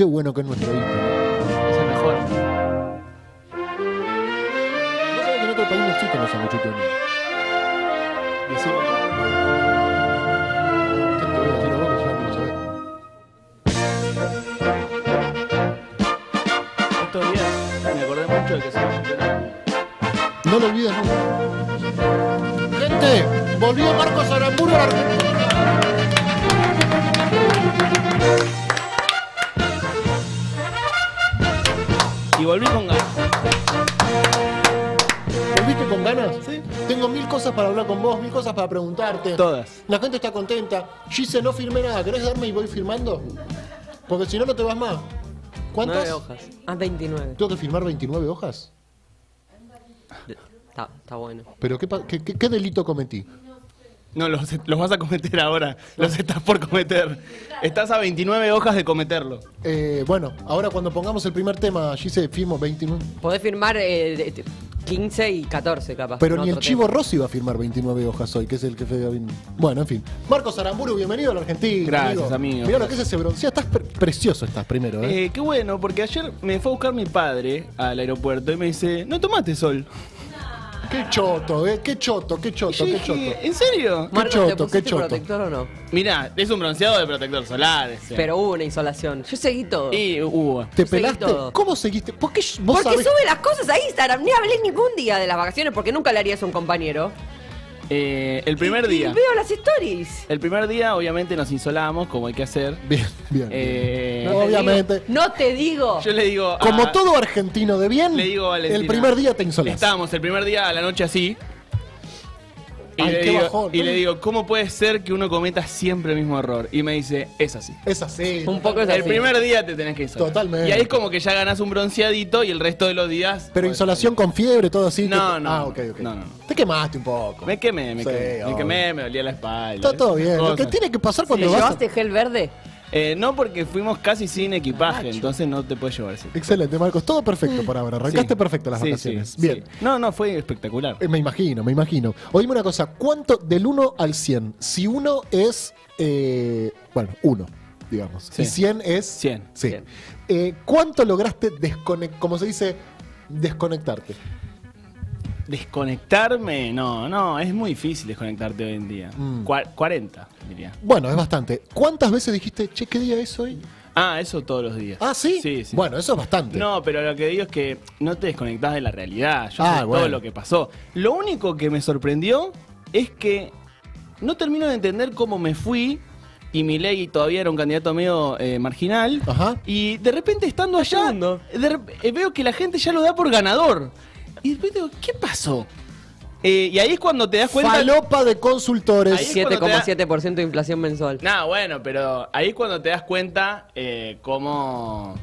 Qué bueno que es nuestro himno. Es el mejor. ¿No sabes que en otro país no existen los sanguchitos de niño? Decime. ¿Qué te voy a decir a vos que ya no lo. No olvides nunca. Gente, volvió Marcos Aramburu a la Argentina. Y volví con ganas. ¿Volviste con ganas? Sí. Tengo mil cosas para hablar con vos, mil cosas para preguntarte. Todas. La gente está contenta. Gise, no firmé nada. ¿Querés darme y voy firmando? Porque si no, no te vas más. ¿Cuántas? Nueve hojas. Ah, 29. ¿Tengo que firmar 29 hojas? Está, está bueno. ¿Pero qué, pa- qué- qué- qué delito cometí? No, los, los vas a cometer ahora. Los estás por cometer. Estás a 29 hojas de cometerlo. Eh, bueno, ahora cuando pongamos el primer tema, Gise, firmo 29. Podés firmar eh, de- de- 15 y 14, capaz. Pero ni el Chivo tema. Rossi va a firmar 29 hojas hoy, que es el jefe de... Bueno, en fin. Marcos Aramburu, bienvenido a la Argentina. Gracias, amigo. Mirá lo que es ese bronceado. Estás pre- precioso, estás primero, ¿eh? Eh, qué bueno, porque ayer me fue a buscar mi padre al aeropuerto y me dice, no tomaste sol. Qué choto, ¿eh? Qué choto, qué choto, qué choto. ¿en serio? Marcos, choto, ¿te pusiste qué choto. protector o no? Mirá, es un bronceado de protector solar. ese. Pero hubo una insolación. Yo seguí todo. Y hubo. ¿Te seguí pelaste? todo. ¿Cómo seguiste? ¿Por qué vos Porque sabés? sube las cosas a Instagram. Ni hablé ningún día de las vacaciones porque nunca le harías a un compañero. Eh, el primer Y- día. Y veo las stories. El primer día, obviamente, nos insolamos, como hay que hacer. Bien, bien. Eh, No, Obviamente. No te digo. Yo le digo. a- Como todo argentino de bien, Le digo a Valentina. el primer día te insolás. Estábamos el primer día a la noche así. Y, Ay, le, digo, bajón, y ¿no? le digo, ¿cómo puede ser que uno cometa siempre el mismo error? Y me dice, es así. Es así. Un poco es El así. primer día te tenés que insolar. Totalmente. Y ahí es como que ya ganás un bronceadito y el resto de los días. Pero insolación con fiebre, todo así. No, que- no, Ah, ok, ok. no, no. Te quemaste un poco. Me quemé, me Sí, quemé. Me quemé, me dolía la espalda. Está todo bien. Lo que tiene que pasar ¿Le cuando vas. a- llevaste gel verde? Eh, no, porque fuimos casi sin equipaje, entonces no te puedes llevar ese. Excelente, Marcos. Todo perfecto por ahora. Arrancaste Sí. perfecto las Sí, vacaciones. sí, Bien. No, no, fue espectacular. Eh, Me imagino, me imagino. Oíme una cosa, ¿cuánto del 1 al 100? Si 1 es, eh, bueno, 1, digamos. Y 100 es... 100. Sí. Cien. Eh, ¿Cuánto lograste desconectar, como se dice, desconectarte? Desconectarme, no, no, es muy difícil desconectarte hoy en día. Mm. Cua- 40, diría. Bueno, es bastante. ¿Cuántas veces dijiste, che, qué día es hoy? Ah, eso todos los días. Ah, ¿sí? Sí, sí. Bueno, eso es bastante. No, pero lo que digo es que no te desconectás de la realidad. Yo Ah, sé bueno. todo lo que pasó. Lo único que me sorprendió es que no termino de entender cómo me fui y mi ley todavía era un candidato medio eh, marginal. Ajá. Y de repente estando allá, de eh, veo que la gente ya lo da por ganador. Y después digo, ¿qué pasó? Eh, y ahí es cuando te das cuenta. Falopa de consultores. Ahí es cuando te da- 7,7% de inflación mensual. No, bueno, pero ahí es cuando te das cuenta eh, cómo...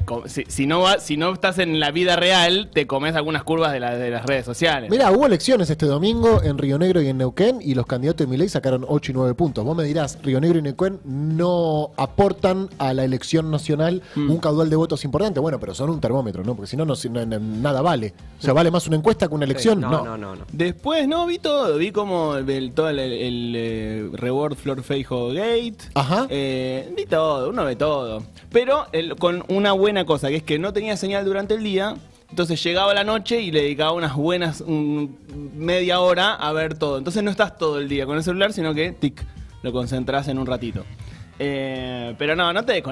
te si, si no va- si no estás en la vida real, te comes algunas curvas de, la- de las redes sociales. Mira, hubo elecciones este domingo en Río Negro y en Neuquén y los candidatos de Milei sacaron 8 y 9 puntos. Vos me dirás, Río Negro y Neuquén no aportan a la elección nacional Mm. un caudal de votos importante. Bueno, pero son un termómetro, ¿no? Porque si no, no, no- no- nada vale. O sea, ¿vale más una encuesta que una elección? no, no. no, no, no. Después, no, vi todo. Vi como el, todo el, el, eh, Reward Flor Feijo Gate. Ajá. Eh, vi todo, uno ve todo. Pero el- con una buena cosa, que es que no tenía señal durante el día. Entonces llegaba la noche y le dedicaba unas buenas un- media hora a ver todo. Entonces no estás todo el día con el celular, sino que tic, lo concentras en un ratito. Eh, pero no, no te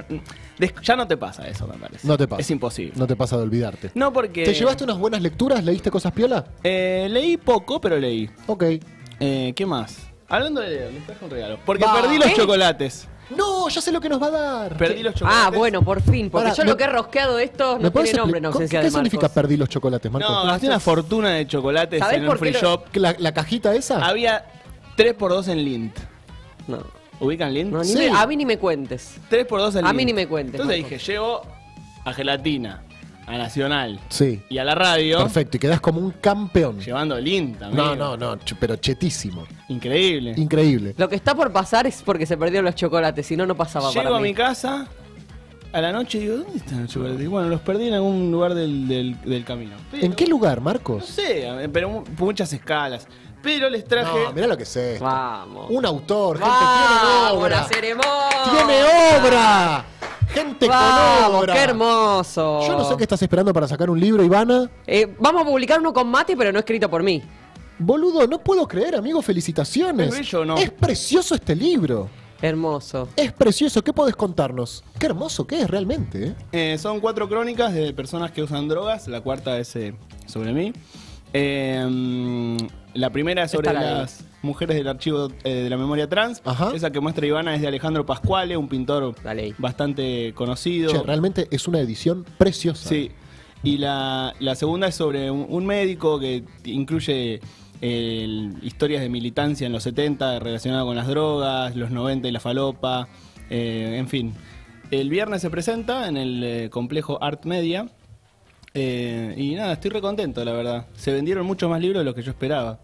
ya no te pasa eso, me parece. No te pasa. Es imposible. No te pasa de olvidarte. No, porque. ¿Te llevaste unas buenas lecturas? ¿Leíste cosas piola? Eh, leí poco, pero leí. Ok. Eh, ¿Qué más? Hablando de leer, les traje un regalo. Porque perdí los chocolates. No, ya sé lo que nos va a dar. Perdí los chocolates. Ah, bueno, por fin. Porque Pará, yo ¿me- lo que he rosqueado esto ¿Me no podés tiene nombre en expli- ausencia ¿Qué de significa Marcos. perdí los chocolates, Marco? No, gasté una fortuna de chocolates ¿Sabés en un por free qué lo- shop. ¿La, la cajita esa? Había 3x2 en Lint. No, ¿Ubican Lint? no, ni Sí. me- a mí ni me cuentes. 3x2 en A Lint. mí ni me cuentes, Entonces Marco. dije, llevo a Gelatina, a Nacional Sí. y a la radio. Perfecto, y quedás como un campeón. Llevando Lint amigo. No, no, no, ch- pero chetísimo. Increíble. Increíble. Lo que está por pasar es porque se perdieron los chocolates, si no, no pasaba Llego para a mí. mi casa a la noche y digo, ¿dónde están los chocolates? Y bueno, los perdí en algún lugar del, del- del camino. Pero- ¿En qué lugar, No Marcos? sé, pero mu- muchas escalas. Pero les traje. No, mirá lo que es esto. Vamos. Un autor, gente, tiene Vamos, obra. la ceremonia. ¡Tiene obra! Gente Vamos, con obra. qué hermoso. Yo no sé qué estás esperando para sacar un libro, Ivana. Eh, vamos a publicar uno con Mati, pero no escrito por mí. Boludo, no puedo creer, amigo, felicitaciones. ¿Es bello o no? Es precioso este libro. Hermoso. Es precioso, ¿qué podés contarnos? Qué hermoso que es realmente, ¿eh? Eh, son cuatro crónicas de personas que usan drogas. La cuarta es eh, sobre mí. Eh, mm, la primera es sobre la las mujeres del archivo eh, de la memoria trans. Ajá. Esa que muestra Ivana es de Alejandro Pascuale, un pintor bastante conocido. Che, realmente es una edición preciosa. Sí. Y la, la segunda es sobre un, un médico que incluye eh, historias de militancia en los 70 relacionadas con las drogas, los 90 y la falopa, eh, en fin. El viernes se presenta en el eh, complejo Art Media. Eh, y nada, estoy recontento, la verdad. Se vendieron muchos más libros de los que yo esperaba.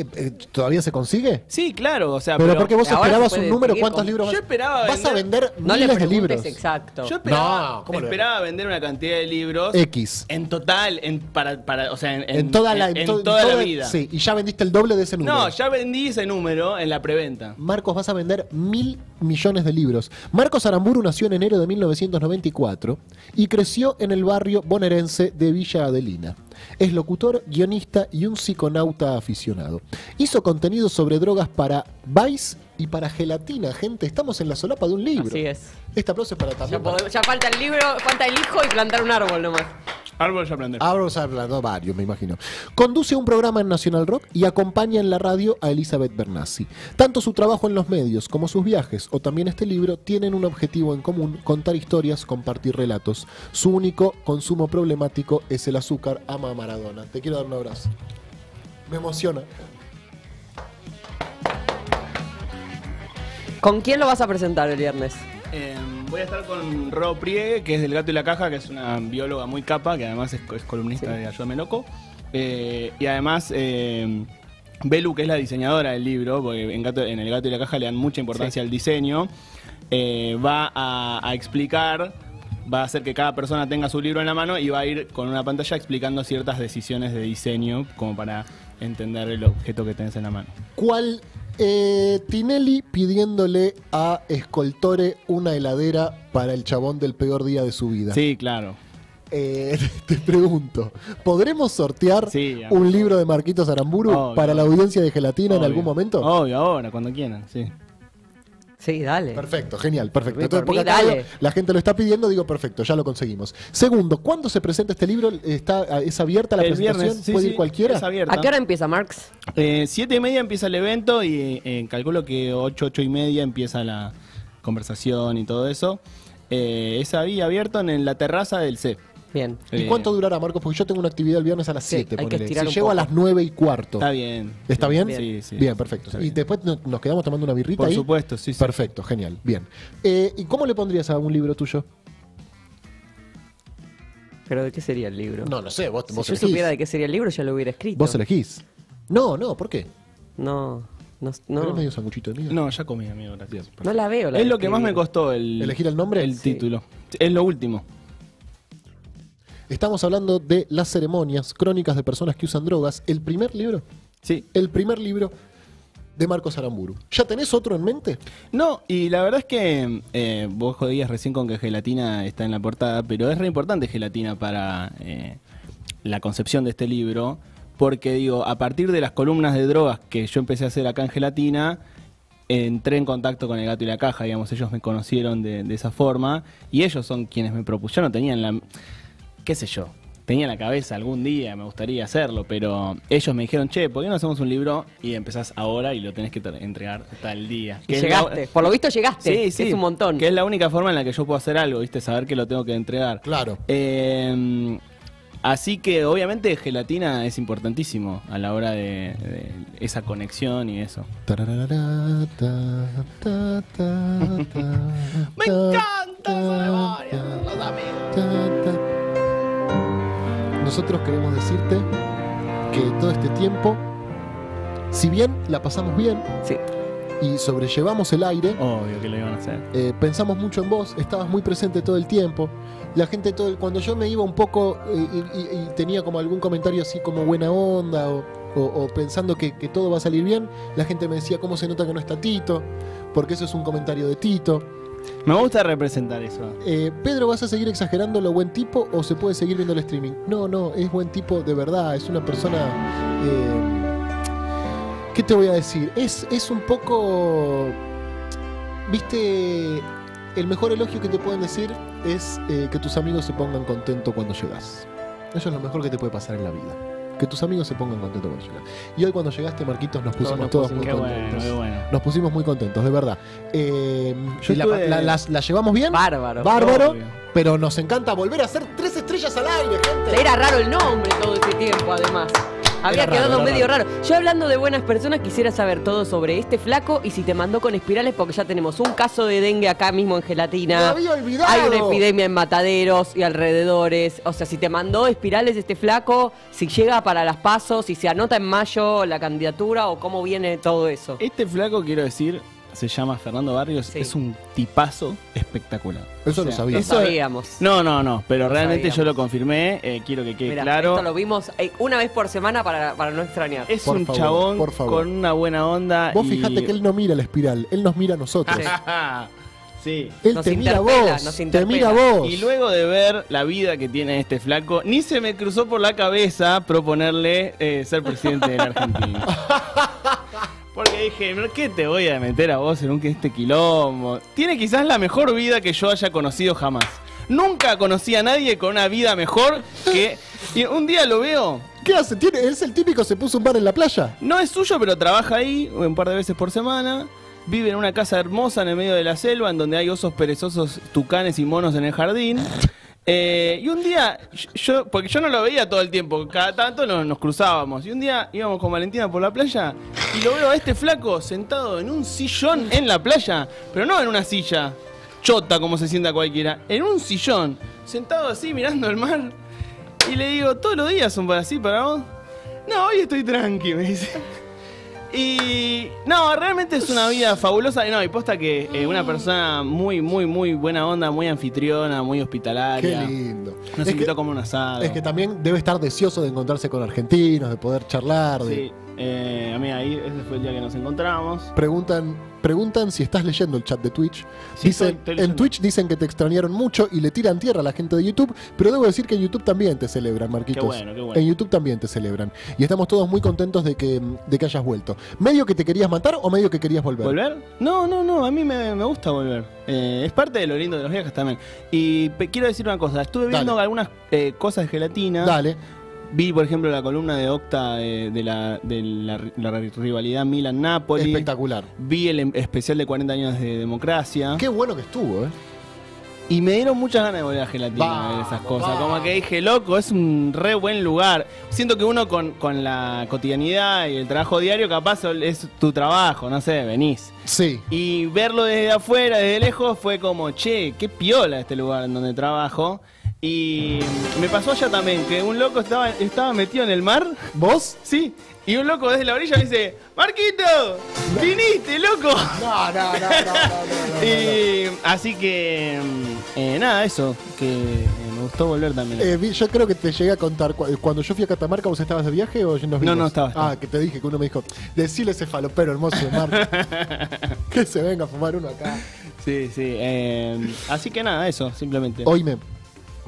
Eh, eh, ¿Todavía se consigue? Sí, claro, o sea, Pero, porque vos ahora esperabas se puede un número, seguir ¿cuántos con- libros Yo vas- esperaba Vas a vender No le miles de preguntes libros. exacto. Yo esperaba, No, ¿cómo lo- esperaba vender una cantidad de libros X. en total, en, para, para, o sea, en, En, toda la, en- en to- toda la toda- vida. Sí, y ya vendiste el doble de ese número. No, ya vendí ese número en la preventa. Marcos, vas a vender mil millones de libros. Marcos Aramburu nació en enero de 1994 y creció en el barrio bonaerense de Villa Adelina. Es locutor, guionista y un psiconauta aficionado. Hizo contenido sobre drogas para Vice y para Gelatina. Gente, estamos en la solapa de un libro. Así es. Este aplauso es para Ya, también. para- podemos- ya falta el libro, falta el hijo y plantar un árbol nomás. Árbol ya aprender. Abro hablando varios, me imagino. Conduce un programa en National Rock y acompaña en la radio a Elizabeth Bernassi. Tanto su trabajo en los medios como sus viajes o también este libro tienen un objetivo en común, contar historias, compartir relatos. Su único consumo problemático es el azúcar, ama a Maradona. Te quiero dar un abrazo. Me emociona. ¿Con quién lo vas a presentar el viernes? Eh, voy a estar con Ro Priegue, que es del Gato y la Caja, que es una bióloga muy capa, que además es, es columnista Sí. de Ayúdame Loco. Eh, y además, eh, Belu, que es la diseñadora del libro, porque en, Gato- en el Gato y la Caja le dan mucha importancia al diseño, eh, va a, a explicar, va a hacer que cada persona tenga su libro en la mano y va a ir con una pantalla explicando ciertas decisiones de diseño, como para entender el objeto que tenés en la mano. ¿Cuál eh, Tinelli pidiéndole a Escoltore una heladera para el chabón del peor día de su vida? Sí, claro. Eh, te pregunto, ¿podremos sortear Sí, un libro de Marquitos Aramburu Obvio. para la audiencia de Gelatina en algún momento? Obvio, ahora, cuando quieran, sí. Sí, dale. Perfecto, genial, perfecto. Por Entonces, mí, porque acá dale. la gente lo está pidiendo, digo, perfecto, ya lo conseguimos. Segundo, ¿cuándo se presenta este libro? ¿Está, ¿Es abierta la El presentación? viernes, sí, ¿Puede sí, ir cualquiera? es abierta. ¿A qué hora empieza, Marx? Eh, siete y media empieza el evento y eh, calculo que ocho, ocho y media empieza la conversación y todo eso. Eh, es ahí abierto en la terraza del C. Bien. ¿Y cuánto durará, Marcos? Porque yo tengo una actividad el viernes a las Sí, 7. hay que ponele. estirar Si un llego a las 9 y cuarto. Está bien. ¿Está bien? Sí, sí. Bien, perfecto. Está Y bien. después no- nos quedamos tomando una birrita Por ahí. supuesto, sí, sí. Perfecto, genial. Bien. Eh, ¿Y cómo le pondrías a un libro tuyo? ¿Pero de qué sería el libro? No, no sé, vos, si vos yo elegís. supiera de qué sería el libro, ya lo hubiera escrito. Vos elegís. No, no, ¿por qué? No, no, No. no. medio sanguchito de miga? No, ya comí, amigo, gracias. No la veo. la es lo que más me costó el, ¿Elegir el nombre? El Sí. título. Es lo último. Estamos hablando de las ceremonias, crónicas de personas que usan drogas. El primer libro, Sí. el primer libro de Marcos Aramburu. ¿Ya tenés otro en mente? No, y la verdad es que eh, vos jodías recién con que gelatina está en la portada, pero es re importante gelatina para eh, la concepción de este libro, porque digo, a partir de las columnas de drogas que yo empecé a hacer acá en gelatina, entré en contacto con el gato y la caja, digamos, ellos me conocieron de, de esa forma, y ellos son quienes me propusieron, tenían la, qué sé yo, tenía en la cabeza algún día, me gustaría hacerlo, pero ellos me dijeron, che, ¿por qué no hacemos un libro y empezás ahora y lo tenés que entregar tal día? Y Que la- llegaste. Por lo visto llegaste. Sí, sí. Es un montón. Que es la única forma en la que yo puedo hacer algo, ¿viste? Saber que lo tengo que entregar. Claro. Eh, así que obviamente gelatina es importantísimo a la hora de, de esa conexión y eso. Me ta, encanta ta, esa memoria, los amigos. Nosotros queremos decirte que todo este tiempo, si bien la pasamos bien Sí. y sobrellevamos el aire, Obvio que lo iban a hacer. eh, pensamos mucho en vos, estabas muy presente todo el tiempo. La gente, todo el- cuando yo me iba un poco eh, y, y- y tenía como algún comentario así como buena onda o, o- o pensando que, que todo va a salir bien, la gente me decía cómo se nota que no está Tito, porque eso es un comentario de Tito. Me gusta representar eso. Eh, Pedro, ¿vas a seguir exagerando lo buen tipo o se puede seguir viendo el streaming? No, no, es buen tipo de verdad, es una persona... eh, ¿Qué te voy a decir? Es, es un poco... Viste, el mejor elogio que te pueden decir es eh, que tus amigos se pongan contentos cuando llegas. Eso es lo mejor que te puede pasar en la vida. Que tus amigos se pongan contentos cuando llegas. Y hoy cuando llegaste, Marquitos, nos pusimos nos todos pusimos- muy qué bueno, contentos. qué bueno. Nos pusimos muy contentos, de verdad. Eh, Yo la, llevamos bien. Bárbaro. Bárbaro. Obvio. Pero nos encanta volver a hacer tres estrellas al aire, gente. Era raro el nombre todo este tiempo, además. Había Era quedado medio raro. Yo hablando de buenas personas quisiera saber todo sobre este flaco y si te mandó con espirales porque ya tenemos un caso de dengue acá mismo en Me gelatina. había olvidado. Hay una epidemia en mataderos y alrededores. O sea, si te mandó espirales este flaco, si llega para las pasos, si se anota en mayo la candidatura o cómo viene todo eso. Este flaco, quiero decir, se llama Fernando Barrios, Sí. es un tipazo espectacular. Eso lo sabía. Lo eso- sabíamos. No, no, no, pero Lo realmente sabíamos. yo lo confirmé, eh, quiero que quede Mirá, claro. esto lo vimos eh, una vez por semana para, para no extrañar. Es Por un favor, chabón por favor. con una buena onda. Vos y- fijate que él no mira la espiral, él nos mira a nosotros. Sí. Él Nos te mira vos. nos Te mira a vos. Y luego de ver la vida que tiene este flaco, ni se me cruzó por la cabeza proponerle eh, ser presidente de la Argentina. Porque dije, "¿No, ¿qué te voy a meter a vos en un que este quilombo? Tiene quizás la mejor vida que yo haya conocido jamás. Nunca conocí a nadie con una vida mejor que... Y un día lo veo, ¿Qué hace? ¿Tiene, ¿Es el típico se puso un bar en la playa? no es suyo, pero trabaja ahí un par de veces por semana. Vive en una casa hermosa en el medio de la selva, en donde hay osos perezosos, tucanes y monos en el jardín. Eh, y un día, yo, porque yo no lo veía todo el tiempo, cada tanto nos, cruzábamos. Y un día íbamos con Valentina por la playa y lo veo a este flaco sentado en un sillón en la playa, pero no en una silla chota como se sienta cualquiera, en un sillón, sentado así mirando el mar. Y le digo, ¿todos los días son para así para vos? No, hoy estoy tranqui, me dice. Y no, realmente es una vida fabulosa. Y no, y posta que eh, una persona muy, muy, muy buena onda, muy anfitriona, muy Qué hospitalaria. lindo. Nos es, invitó que, comer un asado. es que también debe estar deseoso de encontrarse con argentinos, de poder charlar. De... Sí, eh, a mí ahí, ese fue el día que nos encontramos. Preguntan, preguntan si estás leyendo el chat de Twitch. Sí, dicen, estoy- estoy en. Twitch dicen que te extrañaron mucho y le tiran tierra a la gente de YouTube, pero debo decir que en YouTube también te celebran, Marquitos. Qué bueno, qué bueno. En YouTube también te celebran. Y estamos todos muy contentos de que, de que hayas vuelto. ¿Medio que te querías matar o medio que querías volver? ¿Volver? No, no, no, a mí me, me gusta volver. Eh, es parte de lo lindo de los viajes también. Y quiero decir una cosa, estuve viendo Dale. algunas eh, cosas de gelatina. Dale. Vi, por ejemplo, la columna de Octa eh, de, la, de la, ri- la rivalidad Milan-Napoli. Espectacular. Vi el em- especial de 40 años de democracia. Qué bueno que estuvo, ¿eh? Y me dieron muchas ganas de volver a gelatina a ver esas cosas. Como que dije, loco, es un re buen lugar. Siento que uno con, con la cotidianidad y el trabajo diario, capaz es tu trabajo, no sé, venís. Sí. Y verlo desde afuera, desde lejos, fue como, che, qué piola este lugar en donde trabajo. Y me pasó allá también, que un loco estaba, estaba metido en el mar, ¿Vos? sí, y un loco desde la orilla me dice, Marquito, viniste, loco. No, no, no, no, no, no, no, no. Y así que, mm, eh, nada, eso, que eh, me gustó volver también. Eh, yo creo que te llegué a contar cu- cuando yo fui a Catamarca, ¿vos estabas de viaje o yo nos No, vimos? no, estaba, estaba. Ah, que te dije que uno me dijo, decile ese falopero hermoso de Marco que se venga a fumar uno acá. Sí, sí. así que nada, eso, simplemente. Oíme,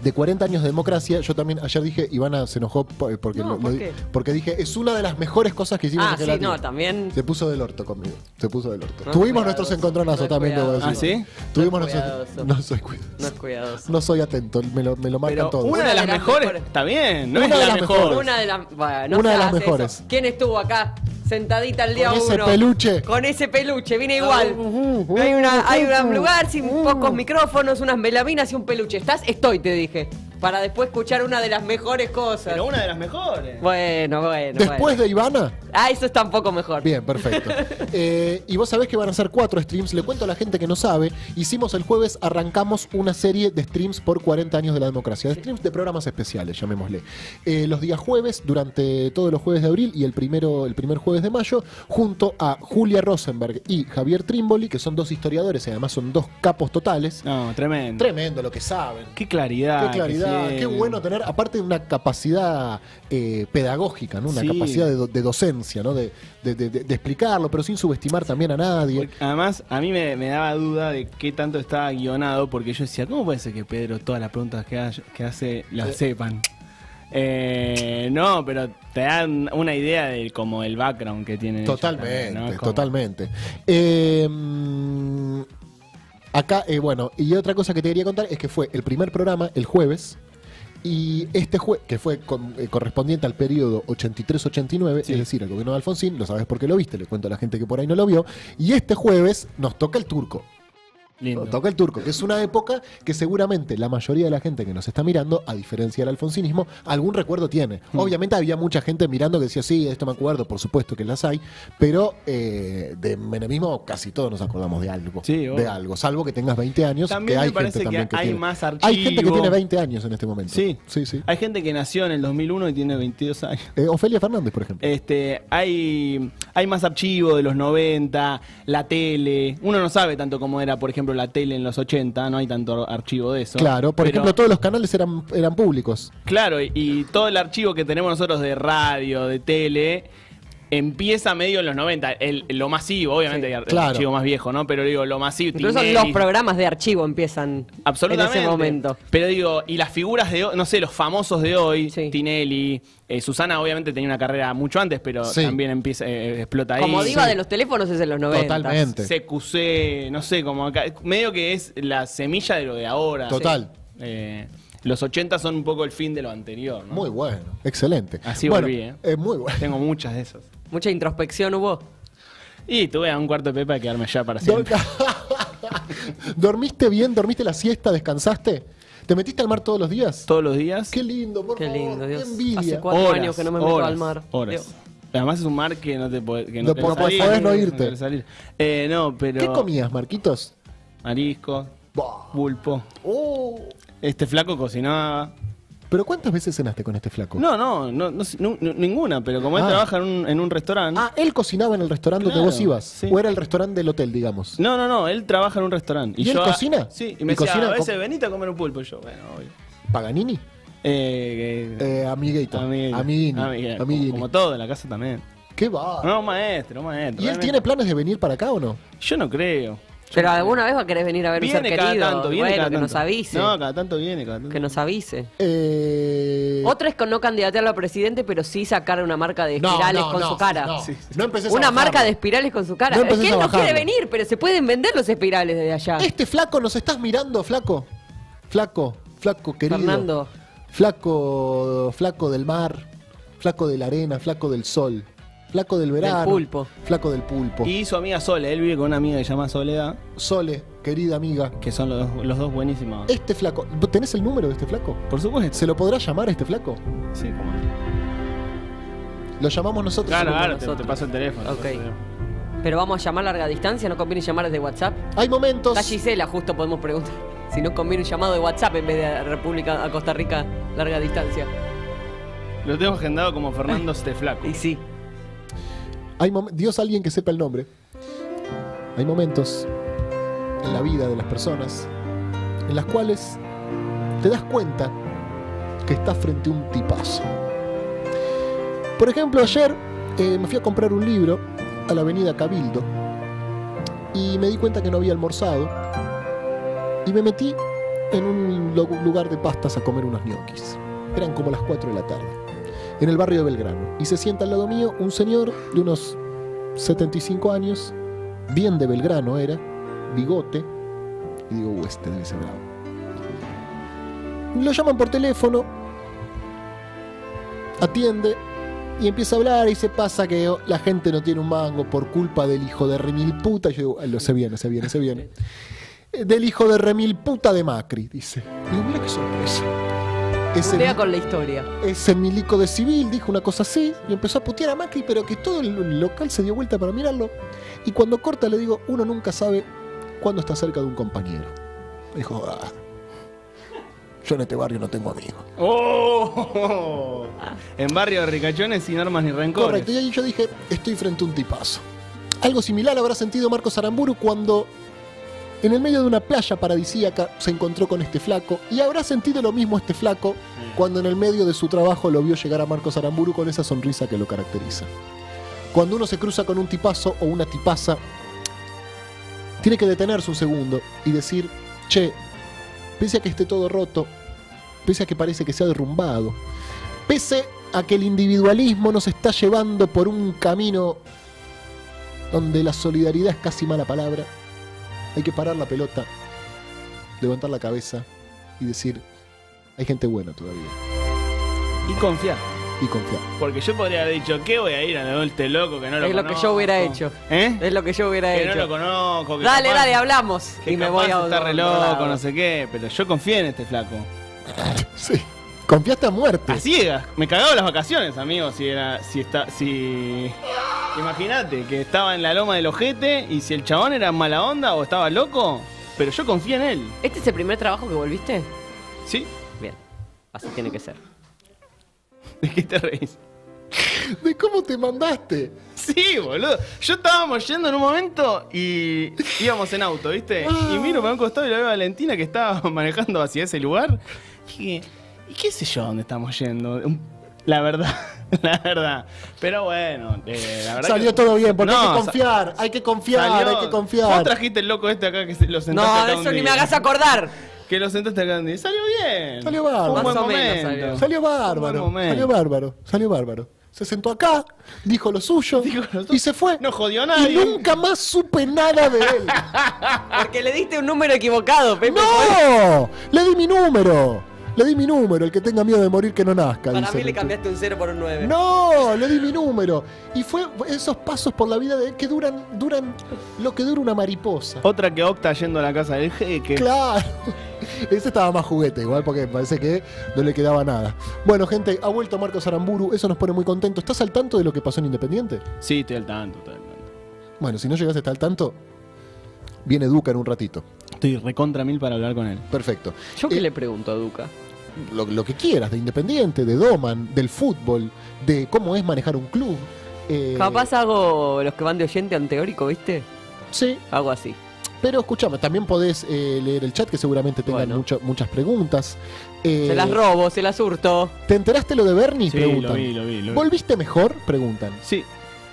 de 40 años de democracia, yo también ayer dije, Ivana se enojó po- porque, No, lo- ¿por lo di- qué? porque dije, es una de las mejores cosas que hicimos Ah, en sí, Gelatina". no, también. Se puso del orto conmigo. Se puso del orto. No Tuvimos nuestros encontronazos también, debo decir. ¿Ah, sí? Tuvimos No es nuestros. cuidadoso. No soy cuidadoso. No es cuidadoso. No soy atento, me lo, me lo marcan todos. una de las mejores, está bien, no Una es de la las mejor. mejores. Una de las. bueno, no Una de las mejores. eso. ¿Quién estuvo acá sentadita el día Con ese uno? peluche. Con ese peluche, vine igual. Uh, uh, hay una, hay uh, un uh, lugar sin uh. pocos micrófonos, unas melaminas y un peluche. ¿Estás? Estoy, te dije. Para después escuchar una de las mejores cosas. Pero una de las mejores. Bueno, bueno. Después bueno. de Ivana. Ah, eso está un poco mejor. Bien, perfecto. Eh, y vos sabés que van a ser cuatro streams. Le cuento a la gente que no sabe. Hicimos el jueves, arrancamos una serie de streams por 40 años de la democracia. De streams de programas especiales, llamémosle. Eh, los días jueves, durante todos los jueves de abril y el, primero, el primer jueves de mayo, junto a Julia Rosenberg y Javier Trimboli, que son dos historiadores y además son dos capos totales. No, tremendo. Tremendo lo que saben. Qué claridad. Qué claridad. Sí. qué bueno tener, aparte de una capacidad eh, pedagógica, ¿no? Una Sí. capacidad de, do- de docencia, ¿no? De, explicarlo, pero sin subestimar también a nadie. Porque además, a mí me, me daba duda de qué tanto estaba guionado, porque yo decía, ¿cómo puede ser que Pedro todas las preguntas que, ha- que hace las sepan? Eh, no, pero te dan una idea de como el background que ellos Totalmente, también, ¿no? Como- totalmente. Eh, acá, eh, bueno, y otra cosa que te quería contar es que fue el primer programa el jueves. Y este jueves, que fue con- eh, correspondiente al periodo 83-89, Sí. es decir, el gobierno de Alfonsín, lo sabes porque lo viste, le cuento a la gente que por ahí no lo vio. Y este jueves nos toca el turco. Lindo. Toca el turco, que es una época que seguramente la mayoría de la gente que nos está mirando, a diferencia del alfonsinismo, algún recuerdo tiene. Hmm. Obviamente había mucha gente mirando que decía, sí, de esto me acuerdo, por supuesto que las hay, pero eh, de menemismo casi todos nos acordamos de algo. Sí, de algo, salvo que tengas 20 años, También que me hay parece gente que también que hay tiene. más Hay gente que archivo. tiene 20 años en este momento. Sí. sí, sí. Hay gente que nació en el 2001 y tiene 22 años. Eh, Ofelia Fernández, por ejemplo. Este, hay, hay más archivos de los 90, la tele. Uno no sabe tanto cómo era, por ejemplo, la tele en los 80, no hay tanto archivo de eso. claro, por Pero- ejemplo, todos los canales eran, eran públicos. Claro, y, y todo el archivo que tenemos nosotros de radio, de tele, empieza medio en los 90. El, lo masivo, obviamente, Sí, claro. archivo más viejo, ¿no? Pero digo, lo masivo. Incluso Tinelli, los programas de archivo empiezan Absolutamente. en ese momento. Pero digo, y las figuras de hoy, no sé, los famosos de hoy, Sí. Tinelli, eh, Susana obviamente tenía una carrera mucho antes, pero Sí. también empieza, eh, explota ahí. Como diva sí. de los teléfonos es en los 90. Totalmente. CQC, no sé, como acá, medio que es la semilla de lo de ahora. Total. Eh, los 80 son un poco el fin de lo anterior, ¿no? Muy bueno, excelente. Así bueno, volví, ¿eh? eh, muy bueno. Tengo muchas de esas. Mucha introspección hubo. Y tuve a un cuarto de pepa de quedarme ya para siempre. ¿Dormiste bien? ¿Dormiste la siesta? ¿Descansaste? ¿Te metiste al mar todos los días? Todos los días. Qué lindo, por Qué favor. lindo, Dios. Qué envidia. Hace cuatro años que no me meto horas, al mar. Horas. Dios. Además es un mar que no te puede, que no No salir, podés no irte. salir. Eh, no, pero. ¿Qué comías, Marquitos? Marisco, Buah. pulpo. Oh. Este flaco cocinaba. ¿Pero cuántas veces cenaste con este flaco? No, no, no, no ninguna, pero como él Ah. trabaja en un, en un restaurante. Ah, él cocinaba en el restaurante donde Claro, vos ibas. sí. ¿O era el restaurante del hotel, digamos? No, no, no, él trabaja en un restaurante. ¿Y él cocina? Sí, y me ¿Y decía, cocina a veces venite a comer un pulpo. Y yo, bueno, obvio. ¿Paganini? Eh, eh, Eh, amiguito. amiguito. Amiguini. Como todo en la casa también. ¿Qué va? No, maestro, maestro. ¿Y él realmente. tiene planes de venir para acá o no? Yo no creo. Pero alguna vez va a querer venir a ver un ser Viene cada querido. tanto, viene bueno, cada que tanto. nos avise. No, cada tanto viene, cada tanto. Que nos avise. Eh... Otra es con no candidatearlo a presidente, pero sí sacar una marca de espirales no, con no, su cara. No, Sí, no empecés a Una marca de espirales con su cara. No es que él no quiere venir, pero se pueden vender los espirales desde allá. Este flaco, ¿nos estás mirando, flaco? Flaco, flaco querido. Fernando. Flaco, flaco del mar, flaco de la arena, flaco del sol, flaco del verano. pulpo. Flaco del pulpo. Y su amiga Sole, él vive con una amiga que se llama Soledad, Sole, querida amiga. que son los, los dos buenísimos. Este flaco, ¿vos ¿tenés el número de este flaco? Por supuesto. ¿Se lo podrá llamar a este flaco? Sí, como. Lo llamamos nosotros. Claro, claro, te, te paso el teléfono. Ok. el teléfono. Pero vamos a llamar a larga distancia, no conviene llamar desde WhatsApp. Hay momentos. Está Gisela, justo podemos preguntar. Si no conviene un llamado de WhatsApp en vez de a República a Costa Rica larga distancia. Lo tengo agendado como Fernando este Flaco. Y sí. Hay Dios alguien que sepa el nombre. Hay momentos en la vida de las personas en las cuales te das cuenta que estás frente a un tipazo. Por ejemplo, ayer eh, me fui a comprar un libro a la avenida Cabildo y me di cuenta que no había almorzado y me metí en un lugar de pastas a comer unos ñoquis. Eran como las 4 de la tarde, en el barrio de Belgrano. Y se sienta al lado mío un señor de unos 75 años, bien de Belgrano era, bigote, y digo, "Uh, este debe ser bravo. Lo llaman por teléfono, atiende y empieza a hablar y se pasa que la gente no tiene un mango por culpa del hijo de remil puta. Yo digo, "Ah, lo se viene, se viene, se viene. Del hijo de remil puta de Macri, dice. Digo, mira qué sorpresa. Ese, Putea con la historia. ese milico de civil dijo una cosa así y empezó a putear a Macri, pero que todo el local se dio vuelta para mirarlo. Y cuando corta le digo, uno nunca sabe cuándo está cerca de un compañero. Me dijo, "Ah, yo en este barrio no tengo amigos. ¡Oh! En barrio de ricachones sin armas ni rencores. Correcto, y ahí yo dije, estoy frente a un tipazo. Algo similar habrá sentido Marcos Aramburu cuando En el medio de una playa paradisíaca se encontró con este flaco y habrá sentido lo mismo este flaco cuando en el medio de su trabajo lo vio llegar a Marcos Aramburu con esa sonrisa que lo caracteriza. Cuando uno se cruza con un tipazo o una tipaza, tiene que detenerse un segundo y decir, che, pese a que esté todo roto, pese a que parece que se ha derrumbado, pese a que el individualismo nos está llevando por un camino donde la solidaridad es casi mala palabra, hay que parar la pelota, levantar la cabeza y decir, hay gente buena todavía, Y confiar. y confiar. Porque yo podría haber dicho, ¿qué voy a ir a este loco que no lo Es lo conozco? que yo hubiera hecho. ¿Eh? Es lo que yo hubiera Que no hecho. lo conozco. que dale, capaz- dale, hablamos. Que Y me capaz voy a está re loco, no sé qué. Pero yo confié en este flaco. Sí, confiaste a muerte. A ciegas. Me cagaba las vacaciones, amigo. Si era. Si está. Si. Imagínate que estaba en la loma del ojete y si el chabón era mala onda o estaba loco. Pero yo confié en él. ¿Este es el primer trabajo que volviste? ¿Sí? Bien. Así tiene que ser. ¿De qué te reís? ¿De cómo te mandaste? Sí, boludo. Yo estábamos yendo en un momento y íbamos en auto, ¿viste? Y miro para un costado y la veo a Valentina que estaba manejando hacia ese lugar. Y dije, ¿y qué sé yo dónde estamos yendo? La verdad, la verdad. Pero bueno, eh, la verdad Salió que- todo bien, porque hay que confiar, hay que confiar, salió- hay que Vos confiar. trajiste el loco este acá que se- lo sentaste No, acá de eso un ni me hagas acordar. Que lo sentaste acá un día. Salió bien. Salió bárbaro. Fue un buen Más o menos momento. salió. Salió Fue un bárbaro, salió bárbaro, salió bárbaro. Se sentó acá, dijo lo suyo Dijo lo y se fue. No jodió a y nadie. nunca más supe nada de él. Porque le diste un número equivocado, Pepe. ¡No! Le di mi número. Le di mi número, el que tenga miedo de morir que no nazca. Para dice mí le cambiaste un 0 por un 9. No, le di mi número. Y fue esos pasos por la vida de que duran, duran lo que dura una mariposa. Otra que opta yendo a la casa del jeque. Claro. Ese estaba más juguete, igual, porque parece que no le quedaba nada. Bueno, gente, ha vuelto Marcos Aramburu, eso nos pone muy contento. ¿Estás al tanto de lo que pasó en Independiente? Sí, estoy al tanto, estoy al tanto. Bueno, si no llegaste a estar al tanto, viene Duca en un ratito. Estoy recontra mil para hablar con él. Perfecto. ¿Yo qué Eh, le pregunto a Duca? Lo, lo que quieras, de Independiente, de Doman, del fútbol, de cómo es manejar un club. eh, Capaz hago los que van de oyente an teórico, ¿viste? Sí, Hago así. pero escúchame, también podés eh, leer el chat que seguramente tengan Bueno. mucho- muchas preguntas. Eh, Se las robo, se las hurto. ¿Te enteraste lo de Bernie? Sí, Preguntan. lo vi, lo vi, lo vi. ¿Volviste mejor? Preguntan. Sí,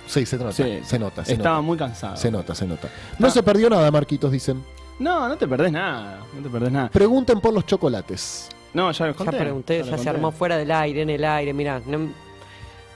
Sí, se nota. Sí. Se nota, se estaba nota. muy cansado. Se nota, se nota. No Ah. se perdió nada, Marquitos, dicen. No, no te perdés nada. No te perdés nada. Pregunten por los chocolates. No, ya lo Ya conté. pregunté, lo ya se armó fuera del aire, en el aire, mirá. no-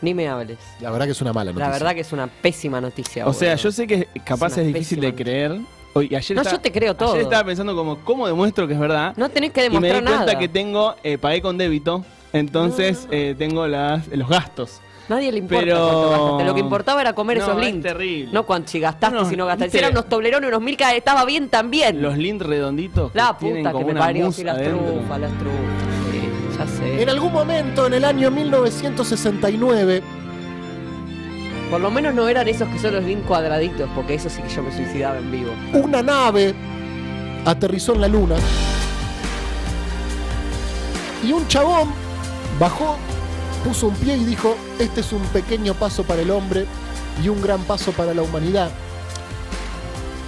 ni me hables. La verdad que es una mala noticia. La verdad que es una pésima noticia. O sea, yo sé que capaz Es difícil de creer. Hoy, ayer No, estaba- yo te creo todo. Ayer estaba pensando como, ¿cómo demuestro que es verdad? No tenés que y me di demostrar cuenta nada. que tengo, eh, pagué con débito, entonces eh, tengo las, los gastos. Nadie le importa Pero- cuánto gastaste. Lo que importaba era comer No, esos es links. terrible. No cuánto si gastaste, No, si no gastaste. Si eran unos toblerones, unos mil, estaba bien también. Los links redonditos que La tienen puta que me parió, sí, las trufas, las trufas. Sí, ya sé. En algún momento, en el año 1969, Por lo menos no eran esos que son los links cuadraditos, porque eso sí que yo me suicidaba en vivo. una nave aterrizó en la luna y un chabón bajó, puso un pie y dijo, este es un pequeño paso para el hombre y un gran paso para la humanidad.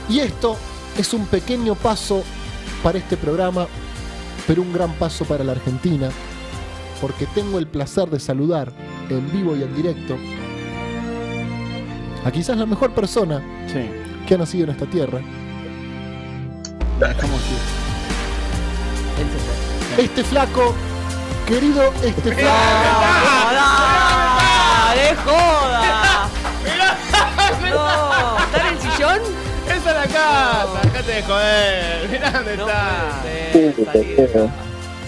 Y esto es un pequeño paso para este programa, pero un gran paso para la Argentina, porque tengo el placer de saludar en vivo y en directo a quizás la mejor persona Sí. que ha nacido en esta tierra. Dejamos. Este flaco, querido este flaco. ¡Dale, joda! No, ¿está en el sillón? ¡Esa es la casa! ¡Dejate de joder! Mirá dónde No está. puede ser, de.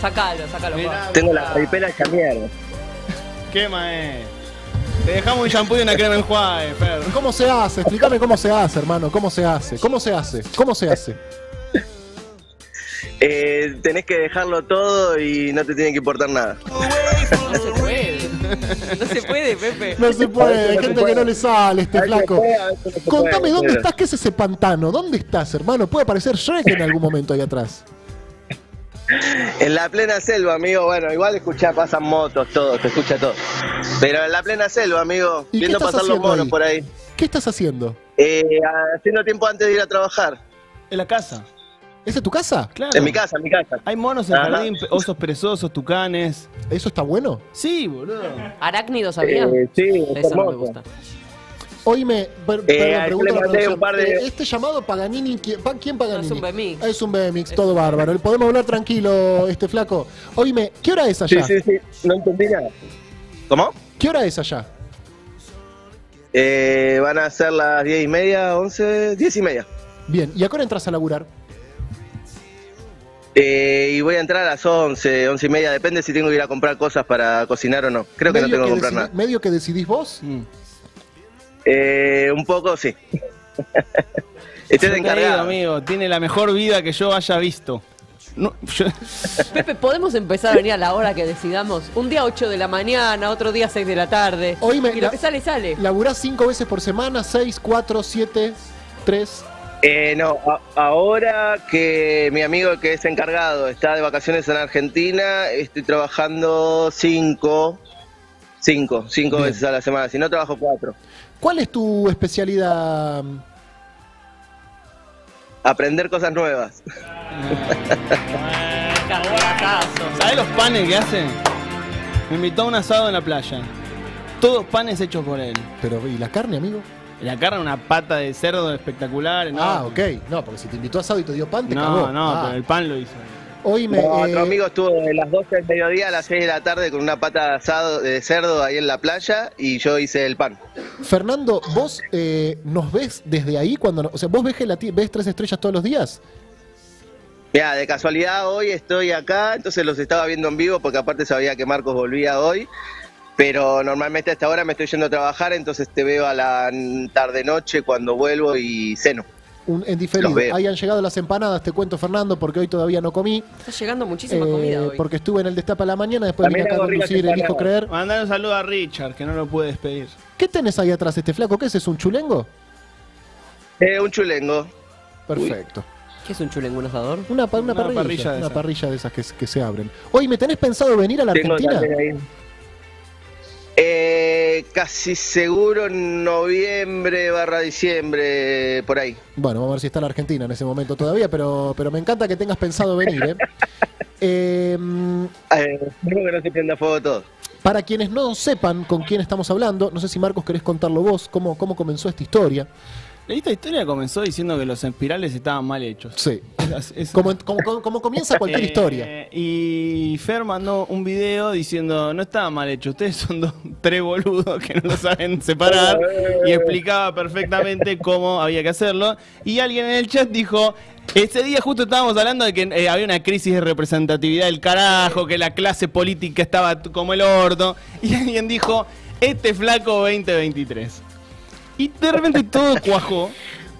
Sacalo, sacalo. Mirá. Juan. Tengo la caripela hecha mierda. ¿Qué mae? Te dejamos un shampoo y una crema enjuague, Fer. ¿Cómo se hace? Explícame cómo se hace, hermano. ¿Cómo se hace? ¿Cómo se hace? ¿Cómo se hace? Eh, tenés que dejarlo todo y no te tiene que importar nada. No se puede. No se puede, Pepe. No se puede, hay gente que no le sale este flaco. no Contame puede, dónde pero- estás, ¿qué es ese pantano? ¿Dónde estás, hermano? Puede aparecer Shrek en algún momento ahí atrás. En la plena selva, amigo. Bueno, igual escuchá, pasan motos, todo, se escucha todo. Pero en la plena selva, amigo, ¿Y qué viendo pasar los monos ahí? por ahí. ¿Qué estás haciendo? Eh, haciendo tiempo antes de ir a trabajar. En la casa. ¿Esa es tu casa? Claro. En mi casa, en mi casa. Hay monos en el jardín, osos perezosos, tucanes. ¿Eso está bueno? Sí, boludo. Arácnido, ¿sabía? Eh, sí, es Eso no me gusta. Oíme, per- perdón, Eh, yo pregunta la producción. de- Eh, Este llamado Paganini, ¿quién, ¿quién Paganini? No, es un BMX. Es un BMX, todo bárbaro. Podemos hablar tranquilo, este flaco. Oíme, ¿qué hora es Sí, allá? sí, sí. No entendí nada. ¿Cómo? ¿Qué hora es allá? Eh, van a ser las diez y media, once, diez y media. Bien, ¿y a qué hora entras a laburar? Eh, y voy a entrar a las once, once y media, depende si tengo que ir a comprar cosas para cocinar o no. Creo que no tengo que comprar nada. ¿Medio que decidís vos? Mm. Eh, un poco, sí. Estoy encargado. amigo, tiene la mejor vida que yo haya visto. No, yo- Pepe, ¿podemos empezar a venir a la hora que decidamos? Un día 8 de la mañana, otro día 6 de la tarde. Oíme, y lo la- que sale, sale. ¿Laburás cinco veces por semana? ¿Seis, cuatro, siete, tres? Eh, no, a- ahora que mi amigo que es encargado está de vacaciones en Argentina, estoy trabajando cinco, cinco, cinco Bien. veces a la semana. Si no, trabajo cuatro. ¿Cuál es tu especialidad? Aprender cosas nuevas. ¿Sabés los panes que hacen? Me invitó a un asado en la playa. Todos panes hechos por él. Pero, ¿y la carne, amigo? La carne, una pata de cerdo espectacular. ¿no? Ah, ok. No, porque si te invitó a asado y te dio pan, te No, cagó. no, Ah. pero el pan lo hizo. Oíme, No, eh, otro amigo estuvo de las 12 del mediodía a las 6 de la tarde con una pata de asado de cerdo ahí en la playa y yo hice el pan. Fernando, ¿vos eh, nos ves desde ahí cuando... no- o sea, ¿vos ves, ves tres estrellas todos los días? Mira, de casualidad hoy estoy acá, entonces los estaba viendo en vivo porque aparte sabía que Marcos volvía hoy. Pero normalmente a esta hora me estoy yendo a trabajar, entonces te veo a la tarde-noche cuando vuelvo y ceno. Un- en diferido. Han llegado las empanadas, te cuento, Fernando, porque hoy todavía no comí. Está llegando muchísima eh, comida hoy. porque estuve en el Destapa a la mañana, después También vine acá a conducir el hijo empanadas. creer. Mandar un saludo a Richard, que no lo puede despedir. ¿Qué tenés ahí atrás, este flaco? ¿Qué es? ¿Es un chulengo? Eh, un chulengo. Perfecto. ¿Qué es un chulengo, un asador? Una, una Una parrilla, parrilla de una esas. parrilla de esas que, que se abren. Hoy, ¿me tenés pensado venir a la Tengo Argentina? Eh, casi seguro en noviembre barra diciembre, por ahí. Bueno, vamos a ver si está la Argentina en ese momento todavía, pero, pero me encanta que tengas pensado venir, ¿eh? Eh, Eh, que no se prenda fuego todo. para quienes no sepan con quién estamos hablando, no sé si Marcos querés contarlo vos, cómo, cómo comenzó esta historia. Esta historia comenzó diciendo que los espirales estaban mal hechos. Sí. Es- es- Como, como- como- comienza cualquier Eh, historia. Y Fer mandó un video diciendo, no estaba mal hecho, ustedes son dos, tres boludos que no lo saben separar. Y explicaba perfectamente cómo había que hacerlo. Y alguien en el chat dijo, ese día justo estábamos hablando de que eh, había una crisis de representatividad del carajo, que la clase política estaba como el orto. Y alguien dijo, este flaco 2023. Y de repente todo cuajó.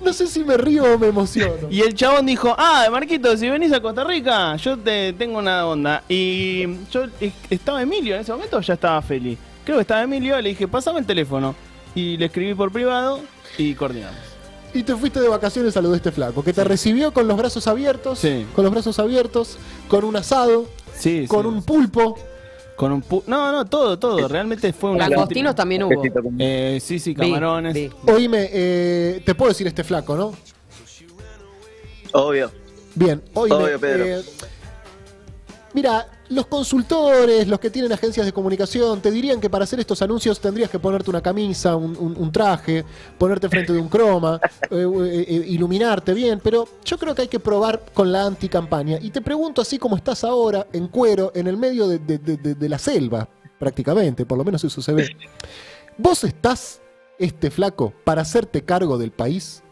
No sé si me río o me emociono. Y el chabón dijo, ah, Marquito, si venís a Costa Rica, yo te tengo una onda. Y yo estaba Emilio en ese momento, o ya estaba feliz. Creo que estaba Emilio, le dije, pasame el teléfono. Y le escribí por privado y coordinamos. Y te fuiste de vacaciones a lo de este flaco, que te recibió con los brazos abiertos, Sí. con los brazos abiertos, con un asado, Sí, con sí. un pulpo. Con un pu- No, no, todo, todo. Realmente fue una... Langostinos también hubo. Eh, sí, sí, Vi, camarones. vi. Oíme, eh, te puedo decir este flaco, ¿no? Obvio. Bien, oíme. Obvio, Pedro. eh, mira, los consultores, los que tienen agencias de comunicación, te dirían que para hacer estos anuncios tendrías que ponerte una camisa, un, un- un traje, ponerte frente de un croma, eh, eh, eh, iluminarte bien, pero yo creo que hay que probar con la anticampaña. Y te pregunto, así como estás ahora, en cuero, en el medio de, de- de- de- de la selva, prácticamente, por lo menos eso se ve. ¿Vos estás, este flaco, para hacerte cargo del país?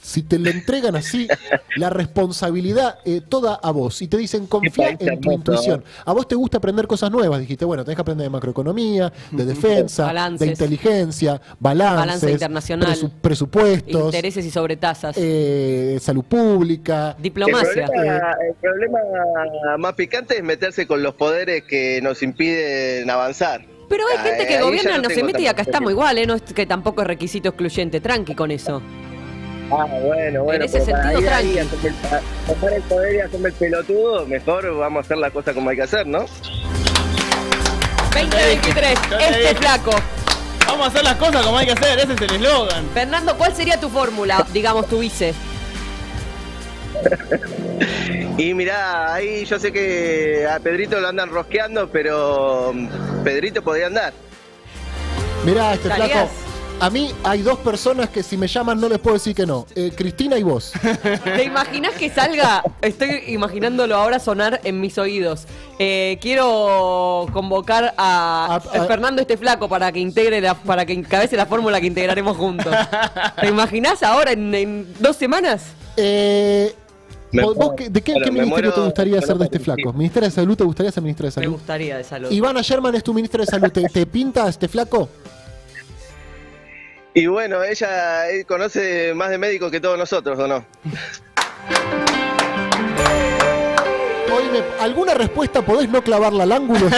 Si te lo entregan así, la responsabilidad eh, toda a vos y te dicen confía en tu intuición. A vos te gusta aprender cosas nuevas, dijiste, bueno, tenés que aprender de macroeconomía, de defensa, Balances. de inteligencia, balances, Balance internacional. presu- presupuestos, Intereses y sobretasas. eh, salud pública. El Diplomacia. problema, el problema más picante es meterse con los poderes que nos impiden avanzar. Pero hay Ah, gente que gobierna, no no se mete y acá estamos igual, ¿eh? No es que tampoco es requisito excluyente. Tranqui con eso. Ah, bueno, bueno. ese pero para sentido, ir ahí, tranqui. hacerme el- a- tomar el poder y hacerme el pelotudo, mejor vamos a hacer las cosas como hay que hacer, ¿no? 2023, Yo te este flaco. Vamos a hacer las cosas como hay que hacer, ese es el eslogan. Fernando, ¿cuál sería tu fórmula, digamos, tu vice? Y mirá, ahí yo sé que a Pedrito lo andan rosqueando, pero mm, Pedrito podría andar. Mirá, este flaco. A mí hay dos personas que si me llaman no les puedo decir que no. Eh, Cristina y vos. ¿Te imaginas que salga? Estoy imaginándolo ahora sonar en mis oídos. Eh, quiero convocar a, A- a- Fernando este flaco para que integre la, para que encabece la fórmula que integraremos juntos. ¿Te imaginas ahora en, en dos semanas? Eh, Me ¿vos muero. qué- ¿De qué, Bueno, qué me ministerio te gustaría ser de este flaco? ¿Ministerio de Salud te gustaría ser ministra de Me Salud? gustaría de salud. Ivana Sherman es tu ministra de Salud. ¿Te, te pinta este flaco? Y bueno, ella conoce más de médicos que todos nosotros, ¿o no? Oíme, ¿alguna respuesta podés no clavarla al ángulo?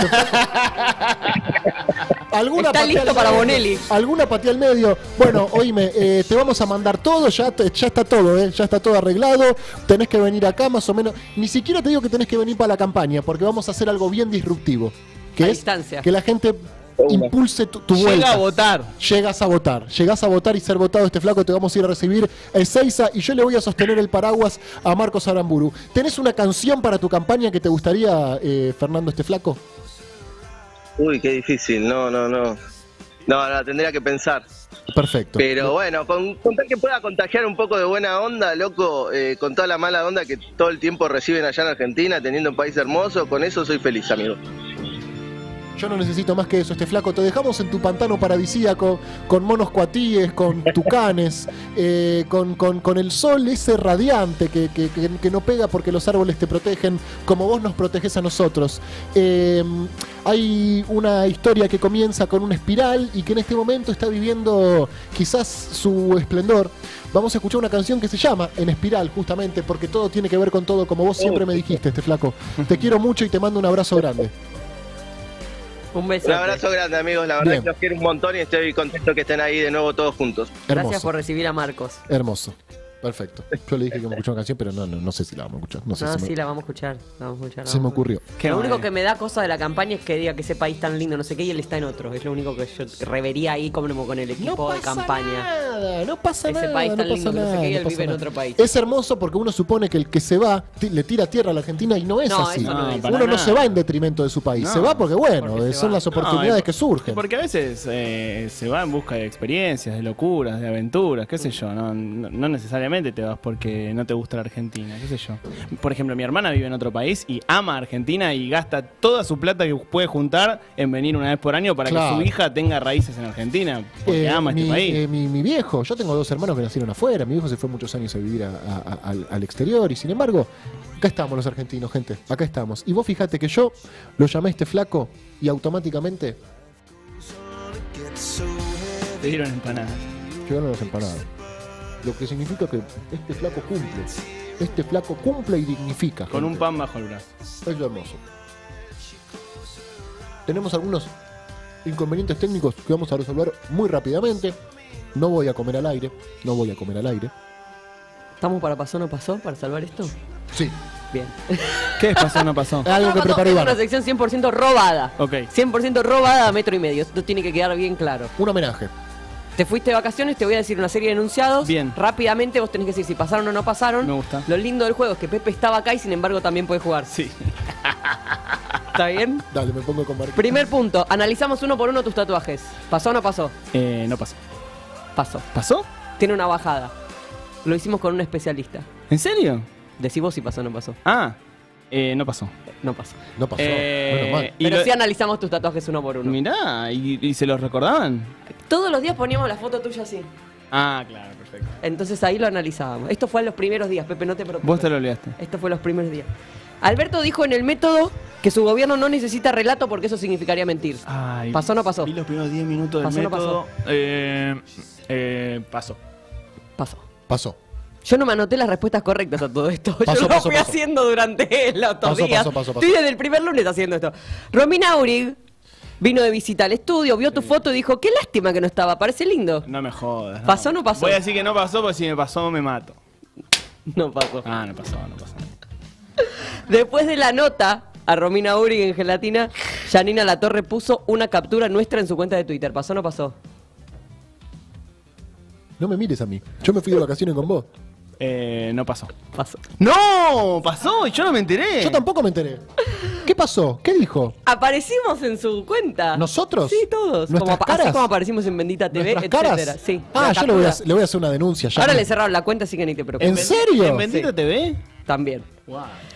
¿Alguna Está listo al para medio? Bonelli. ¿Alguna patea al medio? Bueno, oíme, eh, te vamos a mandar todo, ya, te- ya está todo, eh, ya está todo arreglado. Tenés que venir acá más o menos. Ni siquiera te digo que tenés que venir para la campaña, porque vamos a hacer algo bien disruptivo. Que A es distancia. que la gente impulse tu, tu Llega vuelta. a votar. Llegas a votar, llegas a votar y ser votado este flaco, te vamos a ir a recibir Ezeiza y yo le voy a sostener el paraguas a Marcos Aramburu. ¿Tenés una canción para tu campaña que te gustaría, eh, Fernando, este flaco? Uy, qué difícil, no, no, no. No, no, tendría que pensar. Perfecto. Pero bueno, con, con tal que pueda contagiar un poco de buena onda, loco, eh, con toda la mala onda que todo el tiempo reciben allá en Argentina, teniendo un país hermoso, con eso soy feliz, amigo. Yo no necesito más que eso, este flaco. Te dejamos en tu pantano paradisíaco, con monos cuatíes, con tucanes, eh, con, con- con el sol ese radiante que, que- que- que no pega porque los árboles te protegen, como vos nos proteges a nosotros. Eh, hay una historia que comienza con una espiral y que en este momento está viviendo quizás su esplendor. Vamos a escuchar una canción que se llama En Espiral, justamente, porque todo tiene que ver con todo, como vos siempre me dijiste, este flaco. Te quiero mucho y te mando un abrazo grande. Un beso. Un abrazo grande, amigos, la verdad Bien. que los quiero un montón y estoy contento que estén ahí de nuevo todos juntos. Gracias Hermoso. por recibir a Marcos. Hermoso. Perfecto. Yo le dije que íbamos a escuchar una canción, pero no, no, no sé si la vamos a escuchar. No sé No, si sí, me, la vamos a escuchar. La vamos a escuchar. la se me vamos ocurrió. Qué lo único que me da cosa de la campaña es que diga que ese país tan lindo, no sé qué, y él está en otro. Es lo único que yo revería ahí como con el equipo de campaña. nada, no pasa Ese nada. país no tan pasa lindo que no sé qué, y no él pasa vive en otro país. Es hermoso porque uno supone que el que se va le tira tierra a la Argentina y no es No, así. no No, uno no se va en detrimento de su país, No. se va porque bueno, Porque eh, son las oportunidades No, que surgen. Porque a veces eh, se va en busca de experiencias, de locuras, de aventuras, qué sé yo. No, no, no te vas porque no te gusta la Argentina, qué sé yo. Por ejemplo, mi hermana vive en otro país y ama Argentina y gasta toda su plata que puede juntar en venir una vez por año para Claro. que su hija tenga raíces en Argentina, porque Eh, ama mi, este país. eh, mi, mi viejo, yo tengo dos hermanos que nacieron afuera, mi viejo se fue muchos años a vivir a- a- a- al, exterior y sin embargo, acá estamos los argentinos, gente, acá estamos. Y vos fíjate que yo lo llamé a este flaco y automáticamente Te dieron empanadas. llegaron las empanadas. Lo que significa que este flaco cumple. Este flaco cumple y dignifica. Con un pan bajo el brazo. Es lo hermoso. Tenemos algunos inconvenientes técnicos que vamos a resolver muy rápidamente. No voy a comer al aire. No voy a comer al aire. ¿Estamos para pasó o no pasó para salvar esto? Sí. Bien. ¿Qué pasó no pasó? Algo que es Iván. una sección 100% robada. Ok. 100% robada a metro y medio. Esto tiene que quedar bien claro. Un homenaje. Te fuiste de vacaciones, te voy a decir una serie de enunciados. Bien. Rápidamente vos tenés que decir si pasaron o no pasaron. Me gusta. Lo lindo del juego es que Pepe estaba acá y sin embargo también puede jugar. Sí. ¿Está bien? Dale, me pongo con Marquito. Primer punto. Analizamos uno por uno tus tatuajes. ¿Pasó o no pasó? Eh, no pasó. Pasó. ¿Pasó? Tiene una bajada. Lo hicimos con un especialista. ¿En serio? Decí vos si pasó o no pasó. Ah, eh, no pasó. No pasó. No pasó. Eh, Menos mal. y Pero lo- sí analizamos tus tatuajes uno por uno. Mirá, ¿y, y se los recordaban? Todos los días poníamos la foto tuya así. Ah, claro, perfecto. Entonces ahí lo analizábamos. Esto fue en los primeros días, Pepe, no te preocupes. Vos te lo olvidaste. Esto fue los primeros días. Alberto dijo en el método que su gobierno no necesita relato porque eso significaría mentir. Ay, ¿Pasó o no pasó? Vi los primeros 10 minutos del ¿Pasó o no método. Eh, eh, pasó. Pasó. Pasó. Yo no me anoté las respuestas correctas a todo esto. Pasó, Yo lo pasó, fui pasó. haciendo durante los Pasó, días. pasó, pasó, pasó. Estoy desde el primer lunes haciendo esto. Romina Aurig vino de visita al estudio, vio tu foto y dijo, qué lástima que no estaba, parece lindo. No me jodas. ¿Pasó o no pasó? Voy a decir que no pasó porque si me pasó me mato. No pasó. Ah, no pasó, no pasó. Después de la nota a Romina Aurig en gelatina, Janina Latorre puso una captura nuestra en su cuenta de Twitter. ¿Pasó o no pasó? No me mires a mí. Yo me fui de vacaciones con vos. Eh, no pasó. Pasó. ¡No! ¡Pasó! Y yo no me enteré. Yo tampoco me enteré. ¿Qué pasó? ¿Qué dijo? Aparecimos en su cuenta. ¿Nosotros? Sí, todos. ¿Nuestras Como, apa- caras? así como aparecimos en Bendita TV, ¿Nuestras etcétera. caras? Sí. Ah, la yo le voy, a, captura. le voy a hacer una denuncia. Ahora Janine. le cerraron la cuenta, así que ni te preocupes. ¿En serio? ¿En Bendita Sí. TV? También.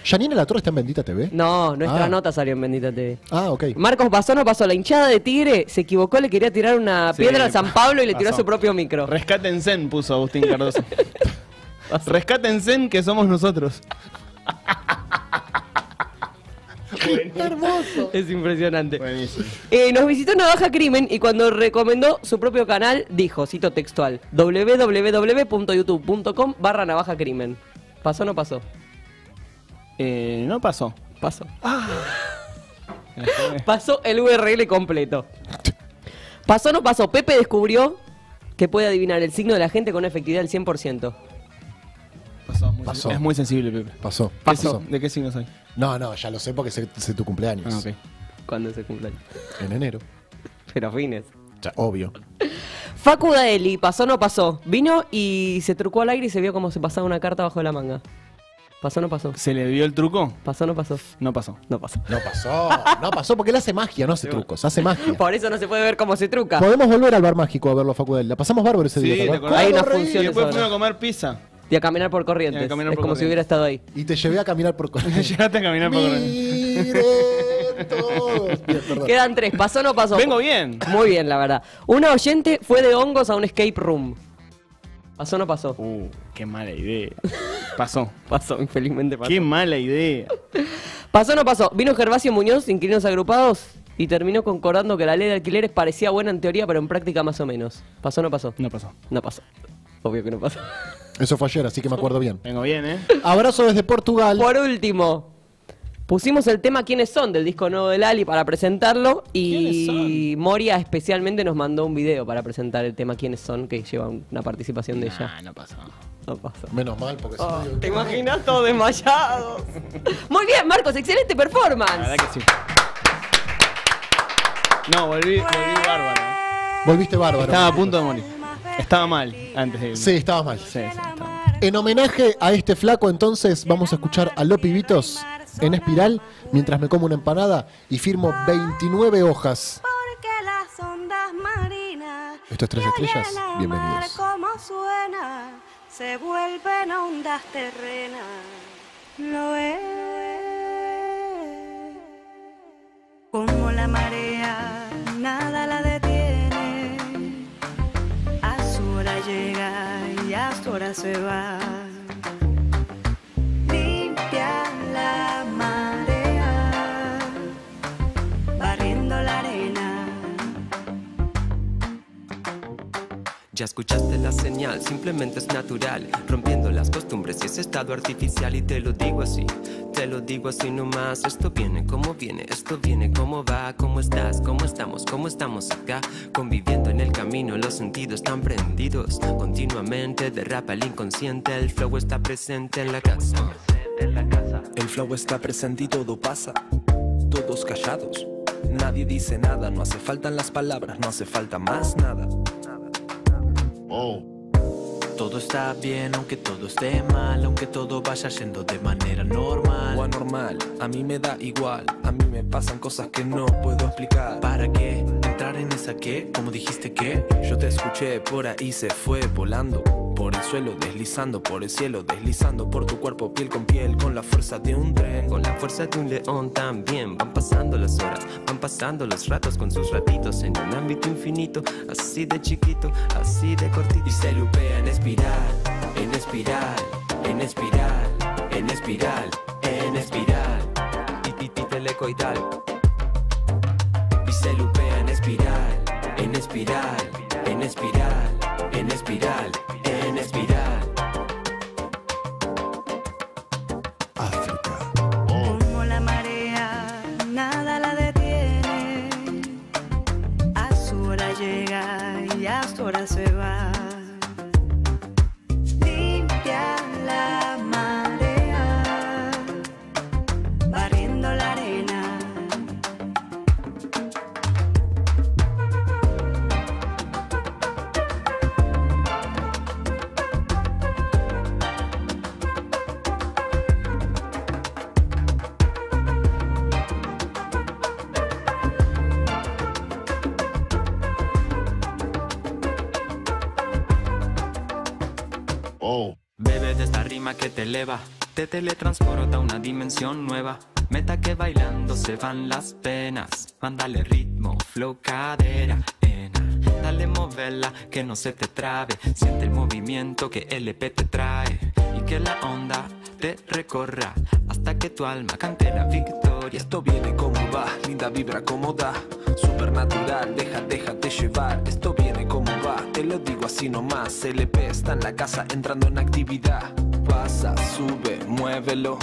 ¿Janine La Torre está en Bendita TV? No, nuestra Ah. nota salió en Bendita TV. Ah, ok. Marcos pasó, no pasó. La hinchada de Tigre se equivocó, le quería tirar una Sí, piedra a San Pablo y le tiró a pasó. su propio micro. Rescaten Zen, puso Agustín Cardoso. Rescaten Zen, que somos nosotros. Hermoso. Es impresionante. Buenísimo. Eh, nos visitó Navaja Crimen y cuando recomendó su propio canal dijo, cito textual, www.youtube.com barra Navaja Crimen. ¿Pasó o no pasó? Eh, no pasó. Pasó. Pasó el URL completo. Pasó o no pasó. Pepe descubrió que puede adivinar el signo de la gente con una efectividad del 100%. Pasó. muy Pasó. Es muy sensible, Pepe. Pasó. ¿Qué Pasó. si- ¿De qué signo soy? No, no, ya lo sé porque sé, sé tu cumpleaños. Ah, ok. Cuando se cumpla. En enero. Pero fines. Ya, obvio. Facu Daeli, pasó o no pasó. Vino y se trucó al aire y se vio como se pasaba una carta bajo la manga. ¿Pasó o no pasó? ¿Se le vio el truco? ¿Pasó o no pasó? No pasó. No pasó. No pasó. No pasó porque él hace magia, no hace trucos. Hace magia. Por eso no se puede ver cómo se truca. Podemos volver al bar mágico a verlo a Facu Del. La pasamos bárbaro ese día. Hay una ¿Cómo función Y después fuimos a comer pizza. Y a caminar por corrientes. Y a caminar es por como si Corrientes. hubiera estado ahí. Y te llevé a caminar por Llegaste a caminar por perdón. Quedan tres. ¿Pasó o no pasó? Vengo bien. Muy bien, la verdad. Una oyente fue de hongos a un escape room. ¿Pasó o no pasó? Uh, qué mala idea. Pasó. Pasó, infelizmente pasó. Qué mala idea. ¿Pasó o no pasó? Vino Gervasio Muñoz, inquilinos agrupados, y terminó concordando que la ley de alquileres parecía buena en teoría, pero en práctica más o menos. ¿Pasó o no pasó? No pasó. No pasó. Obvio que no pasó. Eso fue ayer, así que me acuerdo bien. Vengo bien, ¿eh? Abrazo desde Portugal. Por último, pusimos el tema ¿Quiénes son? del disco nuevo del Ali para presentarlo y ¿Quiénes Moria especialmente nos mandó un video para presentar el tema ¿Quiénes son? que lleva una participación de ella. Ah, no pasó. No pasó. Menos mal, porque si no, Oh, ¿Te imaginas todos desmayados? Muy bien, Marcos, excelente La performance. verdad que sí. No, volví, volví bárbaro. Volviste bárbaro. Estaba a punto de morir. Estaba mal antes de Sí, estabas mal. Sí, sí, estaba mal. En homenaje a este flaco, entonces, vamos a escuchar a Los Pibitos en espiral mientras me como una empanada y firmo 29 hojas. Porque las ondas marinas Esto es Tres Estrellas, bienvenidos. como suena, se vuelven ondas terrenas. Lo es. A su hora Ya escuchaste la señal, simplemente es natural, rompiendo las costumbres y ese estado artificial y te lo digo así, te lo digo así nomás, esto viene como viene, esto viene como va, cómo estás, cómo estamos, cómo estamos acá, conviviendo en el camino, los sentidos están prendidos, continuamente derrapa el inconsciente, el flow está presente en la casa. El flow está presente y todo pasa. Todos callados. Nadie dice nada, no hace falta las palabras, no hace falta más nada. Todo está bien, aunque todo esté mal, aunque todo vaya yendo de manera normal. O anormal, a mí me da igual, a mí me pasan cosas que no puedo explicar. ¿Para qué? ¿Entrar en esa qué? ¿Cómo dijiste qué? Yo te escuché, por ahí se fue volando. Por el suelo deslizando, por el cielo deslizando, por tu cuerpo piel con piel, con la fuerza de un tren. Con la fuerza de un león también van pasando las horas, van pasando los ratos con sus ratitos en un ámbito infinito, así de chiquito, así de cortito. Y se lupea en espiral, en espiral, en espiral, en espiral, en espiral. Y, telecoidal. Y se lupea en espiral, en espiral, en espiral, te teletransporta a una dimensión nueva. Meta que bailando se van las penas. Mándale ritmo, flow, cadera. Dale movela, que no se te trabe. Siente el movimiento que LP te trae. Y que la onda te recorra hasta que tu alma cante la victoria. Esto viene como va, linda vibra como da. Supernatural, deja, déjate llevar. Esto viene como va, te lo digo así nomás. LP está en la casa entrando en actividad. Pasa, sube, muévelo.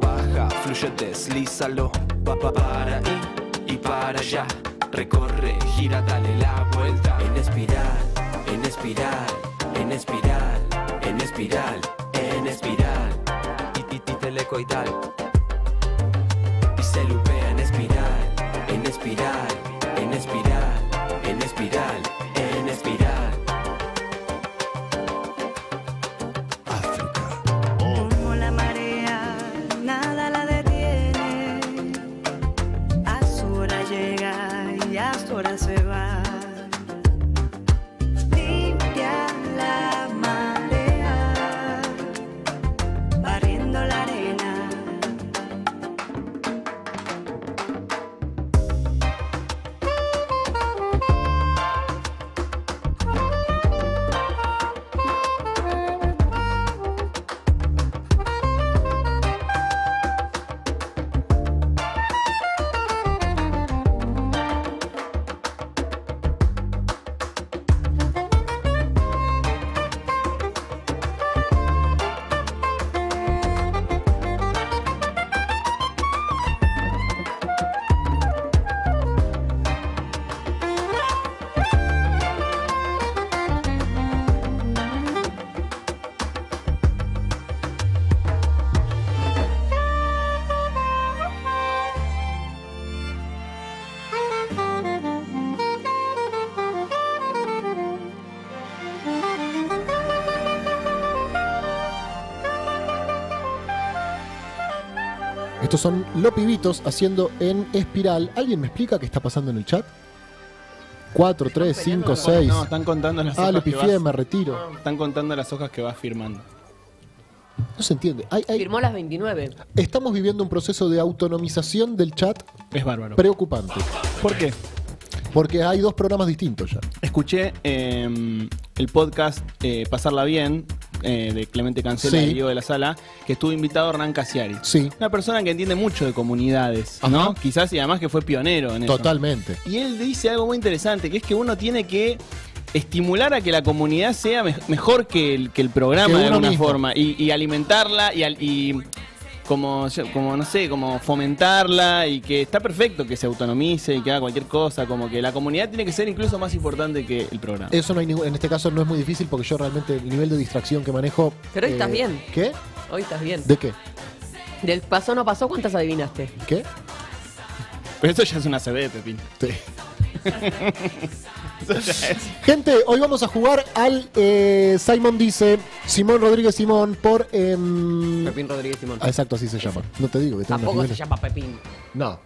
Baja, fluye, deslízalo. Pa, pa, para ahí y para allá. Recorre, gira, dale la vuelta. En espiral, en espiral, en espiral, en espiral, en espiral. Y, telecoidal. Y se lupea en espiral, en espiral, Estos son los pibitos haciendo en espiral. ¿Alguien me explica qué está pasando en el chat? 4, 3, 5, 6. No, están contando las Ah, hojas le que pifié, vas- me retiro. Están contando las hojas que vas firmando. No se entiende. Hay- hay- Firmó las 29. estamos viviendo un proceso de autonomización del chat Es bárbaro. preocupante. ¿Por qué? Porque hay dos programas distintos ya. Escuché eh, el podcast eh, Pasarla Bien eh, de Clemente Cancela Sí. y Diego de la Sala, que estuvo invitado Hernán Casiari. Sí, Una persona que entiende mucho de comunidades, Ajá. ¿no? Quizás y además que fue pionero en eso. totalmente. Y él dice algo muy interesante, que es que uno tiene que estimular a que la comunidad sea me- mejor que el, que el programa Que de alguna mismo. forma y, y alimentarla y, al- y como, como, no sé, como fomentarla y que está perfecto que se autonomice y que haga cualquier cosa, como que la comunidad tiene que ser incluso más importante que el programa. Eso no hay ningún- en este caso no es muy difícil porque yo realmente el nivel de distracción que manejo. Pero hoy estás bien. ¿Qué? Hoy estás bien. ¿De qué? Del pasó no pasó, ¿cuántas adivinaste? ¿Qué? Pero eso ya es una CB, Pepín. Sí. Gente, hoy vamos a jugar al eh, Simon dice, Simón Rodríguez Simón por... em, Pepín Rodríguez Simón. ah, exacto, así se llama. No te digo que tengo Tampoco se niveles- llama Pepín. No,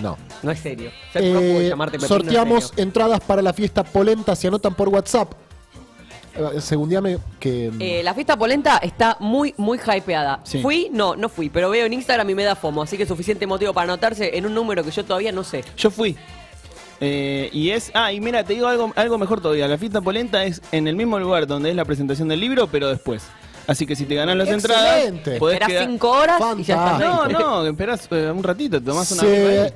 no. No es serio. Ser Eh, llamarte Pepín. sorteamos no es serio. entradas para la fiesta Polenta, se anotan por WhatsApp. Eh, Segundiame que... Eh, la fiesta polenta está muy, muy hypeada. Sí. ¿Fui? No, no fui, pero veo en Instagram y me da FOMO, así que suficiente motivo para anotarse en un número que yo todavía no sé. Yo fui. Eh, y es. Ah, y mira, te digo algo, algo mejor todavía. La fiesta polenta es en el mismo lugar donde es la presentación del libro, pero después. Así que si te ganas las Excelente. entradas. podés Esperás quedar- cinco horas y ya ahí. No, no, esperás eh, un ratito, te tomás una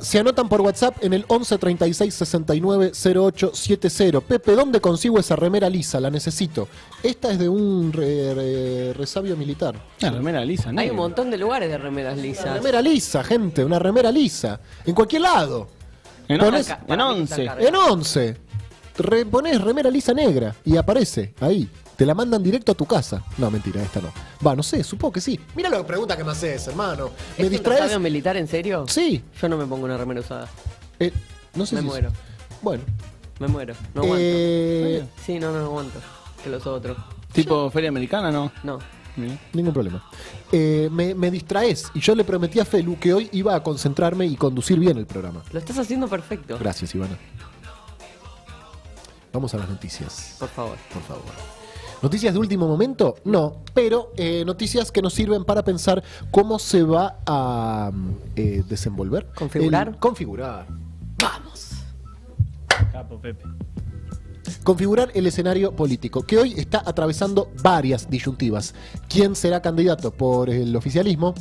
Se, anotan por WhatsApp en el 11 36 69 08 70. Pepe, ¿dónde consigo esa remera lisa? La necesito. Esta es de un re- re- resabio militar. Ah, remera lisa, Hay negra. un montón de lugares de remeras Una lisas. remera lisa, gente, una remera lisa. En cualquier lado. En, Ponés- once, en once. En 11. Re- ponés remera lisa negra y aparece ahí. Te la mandan directo a tu casa. No, mentira, esta no. Va, no sé, supongo que sí. Mira la pregunta que me haces, hermano. ¿Me ¿Es un distraes? resabio militar en serio? Sí. Yo no me pongo una remera usada. Eh, no sé Me si- muero. Bueno. Me muero. No aguanto. Eh, Sí, no, no aguanto. Que los otros. Tipo feria americana, ¿no? No. Ningún problema. Eh, me, me distraes y yo le prometí a Felu que hoy iba a concentrarme y conducir bien el programa. Lo estás haciendo perfecto. Gracias, Ivana. Vamos a las noticias, Por favor. por favor. ¿Noticias de último momento? No, pero eh, noticias que nos sirven para pensar cómo se va a eh, desenvolver. ¿Configurar? El- configurar. Capo, Pepe. Configurar el escenario político, que hoy está atravesando varias disyuntivas. ¿Quién será candidato por el oficialismo?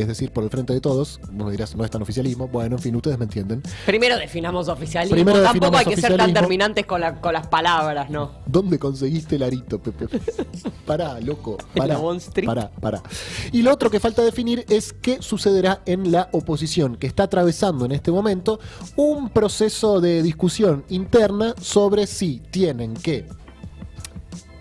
Es decir, por el frente de todos. Me dirás, no es tan oficialismo. Bueno, en fin, ustedes me entienden. Primero definamos oficialismo. Primero Tampoco definamos hay que ser tan terminantes con, la- con las palabras, ¿no? ¿Dónde conseguiste el arito, Pepe? Pará, loco. Pará, la Bond Street. pará, pará. Y lo otro que falta definir es qué sucederá en la oposición, que está atravesando en este momento un proceso de discusión interna sobre si tienen que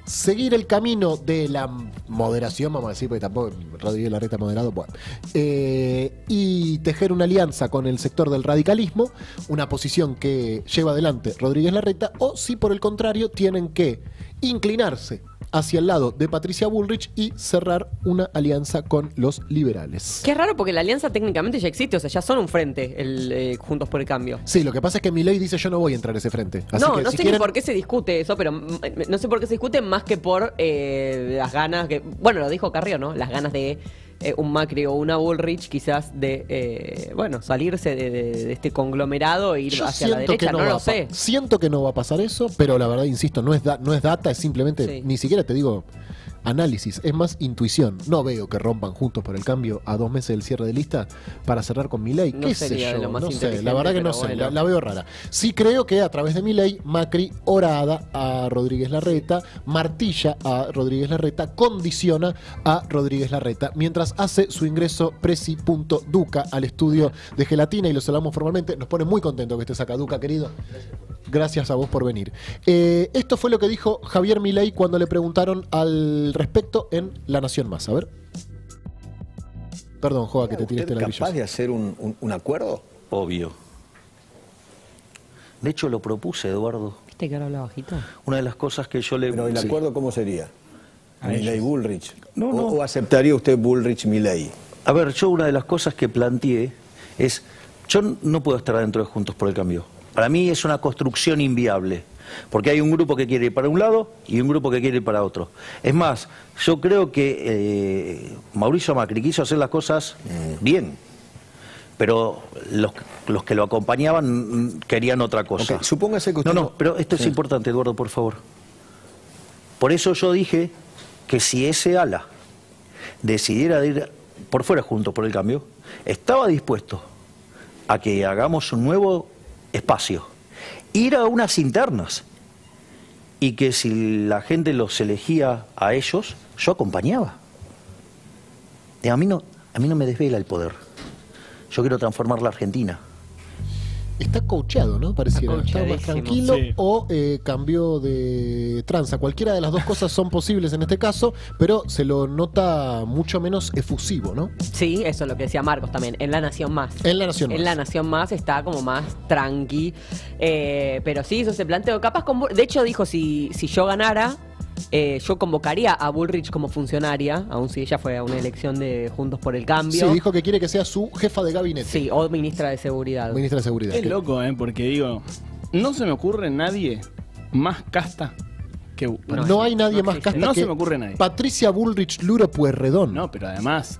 seguir el camino de la moderación, vamos a decir, porque tampoco Rodríguez Larreta moderado, bueno, eh, y tejer una alianza con el sector del radicalismo, una posición que lleva adelante Rodríguez Larreta, o si por el contrario tienen que inclinarse hacia el lado de Patricia Bullrich y cerrar una alianza con los liberales. Qué raro porque la alianza técnicamente ya existe, o sea, ya son un frente, el eh, Juntos por el Cambio. Sí, lo que pasa es que Milei dice yo no voy a entrar a ese frente. Así no, que no si sé quieren- ni por qué se discute eso, pero no sé por qué se discute más que por eh, las ganas que. Bueno, lo dijo Carrió, ¿no? Las ganas de eh, un Macri o una Bullrich, quizás de, eh, bueno, salirse de, de- de este conglomerado e ir Yo hacia la derecha, que no, lo sé. Siento que no va a pasar eso, pero la verdad, insisto, no es, da- no es data, es simplemente, Sí. ni siquiera te digo análisis, es más intuición. No veo que rompan juntos por el cambio a dos meses del cierre de lista para cerrar con Milei. No ¿Qué sé yo? lo más no sé, la verdad que no sé, la, la veo rara. Sí creo que a través de Milei, Macri orada a Rodríguez Larreta, martilla a Rodríguez Larreta, condiciona a Rodríguez Larreta, mientras hace su ingreso presi.duca al estudio de gelatina y lo saludamos formalmente. Nos pone muy contento que estés acá, Duca, querido. Gracias a vos por venir. Eh, esto fue lo que dijo Javier Milei cuando le preguntaron al respecto en La Nación Más. A ver. Perdón, Joa, que te ¿Usted ladrillo. capaz de hacer un, un- un acuerdo? Obvio. De hecho, lo propuse, Eduardo. ¿Viste que ahora habla bajito? Una de las cosas que yo le... Pero el Sí. acuerdo, ¿cómo sería? Milei Bullrich. No, o, no. o aceptaría usted Bullrich Milei? A ver, yo una de las cosas que planteé es, yo no puedo estar adentro de Juntos por el Cambio. Para mí es una construcción inviable, porque hay un grupo que quiere ir para un lado y un grupo que quiere ir para otro. Es más, yo creo que eh, Mauricio Macri quiso hacer las cosas bien, pero los, los que lo acompañaban mm, querían otra cosa. Supóngase que usted No, no- pero esto es importante, Eduardo, por favor. Por eso yo dije que si ese ala decidiera de ir por fuera juntos por el cambio, estaba dispuesto a que hagamos un nuevo espacio, ir a unas internas y que si la gente los elegía a ellos, yo acompañaba. Y a mí no, a mí no me desvela el poder. Yo quiero transformar la Argentina. Está coacheado, ¿no? Pareciera. Está Está más tranquilo Sí. o eh, cambió de tranza. Cualquiera de las dos cosas son posibles en este caso, pero se lo nota mucho menos efusivo, ¿no? Sí, eso es lo que decía Marcos también, en La Nación Más. En La Nación En Más. La Nación Más está como más tranqui. eh, pero sí, eso se planteó. Capaz con. De hecho, dijo: si, si yo ganara, eh, yo convocaría a Bullrich como funcionaria, aun si ella fue a una elección de Juntos por el Cambio. Sí, dijo que quiere que sea su jefa de gabinete. Sí, o ministra de Seguridad. Ministra de Seguridad. Es Que- loco, ¿eh? Porque digo, no se me ocurre nadie más casta que... No, No, hay nadie no más existe. casta No que se me ocurre nadie. Patricia Bullrich Luro Puerredón. No, pero además,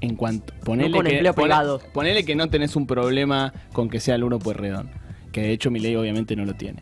en cuanto. Ponele, con que, empleo pone- privado. ponele que no tenés un problema con que sea el uno Pueyrredón. Que de hecho mi ley obviamente no lo tiene.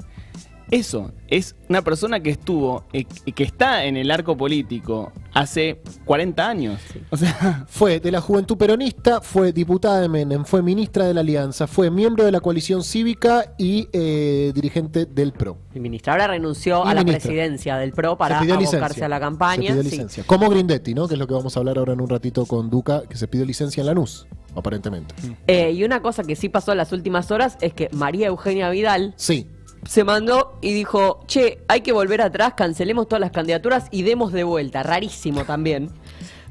Eso es una persona que estuvo y que está en el arco político hace 40 años. O sea, Fue de la Juventud Peronista, fue diputada de Menem, fue ministra de la Alianza, fue miembro de la coalición cívica y eh, dirigente del PRO. El ministro ahora renunció Y a la ministra. presidencia del PRO para abocarse licencia. a la campaña. Se pidió Sí. licencia. Como Grindetti, ¿no? Que es lo que vamos a hablar ahora en un ratito con Duca, que se pidió licencia en Lanús, aparentemente. Eh, y una cosa que sí pasó en las últimas horas es que María Eugenia Vidal Sí. Se mandó y dijo, che, hay que volver atrás, cancelemos todas las candidaturas y demos de vuelta. Rarísimo también.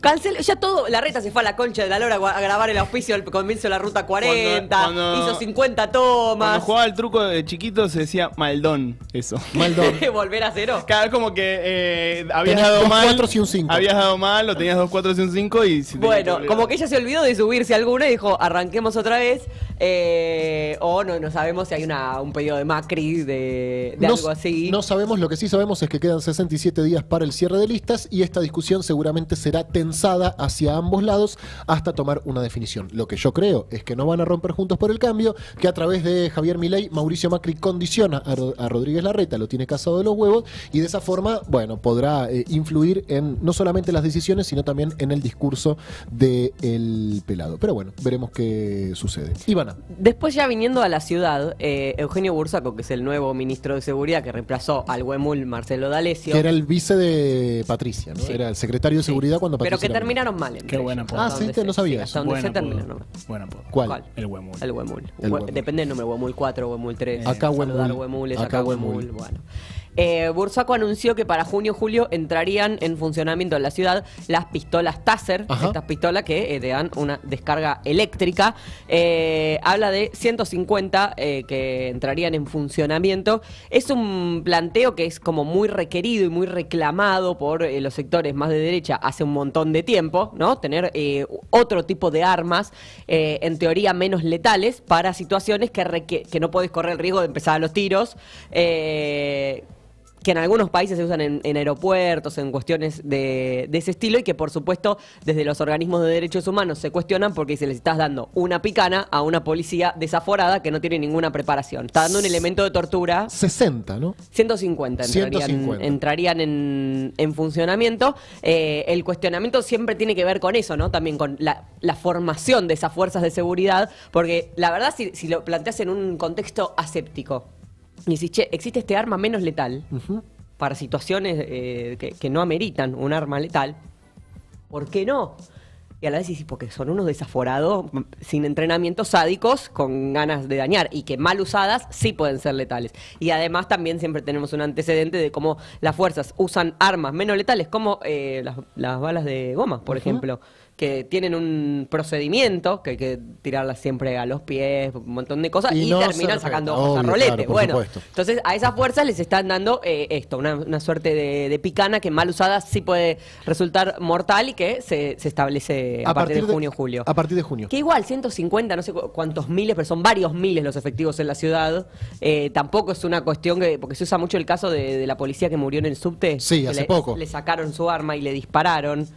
Cancel, ya todo, la reta se fue a la concha de la lora a grabar el auspicio al comienzo de la ruta 40, Cuando- cuando- hizo 50 Cuando tomas. jugaba el truco de chiquito se decía maldón, eso. Maldón. Volver a cero. Cada vez como que eh, habías Tenés dado dos mal. y un cinco. Habías dado mal, o tenías dos cuatros y un cinco y... si tenías Bueno, como que ella se olvidó de subirse alguna y dijo, arranquemos otra vez. eh, o no, no sabemos si hay una, un pedido de Macri, de, de no, algo así. no sabemos, lo que sí sabemos es que quedan 67 días para el cierre de listas y esta discusión seguramente será hacia ambos lados hasta tomar una definición. Lo que yo creo es que no van a romper juntos por el cambio, que a través de Javier Milei, Mauricio Macri condiciona a, Ro- a Rodríguez Larreta, lo tiene casado de los huevos y de esa forma, bueno, podrá eh, influir en no solamente las decisiones, sino también en el discurso del pelado. Pero bueno, veremos qué sucede. Ivana. Después ya viniendo a la ciudad, eh, Eugenio Bursaco, que es el nuevo ministro de Seguridad que reemplazó al Huemul Marcelo D'Alessio. Que era el vice de Patricia, ¿no? Sí. Era el secretario de seguridad cuando pero Patricia que terminaron mal. Qué buena hasta Ah, sí, te- no sabía Hasta donde se terminaron mal. Buen apodo. ¿Cuál? El Huemul. El Huemul. Depende del número, Huemul 4, Huemul 3. Acá Saludar Huemul. Huemules, Acá. Huemul. Bueno. Eh, Bursaco anunció que para junio julio entrarían en funcionamiento en la ciudad las pistolas Taser, Ajá. estas pistolas que eh, te dan una descarga eléctrica. Eh, habla de 150 eh, que entrarían en funcionamiento. Es un planteo que es como muy requerido y muy reclamado por los sectores más de derecha hace un montón de tiempo, ¿no? Tener otro tipo de armas, en teoría menos letales, para situaciones que, no podés correr el riesgo de empezar a los tiros. eh, que en algunos países se usan en, en aeropuertos, en cuestiones de, de ese estilo, y que por supuesto desde los organismos de derechos humanos se cuestionan porque se les estás dando una picana a una policía desaforada que no tiene ninguna preparación. Está dando un elemento de tortura. 60, ¿no? 150 entrarían, 150. entrarían en, en funcionamiento. Eh, el cuestionamiento siempre tiene que ver con eso, ¿no? También con la, la formación de esas fuerzas de seguridad, porque la verdad, si, si lo planteas en un contexto aséptico, y decís, che, existe este arma menos letal para situaciones eh, que, que no ameritan un arma letal, ¿por qué no? Y a la vez decís, porque son unos desaforados, m- sin entrenamiento, sádicos, con ganas de dañar, y que mal usadas sí pueden ser letales. Y además también siempre tenemos un antecedente de cómo las fuerzas usan armas menos letales, como eh, las, las balas de goma, por ejemplo, que tienen un procedimiento, que hay que tirarlas siempre a los pies, un montón de cosas, Y y, no se terminan sacando rolete. claro, por bueno, supuesto. entonces a esas fuerzas les están dando eh, esto, una, una suerte de, de picana que mal usada sí puede resultar mortal y que se, se establece a, partir, de junio julio. A partir de junio. Que igual, 150, no sé cu- cuántos miles, pero son varios miles los efectivos en la ciudad. Eh, tampoco es una cuestión que. Porque se usa mucho el caso de, de la policía que murió en el subte. Sí, hace le, poco. Le sacaron su arma y le dispararon.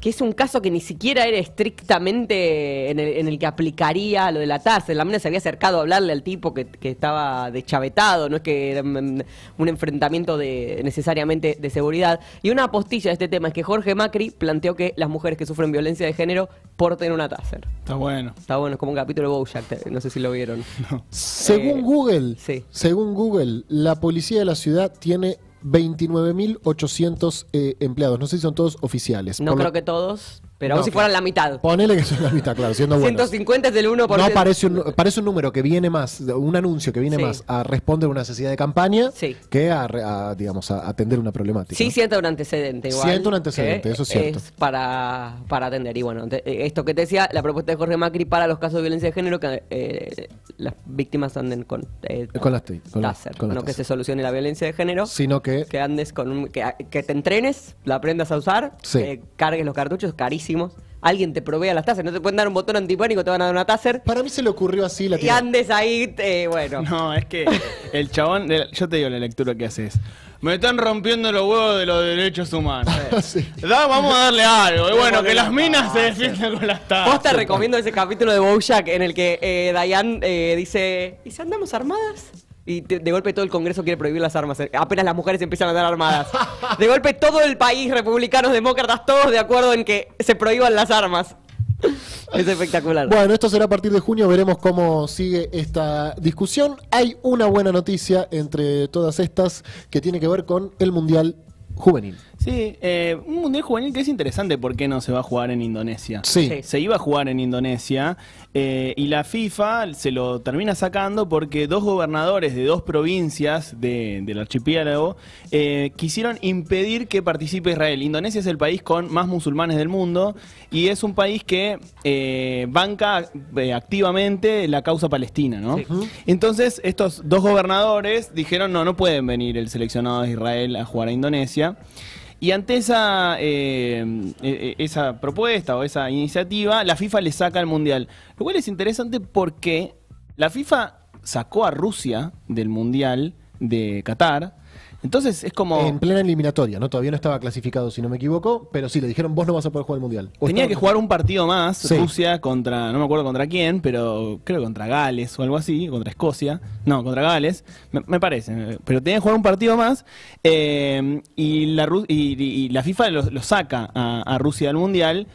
Que es un caso que ni siquiera era estrictamente en el, en el que aplicaría lo de la tasa. La mina se había acercado a hablarle al tipo que, que estaba deschavetado, no es que era un enfrentamiento de necesariamente de seguridad. Y una apostilla de este tema es que Jorge Macri planteó que las mujeres que sufren violencia de género porten una taser. Está bueno. Está bueno, es como un capítulo de Bojack, no sé si lo vieron. Según Eh, Google, sí. según Google, la policía de la ciudad tiene 29.800 eh, empleados. No sé si son todos oficiales. No Por lo- creo que todos, pero No, aún si fueran la mitad. Ponele que son la mitad, claro, siendo buenos. 150 es del 1%. No parece un, parece un número que viene más, un anuncio que viene Sí. más a responder una necesidad de campaña Sí. que a, digamos, a atender una problemática. Sí, ¿no? sienta un antecedente igual. Sienta un antecedente, eso es cierto. para, para atender. Y bueno, te- eh, esto que te decía, la propuesta de Jorge Macri para los casos de violencia de género, que eh, las víctimas anden con, eh, Con las con con la no que se solucione la violencia de género. Sino que Que andes con un, que, que te entrenes, la aprendas a usar, Sí. eh, cargues los cartuchos carísimos, alguien te provea las taser, no te pueden dar un botón antipánico, te van a dar una taser, para mí se le ocurrió así la y andes ahí, eh, bueno. No, es que el chabón, yo te digo la lectura que haces. Me están rompiendo los huevos de los derechos humanos. Sí. Da, vamos a darle algo. Y bueno, que las la minas se defiendan con las tazas. Vos te recomiendo ese capítulo de Bojack en el que eh, Diane eh, dice, ¿y si andamos armadas? Y de golpe todo el Congreso quiere prohibir las armas. Apenas las mujeres empiezan a andar armadas. De golpe todo el país, republicanos, demócratas, todos de acuerdo en que se prohíban las armas. Es espectacular. Bueno, esto será a partir de junio, veremos cómo sigue esta discusión. Hay una buena noticia entre todas estas que tiene que ver con el Mundial Juvenil. Sí, eh, un mundial juvenil que es interesante por qué no se va a jugar en Indonesia. Sí. Sí. Se iba a jugar en Indonesia eh, y la FIFA se lo termina sacando porque dos gobernadores de dos provincias de- del archipiélago eh, quisieron impedir que participe Israel. Indonesia es el país con más musulmanes del mundo y es un país que eh, banca eh, activamente la causa palestina, ¿no? Sí. Entonces estos dos gobernadores dijeron no, no pueden venir el seleccionado de Israel a jugar a Indonesia. Y ante esa, eh, eh, esa propuesta o esa iniciativa, la FIFA le saca el Mundial. Lo cual es interesante porque la FIFA sacó a Rusia del Mundial de Qatar. Entonces es como... En plena eliminatoria, ¿no? Todavía no estaba clasificado, si no me equivoco, pero sí, le dijeron, vos no vas a poder jugar el Mundial. O Tenía que jugar un partido más, Sí. Rusia contra, no me acuerdo contra quién, pero creo que contra Gales o algo así, contra Escocia. No, contra Gales, me, me parece. Pero tenía que jugar un partido más eh, y, la, y, y- y la FIFA lo, lo saca a, a Rusia del Mundial.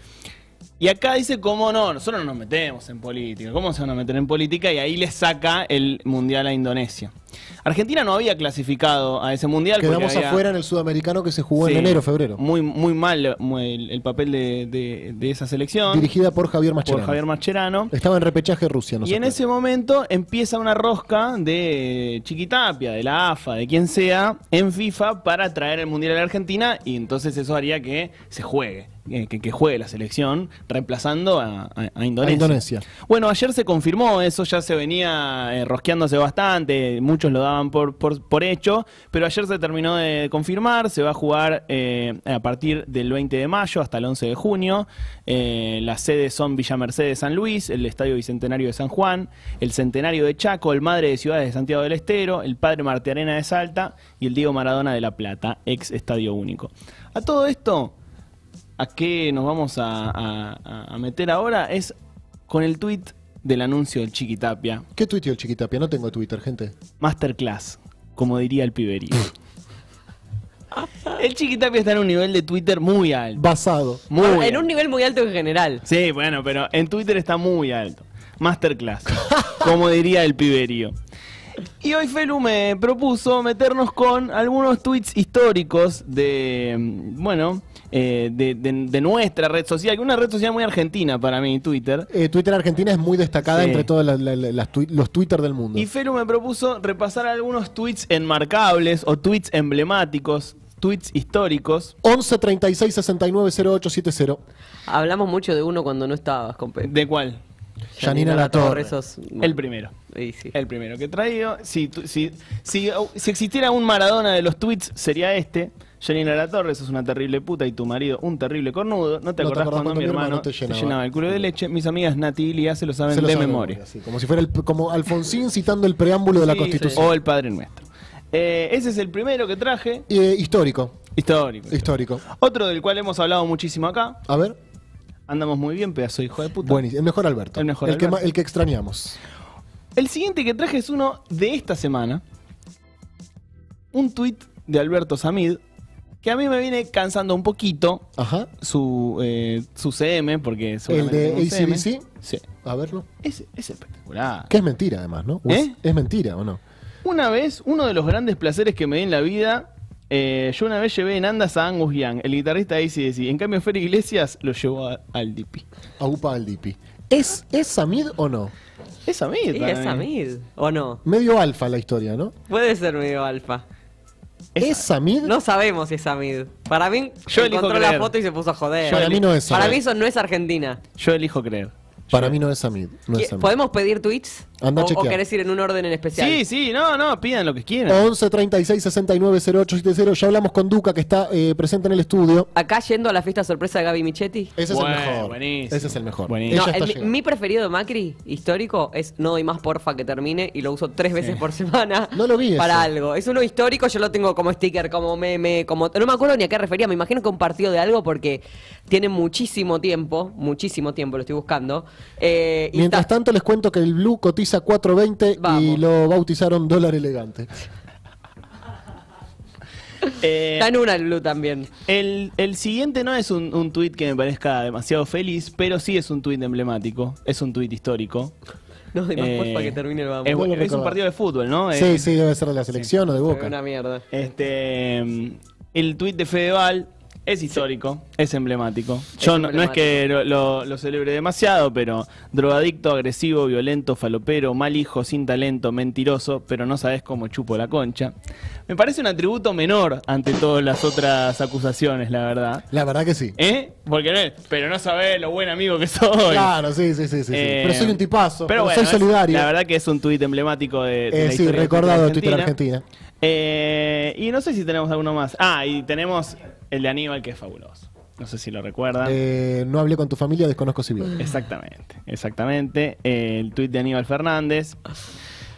Y acá dice, ¿cómo no? Nosotros no nos metemos en política. ¿Cómo se van a meter en política? Y ahí le saca el Mundial a Indonesia. Argentina no había clasificado a ese Mundial. Quedamos había- afuera en el sudamericano que se jugó en enero, febrero. Muy, muy mal muy el, el papel de, de- de esa selección. Dirigida por Javier por Mascherano. Javier Mascherano. Estaba en repechaje Rusia, no y en acuerda. ese momento empieza una rosca de Chiquitapia, de la AFA, de quien sea, en FIFA para traer el Mundial a la Argentina y entonces eso haría que se juegue, eh, que, que juegue la selección reemplazando a, a- a Indonesia. A Indonesia. Bueno, ayer se confirmó eso, ya se venía eh, rosqueándose bastante, lo daban por, por, hecho, pero ayer se terminó de confirmar, se va a jugar eh, a partir del 20 de mayo hasta el 11 de junio. Eh, las sedes son Villa Mercedes San Luis, el Estadio Bicentenario de San Juan, el Centenario de Chaco, el Madre de Ciudades de Santiago del Estero, el Padre Martí Arena de Salta y el Diego Maradona de La Plata, ex Estadio Único. A todo esto, ¿a qué nos vamos a, meter ahora? Es con el tweet del anuncio del Chiquitapia. ¿Qué tuiteó el Chiquitapia? No tengo Twitter, gente. Masterclass, como diría el piberío. el Chiquitapia está en un nivel de Twitter muy alto. Basado. Muy en alto. un nivel muy alto en general. Sí, bueno, pero en Twitter está muy alto. Masterclass, como diría el piberío. Y hoy Felu me propuso meternos con algunos tweets históricos de, mm, bueno, eh, de, de- de nuestra red social, que es una red social muy argentina para mí, Twitter. Eh, Twitter Argentina es muy destacada Sí. entre todos la- la- los Twitter del mundo. Y Felu me propuso repasar algunos tweets enmarcables o tweets emblemáticos, tweets históricos. 11 36 69 08 70. Hablamos mucho de uno cuando no estabas, compe. ¿De cuál? Janina Latorre. sos- El primero. Sí, sí. El primero que traigo. Si, tu- si, si, si existiera un Maradona de los tweets, sería este. Janina La Torre, sos una terrible puta y tu marido un terrible cornudo. ¿No te acordás cuando, mi hermano te llenaba. el culo de leche? Mis amigas Nati y Lía se lo saben Se lo de memoria. sí, como si fuera el, como Alfonsín citando el preámbulo de la Sí, Constitución. O el Padre Nuestro. Eh, ese es el primero que traje. Eh, histórico. Histórico. Histórico. Otro del cual hemos hablado muchísimo acá. A ver. Andamos muy bien, pedazo hijo de puta. Buenísimo. El mejor Alberto. El mejor el, Que, Alberto. ma- el que extrañamos. El siguiente que traje es uno de esta semana. Un tuit de Alberto Samid. Que a mí me viene cansando un poquito Ajá. su, eh, su CM, porque El de tengo un CM. ACDC. Sí. A verlo. Es, es espectacular. Que es mentira, además, ¿no? ¿O es- ¿Eh? ¿Es mentira o no? Una vez, uno de los grandes placeres que me di en la vida, eh, yo una vez llevé en andas a Angus Young, el guitarrista de ACDC. En cambio, Fer Iglesias lo llevó a- al DP. Aupa al Dipi. ¿Es, ¿Es Samid o no? Es Samid. Sí, es. Samid, ¿o no? Medio alfa la historia, ¿no? Puede ser medio alfa. ¿Es Samid? No sabemos si es Samid. Para mí, Yo elijo encontró la creer. foto y se puso a joder. Para mí no es Para Samid. mí eso no es Argentina. Yo elijo creer. Para mí no es Samid. No es ¿Qui- Samid. ¿Podemos pedir tweets? Anda a o, o querés ir en un orden en especial? Sí, sí, no, no, pidan lo que quieran. 11 36 69 08 70. Ya hablamos con Duca, que está eh, presente en el estudio. Acá yendo a la fiesta sorpresa de Gaby Michetti. Ese es el mejor. buenísimo. Ese es el mejor. Buenísimo. No, el- mi, preferido de Macri histórico es No doy más porfa que termine y lo uso tres veces por semana. No lo vi Para algo. Es uno histórico, yo lo tengo como sticker, como meme, como. No me acuerdo ni a qué refería, me imagino que un partido de algo porque tiene muchísimo tiempo, muchísimo tiempo, lo estoy buscando. Eh, y Mientras está- tanto, les cuento que el Blue cotiza 4.20 y Vamos. lo bautizaron dólar elegante. Eh, está en una el Blue también. el, el siguiente no es un, un tuit que me parezca demasiado feliz, pero sí es un tuit emblemático. Es un tuit histórico. No doy más Eh, porfa que termine el vamos. Es, No es un partido de fútbol, ¿no? Sí, Eh, sí, debe ser de la selección o de Boca. Una mierda. Este, mm, el tuit de Fedeval Es histórico, es emblemático. Yo no, no es que lo, lo- lo celebre demasiado, pero drogadicto, agresivo, violento, falopero, mal hijo, sin talento, mentiroso, pero no sabes cómo chupo la concha. Me parece un atributo menor ante todas las otras acusaciones, la verdad. La verdad que sí. ¿Eh? Porque no es, pero no sabés lo buen amigo que soy. Claro, sí, sí, sí, sí. sí. Eh, pero soy un tipazo, pero, bueno, soy es- solidario. La verdad que es un tuit emblemático de, de Eh, la sí, recordado de Twitter Twitter Argentina. Eh, y no sé si tenemos alguno más. Ah, y tenemos el de Aníbal, que es fabuloso. No sé si lo recuerdan. Eh, no hablé con tu familia, desconozco si bien. Exactamente, exactamente. El tuit de Aníbal Fernández.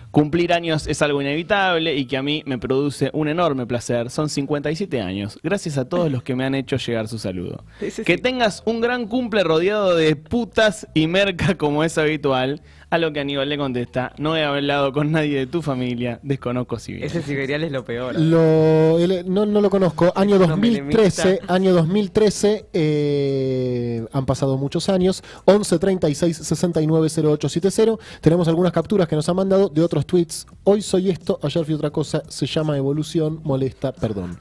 Cumplir años es algo inevitable y que a mí me produce un enorme placer. Son 57 años. Gracias a todos los que me han hecho llegar su saludo. Que sí. tengas un gran cumple rodeado de putas y merca como es habitual. A lo que Aníbal le contesta, no he hablado con nadie de tu familia, desconozco si bien. Ese Siberial es lo peor. Lo, el- no, no lo conozco. Año uno 2013. menemista. Año 2013. eh, han pasado muchos años. 11 36 69 0870. Tenemos algunas capturas que nos han mandado de otros tweets. Hoy soy esto, ayer fui otra cosa. Se llama evolución, molesta, perdón.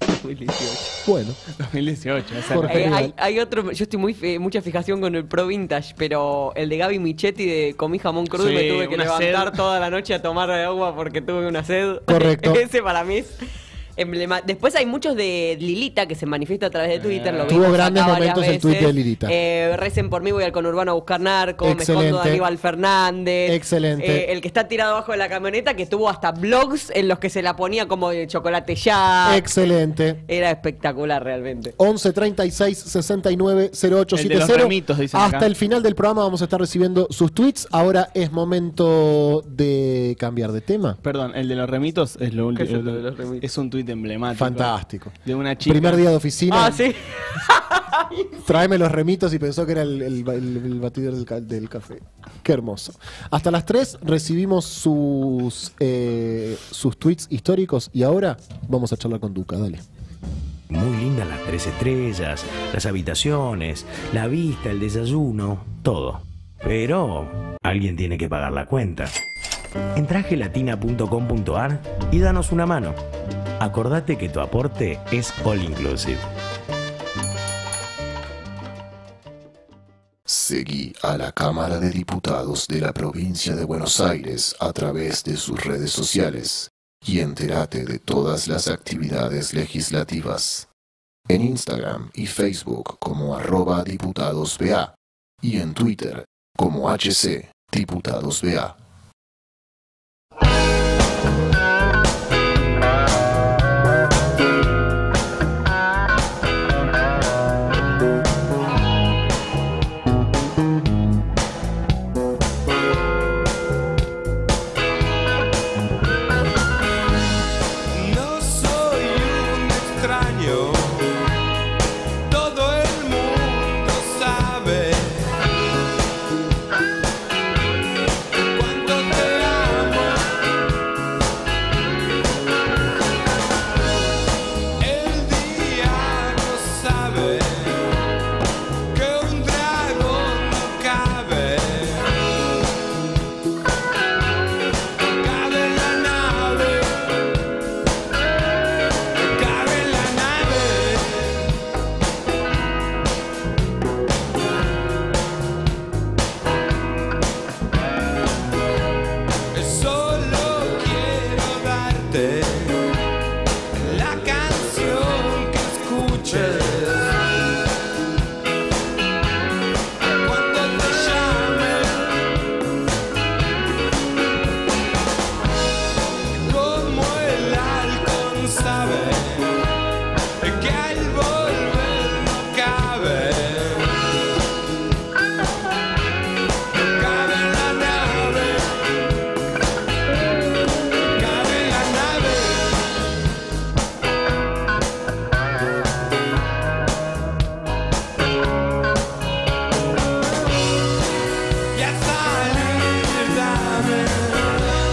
2018. Bueno, 2018. esa Jorge. Eh, hay, hay otro, yo estoy muy fe- mucha fijación con el Pro Vintage, pero el de Gaby Michetti de comí jamón crudo y Sí, me tuve que levantar sed. toda la noche a tomar agua porque tuve una sed. Correcto. Ese para mí es emblema. Después hay muchos de Lilita que se manifiesta a través de Twitter. Lo Tuvo grandes momentos el tuit de. Lilita. Eh, recen por mí, voy al conurbano a buscar narco, me escondo Excelente. de Aníbal Fernández. Excelente. Eh, el que está tirado abajo de la camioneta que tuvo hasta blogs en los que se la ponía como de chocolate ya. excelente. Era espectacular realmente. 11 36 69 0870. El de los remitos, dicen Hasta acá. el final del programa vamos a estar recibiendo sus tweets. Ahora es momento de cambiar de tema. Perdón, el de los remitos es lo ¿Qué es último. remitos? Es un tuit emblemático. Fantástico. De una chica. Primer día de oficina. Ah, sí. Tráeme los remitos y pensó que era el, el- el- el batidor del, ca- del café. Qué hermoso. Hasta las 3 recibimos sus, eh, sus tweets históricos y ahora vamos a charlar con Duca. Dale. Muy lindas las tres estrellas, las habitaciones, la vista, el desayuno, todo. Pero alguien tiene que pagar la cuenta. Entra gelatina.com.ar y danos una mano. Acordate que tu aporte es all inclusive. Seguí a la Cámara de Diputados de la Provincia de Buenos Aires a través de sus redes sociales y entérate de todas las actividades legislativas. En Instagram y Facebook como arroba diputadosBA y en Twitter como HC diputadosBA. No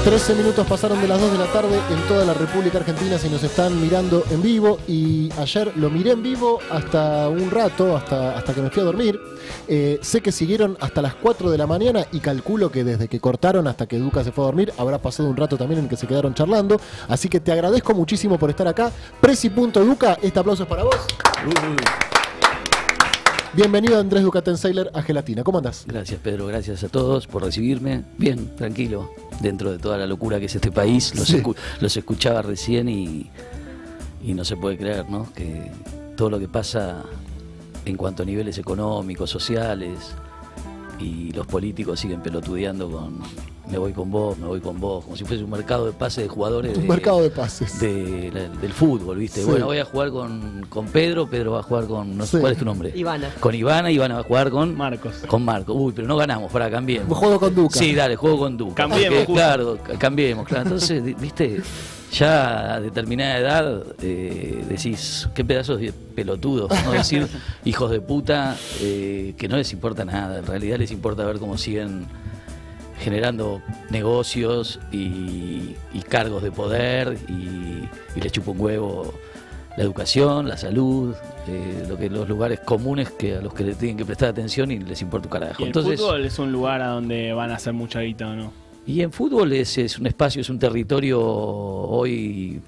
13 minutos pasaron de las 2 de la tarde en toda la República Argentina si nos están mirando en vivo y ayer lo miré en vivo hasta un rato, hasta, hasta que me fui a dormir. Eh, sé que siguieron hasta las 4 de la mañana y calculo que desde que cortaron hasta que Duca se fue a dormir habrá pasado un rato también en que se quedaron charlando. Así que te agradezco muchísimo por estar acá. Presi.duca, este aplauso es para vos. Bienvenido Andrés Ducatenseiler a Gelatina. ¿Cómo andás? Gracias Pedro, gracias a todos por recibirme. Bien, tranquilo, dentro de toda la locura que es este país. Los, Sí. escu- los escuchaba recién y, y no se puede creer, ¿no? Que todo lo que pasa en cuanto a niveles económicos, sociales y los políticos siguen pelotudeando con me voy con vos, me voy con vos, como si fuese un mercado de pases de jugadores Un de- mercado de pases. de del fútbol, ¿viste? Sí. Bueno, voy a jugar con, con Pedro, Pedro va a jugar con, no sé Sí. cuál es tu nombre. Ivana. Con Ivana, Ivana va a jugar con Marcos. Con Marco. Uy, pero no ganamos, para cambiemos. Juego con Duca. Sí, dale, juego con Duca. Cambiemos, Porque, claro, ca- cambiemos, claro. Entonces, viste, ya a determinada edad eh, decís, qué pedazos de pelotudos, no decir hijos de puta, eh, que no les importa nada, en realidad les importa ver cómo siguen generando negocios y, y cargos de poder y, y les chupa un huevo la educación, la salud, eh, lo que los lugares comunes que a los que le tienen que prestar atención y les importa un carajo. Y el Entonces, fútbol es un lugar a donde van a hacer mucha guita, ¿o no? y en fútbol es, es un espacio, es un territorio hoy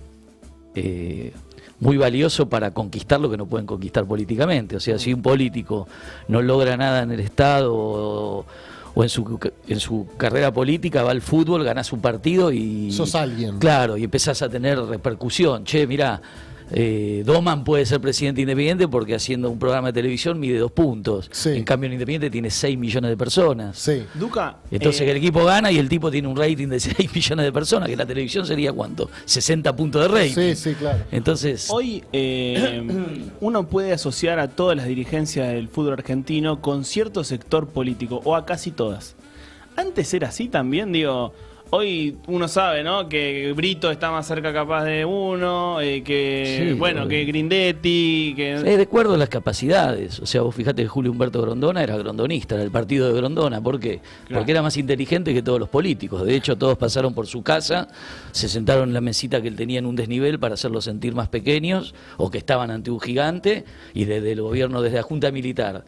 eh, muy valioso para conquistar lo que no pueden conquistar políticamente. O sea, si un político no logra nada en el Estado o, o en, su, en su carrera política, va al fútbol, ganás un partido y... Sos alguien. Claro, y empezás a tener repercusión. Che, mirá, eh, Doman puede ser presidente independiente porque haciendo un programa de televisión mide dos puntos. En cambio, en Independiente tiene 6 millones de personas. Duca. Entonces eh, el equipo gana y el tipo tiene un rating de 6 millones de personas, que la televisión sería cuánto? 60 puntos de rating. Sí, sí, claro. Entonces, Hoy eh, uno puede asociar a todas las dirigencias del fútbol argentino con cierto sector político, o a casi todas. Antes era así también, digo. Hoy uno sabe, ¿no? Que Brito está más cerca capaz de uno, eh, que Sí, bueno, que Grindetti, que acuerdo a las capacidades. O sea, vos fijate que Julio Humberto Grondona era grondonista, era el partido de Grondona. ¿Por qué? Claro. Porque era más inteligente que todos los políticos. De hecho, todos pasaron por su casa, se sentaron en la mesita que él tenía en un desnivel para hacerlos sentir más pequeños o que estaban ante un gigante y desde el gobierno, desde la Junta Militar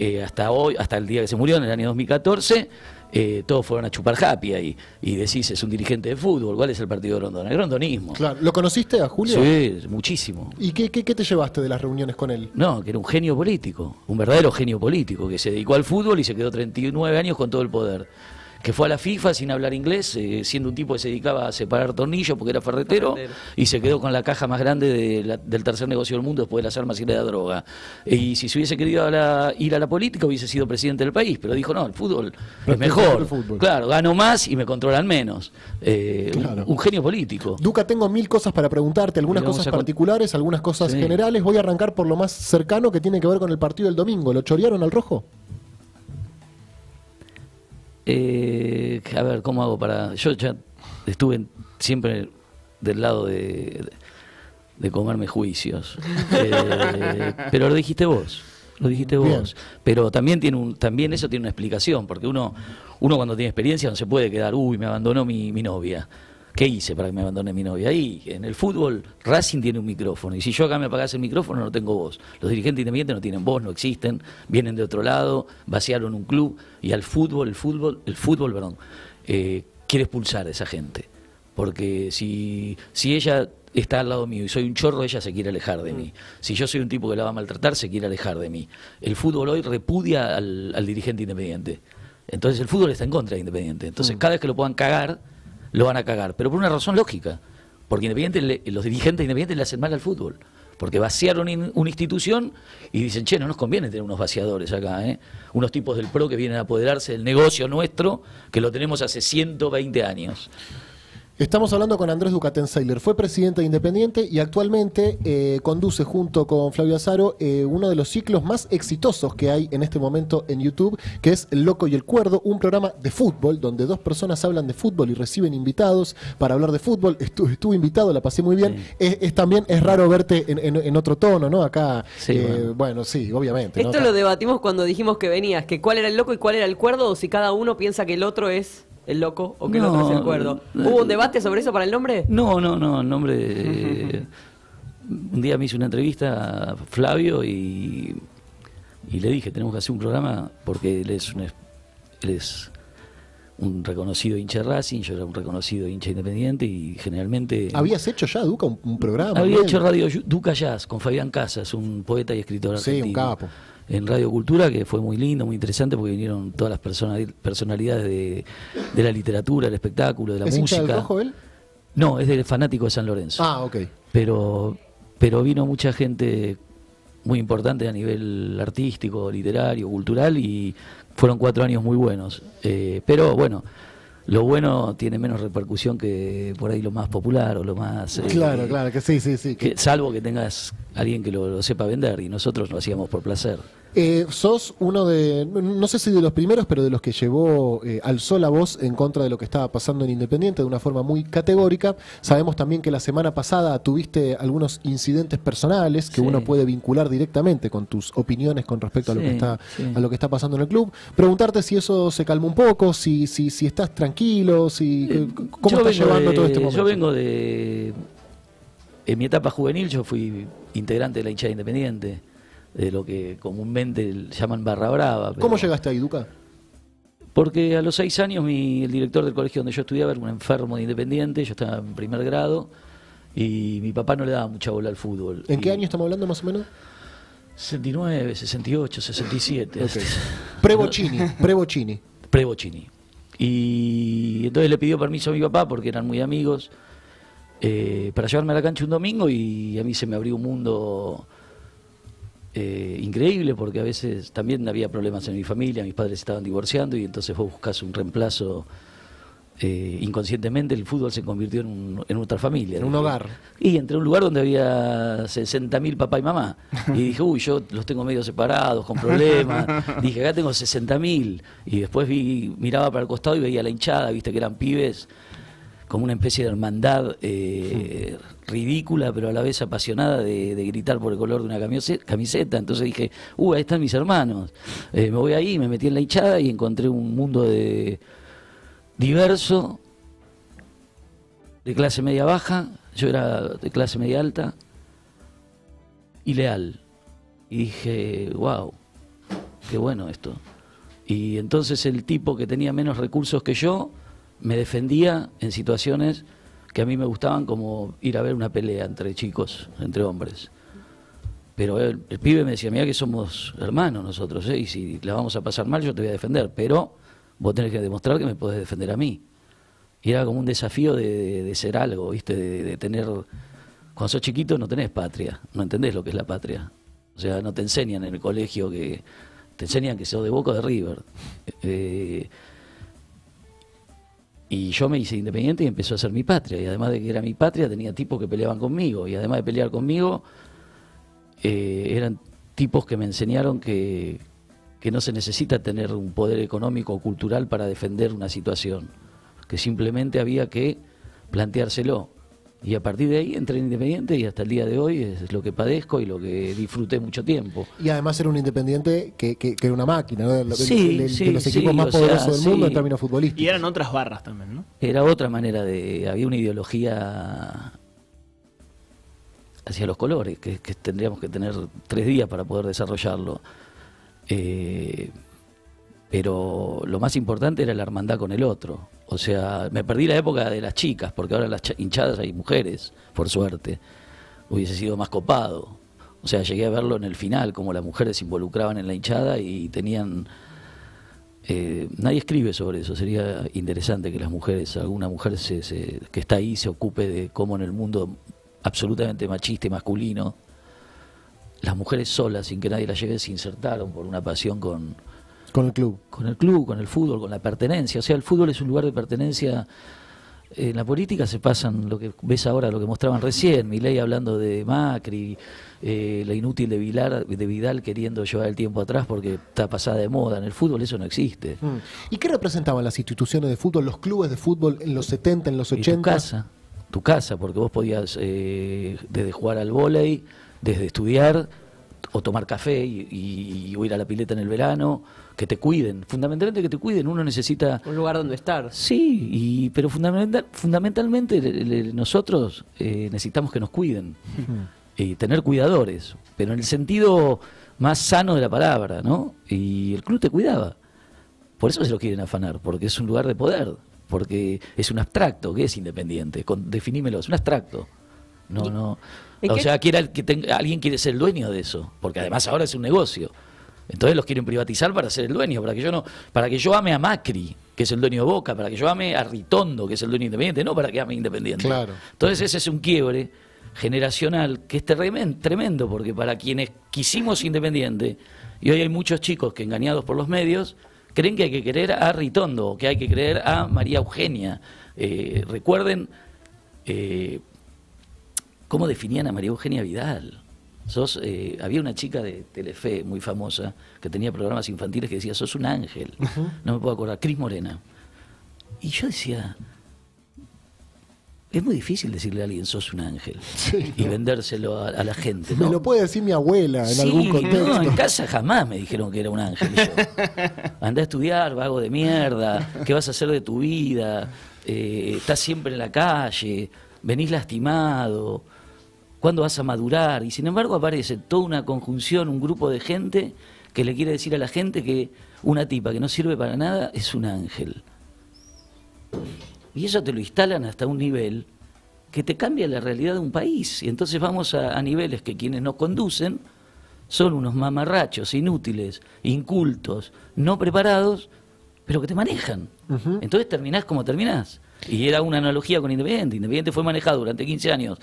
eh, hasta hoy, hasta el día que se murió, en el año 2014, eh, todos fueron a chupar happy ahí. Y decís, es un dirigente de fútbol. ¿Cuál es el partido de Grondona? El grondonismo. Claro. ¿Lo conociste a Julio? Sí, muchísimo. ¿Y qué, qué, qué te llevaste de las reuniones con él? No, que era un genio político, un verdadero genio político, que se dedicó al fútbol y se quedó 39 años con todo el poder. Que fue a la FIFA sin hablar inglés, eh, siendo un tipo que se dedicaba a separar tornillos porque era ferretero, Ferretero. y se quedó con la caja más grande de la- del tercer negocio del mundo después de las armas y la droga. Y si se hubiese querido a la- ir a la política hubiese sido presidente del país, pero dijo, no, el fútbol es mejor. fútbol. Claro, gano más y me controlan menos. Eh, un- Claro. un, genio político. Duca, tengo mil cosas para preguntarte, algunas cosas particulares, algunas cosas Sí. generales. Voy a arrancar por lo más cercano que tiene que ver con el partido del domingo. ¿Lo chorearon al rojo? Eh, a ver, ¿cómo hago para...? Yo ya estuve siempre del lado de, de comerme juicios. Eh, pero lo dijiste vos. Lo dijiste Bien. vos. Pero también tiene un, también eso tiene una explicación, porque uno, uno cuando tiene experiencia no se puede quedar, uy, me abandonó mi, mi novia. ¿Qué hice para que me abandone mi novia? Ahí, en el fútbol, Racing tiene un micrófono. Y si yo acá me apagase el micrófono, no tengo voz. Los dirigentes independientes no tienen voz, no existen, vienen de otro lado, vaciaron un club. Y al fútbol, el fútbol, el fútbol, perdón, eh, quiere expulsar a esa gente. Porque si, si ella está al lado mío y soy un chorro, ella se quiere alejar de mí. Si yo soy un tipo que la va a maltratar, se quiere alejar de mí. El fútbol hoy repudia al, al dirigente independiente. Entonces el fútbol está en contra de Independiente. Entonces cada vez que lo puedan cagar, lo van a cagar. Pero por una razón lógica. Porque Independiente los dirigentes de Independiente le hacen mal al fútbol. Porque vaciaron una institución y dicen, che, no nos conviene tener unos vaciadores acá, ¿eh? Unos tipos del PRO que vienen a apoderarse del negocio nuestro, que lo tenemos hace 120 años. Estamos hablando con Andrés Ducatenseiler. Fue presidente de Independiente y actualmente eh, conduce junto con Flavio Azaro eh, uno de los ciclos más exitosos que hay en este momento en YouTube, que es El Loco y el Cuerdo, un programa de fútbol donde dos personas hablan de fútbol y reciben invitados para hablar de fútbol. Estu- estuve invitado, la pasé muy bien. Es, es también es raro verte en, en- en otro tono, ¿no? Acá, Sí, eh, bueno. bueno. sí, obviamente. Esto lo debatimos cuando dijimos que venías, que cuál era el loco y cuál era el cuerdo, o si cada uno piensa que el otro es el loco o que No, el otro es el cuerdo. eh, ¿Hubo un debate sobre eso para el nombre? No, no, no, el nombre... de- un día me hizo una entrevista a Flavio y, y le dije, tenemos que hacer un programa porque él es un, es- él es un reconocido hincha de Racing, yo era un reconocido hincha independiente y generalmente... ¿Habías hecho ya, Duca, un, un programa? Había bien? hecho Radio Duca Jazz con Fabián Casas, un poeta y escritor Sí, un capo. En Radio Cultura, que fue muy lindo, muy interesante, porque vinieron todas las persona- personalidades de, de la literatura, del espectáculo, de la ¿Es música. del rojo él? No, es del fanático de San Lorenzo. Ah, ok. Pero, pero vino mucha gente muy importante a nivel artístico, literario, cultural y fueron cuatro años muy buenos. Eh, pero bueno, lo bueno tiene menos repercusión que por ahí lo más popular o lo más... eh, Claro, claro, que sí, sí, sí. que- que- salvo que tengas alguien que lo, lo sepa vender y nosotros lo hacíamos por placer. Eh, sos uno de, no sé si de los primeros, pero de los que llevó, eh, alzó la voz en contra de lo que estaba pasando en Independiente de una forma muy categórica. Sabemos también que la semana pasada tuviste algunos incidentes personales que Sí. uno puede vincular directamente con tus opiniones con respecto a lo que está sí. a lo que está pasando en el club. Preguntarte si eso se calma un poco, si si, si estás tranquilo, si cómo Yo estás llevando de- todo este momento. Yo vengo de... En mi etapa juvenil yo fui integrante de la hinchada independiente, de lo que comúnmente llaman barra brava. pero- ¿Cómo llegaste ahí, Duca? Porque a los seis años mi, el director del colegio donde yo estudiaba era un enfermo de independiente, yo estaba en primer grado y mi papá no le daba mucha bola al fútbol. ¿En qué año estamos hablando más o menos? 69, 68, 67. Ok. Pre-Bocini, pre-Bocini. Pre-Bocini. Y entonces le pidió permiso a mi papá porque eran muy amigos eh, para llevarme a la cancha un domingo y a mí se me abrió un mundo eh, increíble porque a veces también había problemas en mi familia, mis padres estaban divorciando y entonces vos buscas un reemplazo. eh, inconscientemente el fútbol se convirtió en, un- en otra familia. En un hogar. Y entré a un lugar donde había 60.000 papá y mamá. Y dije, uy, yo los tengo medio separados, con problemas. Dije, acá tengo 60.000. Y después vi, miraba para el costado y veía la hinchada, viste que eran pibes, como una especie de hermandad eh, ridícula, pero a la vez apasionada de, de gritar por el color de una camiseta. Entonces dije, uh, ahí están mis hermanos. Eh, me voy ahí, me metí en la hinchada y encontré un mundo de diverso, de clase media baja, yo era de clase media alta y leal. Y dije, wow, qué bueno esto. Y entonces el tipo que tenía menos recursos que yo me defendía en situaciones que a mí me gustaban como ir a ver una pelea entre chicos, entre hombres. Pero el, pibe me decía, mira que somos hermanos nosotros, ¿eh? y si la vamos a pasar mal yo te voy a defender, pero vos tenés que demostrar que me podés defender a mí. Y era como un desafío de, de- ser algo, ¿viste? De, de tener... Cuando sos chiquito no tenés patria, no entendés lo que es la patria. O sea, no te enseñan en el colegio que... Te enseñan que sos de Boca de River. Eh, y yo me hice independiente y empezó a ser mi patria. Y además de que era mi patria, tenía tipos que peleaban conmigo. Y además de pelear conmigo, eh, eran tipos que me enseñaron que, que no se necesita tener un poder económico o cultural para defender una situación. Que simplemente había que planteárselo. Y a partir de ahí entré en Independiente y hasta el día de hoy es lo que padezco y lo que disfruté mucho tiempo. Y además era un independiente que, que- que era una máquina, ¿no? Lo- Sí, sí, de los sí, equipos más sea, poderosos del mundo sí. en términos futbolísticos. Y eran otras barras también, ¿no? Era otra manera de. Había una ideología hacia los colores, que, que tendríamos que tener tres días para poder desarrollarlo. Eh, pero lo más importante era la hermandad con el otro. O sea, me perdí la época de las chicas, porque ahora en las cha- hinchadas hay mujeres, por suerte. Hubiese sido más copado. O sea, llegué a verlo en el final, como las mujeres se involucraban en la hinchada y tenían eh, nadie escribe sobre eso. Sería interesante que las mujeres, alguna mujer se, se- que está ahí, se ocupe de cómo en el mundo absolutamente machista y masculino, las mujeres solas, sin que nadie las lleve, se insertaron por una pasión con, Con el club. con el club, con el fútbol, con la pertenencia. O sea, el fútbol es un lugar de pertenencia. En la política se pasan lo que ves ahora, lo que mostraban recién, Milei hablando de Macri, eh, la inútil de, Vilar, de Vidal queriendo llevar el tiempo atrás porque está pasada de moda. En el fútbol eso no existe. Mm. ¿Y qué representaban las instituciones de fútbol, los clubes de fútbol en los 70, en los Y tu 80? casa, tu casa, porque vos podías eh, desde jugar al vóley, desde estudiar, o tomar café y, y- o ir a la pileta en el verano, que te cuiden, fundamentalmente que te cuiden, uno necesita... Un lugar donde estar. Sí, y, pero fundamental, fundamentalmente le- le- nosotros eh, necesitamos que nos cuiden y tener cuidadores, pero en el sentido más sano de la palabra, ¿no? Y el club te cuidaba. Por eso se lo quieren afanar, porque es un lugar de poder, porque es un abstracto, que es independiente. Con, definímelo, es un abstracto. No, no. ¿y O sea, quiera que tenga- alguien quiere ser el dueño de eso, porque además ahora es un negocio. Entonces los quieren privatizar para ser el dueño, para que yo no, para que yo ame a Macri, que es el dueño de Boca, para que yo ame a Ritondo, que es el dueño de Independiente, no para que ame Independiente. Claro. Entonces ese es un quiebre generacional que es tremen- tremendo, porque para quienes quisimos Independiente, y hoy hay muchos chicos que engañados por los medios, creen que hay que querer a Ritondo, que hay que creer a María Eugenia. Eh, recuerden eh, cómo definían a María Eugenia Vidal. Sos, eh, había una chica de Telefe muy famosa que tenía programas infantiles que decía, sos un ángel. No me puedo acordar, Cris Morena. Y yo decía, es muy difícil decirle a alguien, sos un ángel. y vendérselo a, a la gente. Me lo puede decir mi abuela en Sí, algún contexto. no, en casa jamás me dijeron que era un ángel. yo. Andá a estudiar, vago de mierda, ¿qué vas a hacer de tu vida? Eh, estás siempre en la calle, venís lastimado, ¿cuándo vas a madurar? Y sin embargo aparece toda una conjunción, un grupo de gente que le quiere decir a la gente que una tipa que no sirve para nada es un ángel. Y eso te lo instalan hasta un nivel que te cambia la realidad de un país. Y entonces vamos a, a niveles que quienes nos conducen son unos mamarrachos, inútiles, incultos, no preparados, pero que te manejan. Entonces terminás como terminás. Y era una analogía con Independiente. Independiente fue manejado durante 15 años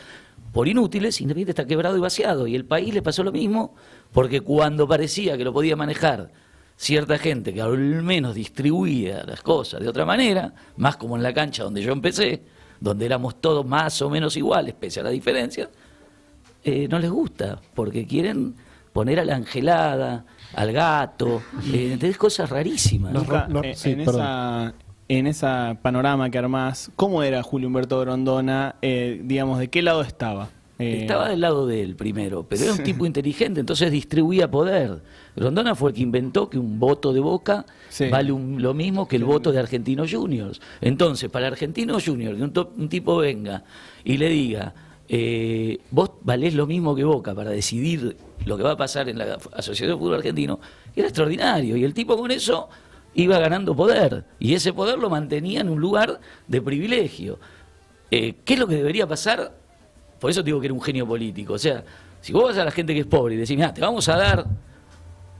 por inútiles, Independiente está quebrado y vaciado. Y el país le pasó lo mismo, porque cuando parecía que lo podía manejar cierta gente que al menos distribuía las cosas de otra manera, más como en la cancha donde yo empecé, donde éramos todos más o menos iguales, pese a la diferencia, eh, no les gusta, porque quieren poner a la angelada, al gato, eh, ¿entendés? Cosas rarísimas. Luca, eh, en, esa, en esa panorama que armás, ¿cómo era Julio Humberto Grondona? Eh, digamos, ¿de qué lado estaba? Eh, Estaba del lado de él primero, pero era un tipo inteligente, entonces distribuía poder. Grondona fue el que inventó que un voto de Boca Sí. vale un- lo mismo que el voto de Argentinos Juniors. Entonces, para Argentinos Juniors, que un, to- un tipo venga y le diga, eh, vos valés lo mismo que Boca para decidir lo que va a pasar en la Asociación de Fútbol Argentino, era extraordinario. Y el tipo con eso iba ganando poder. Y ese poder lo mantenía en un lugar de privilegio. Eh, ¿Qué es lo que debería pasar? Por eso digo que era un genio político. O sea, si vos vas a la gente que es pobre y decís, mira, te vamos a dar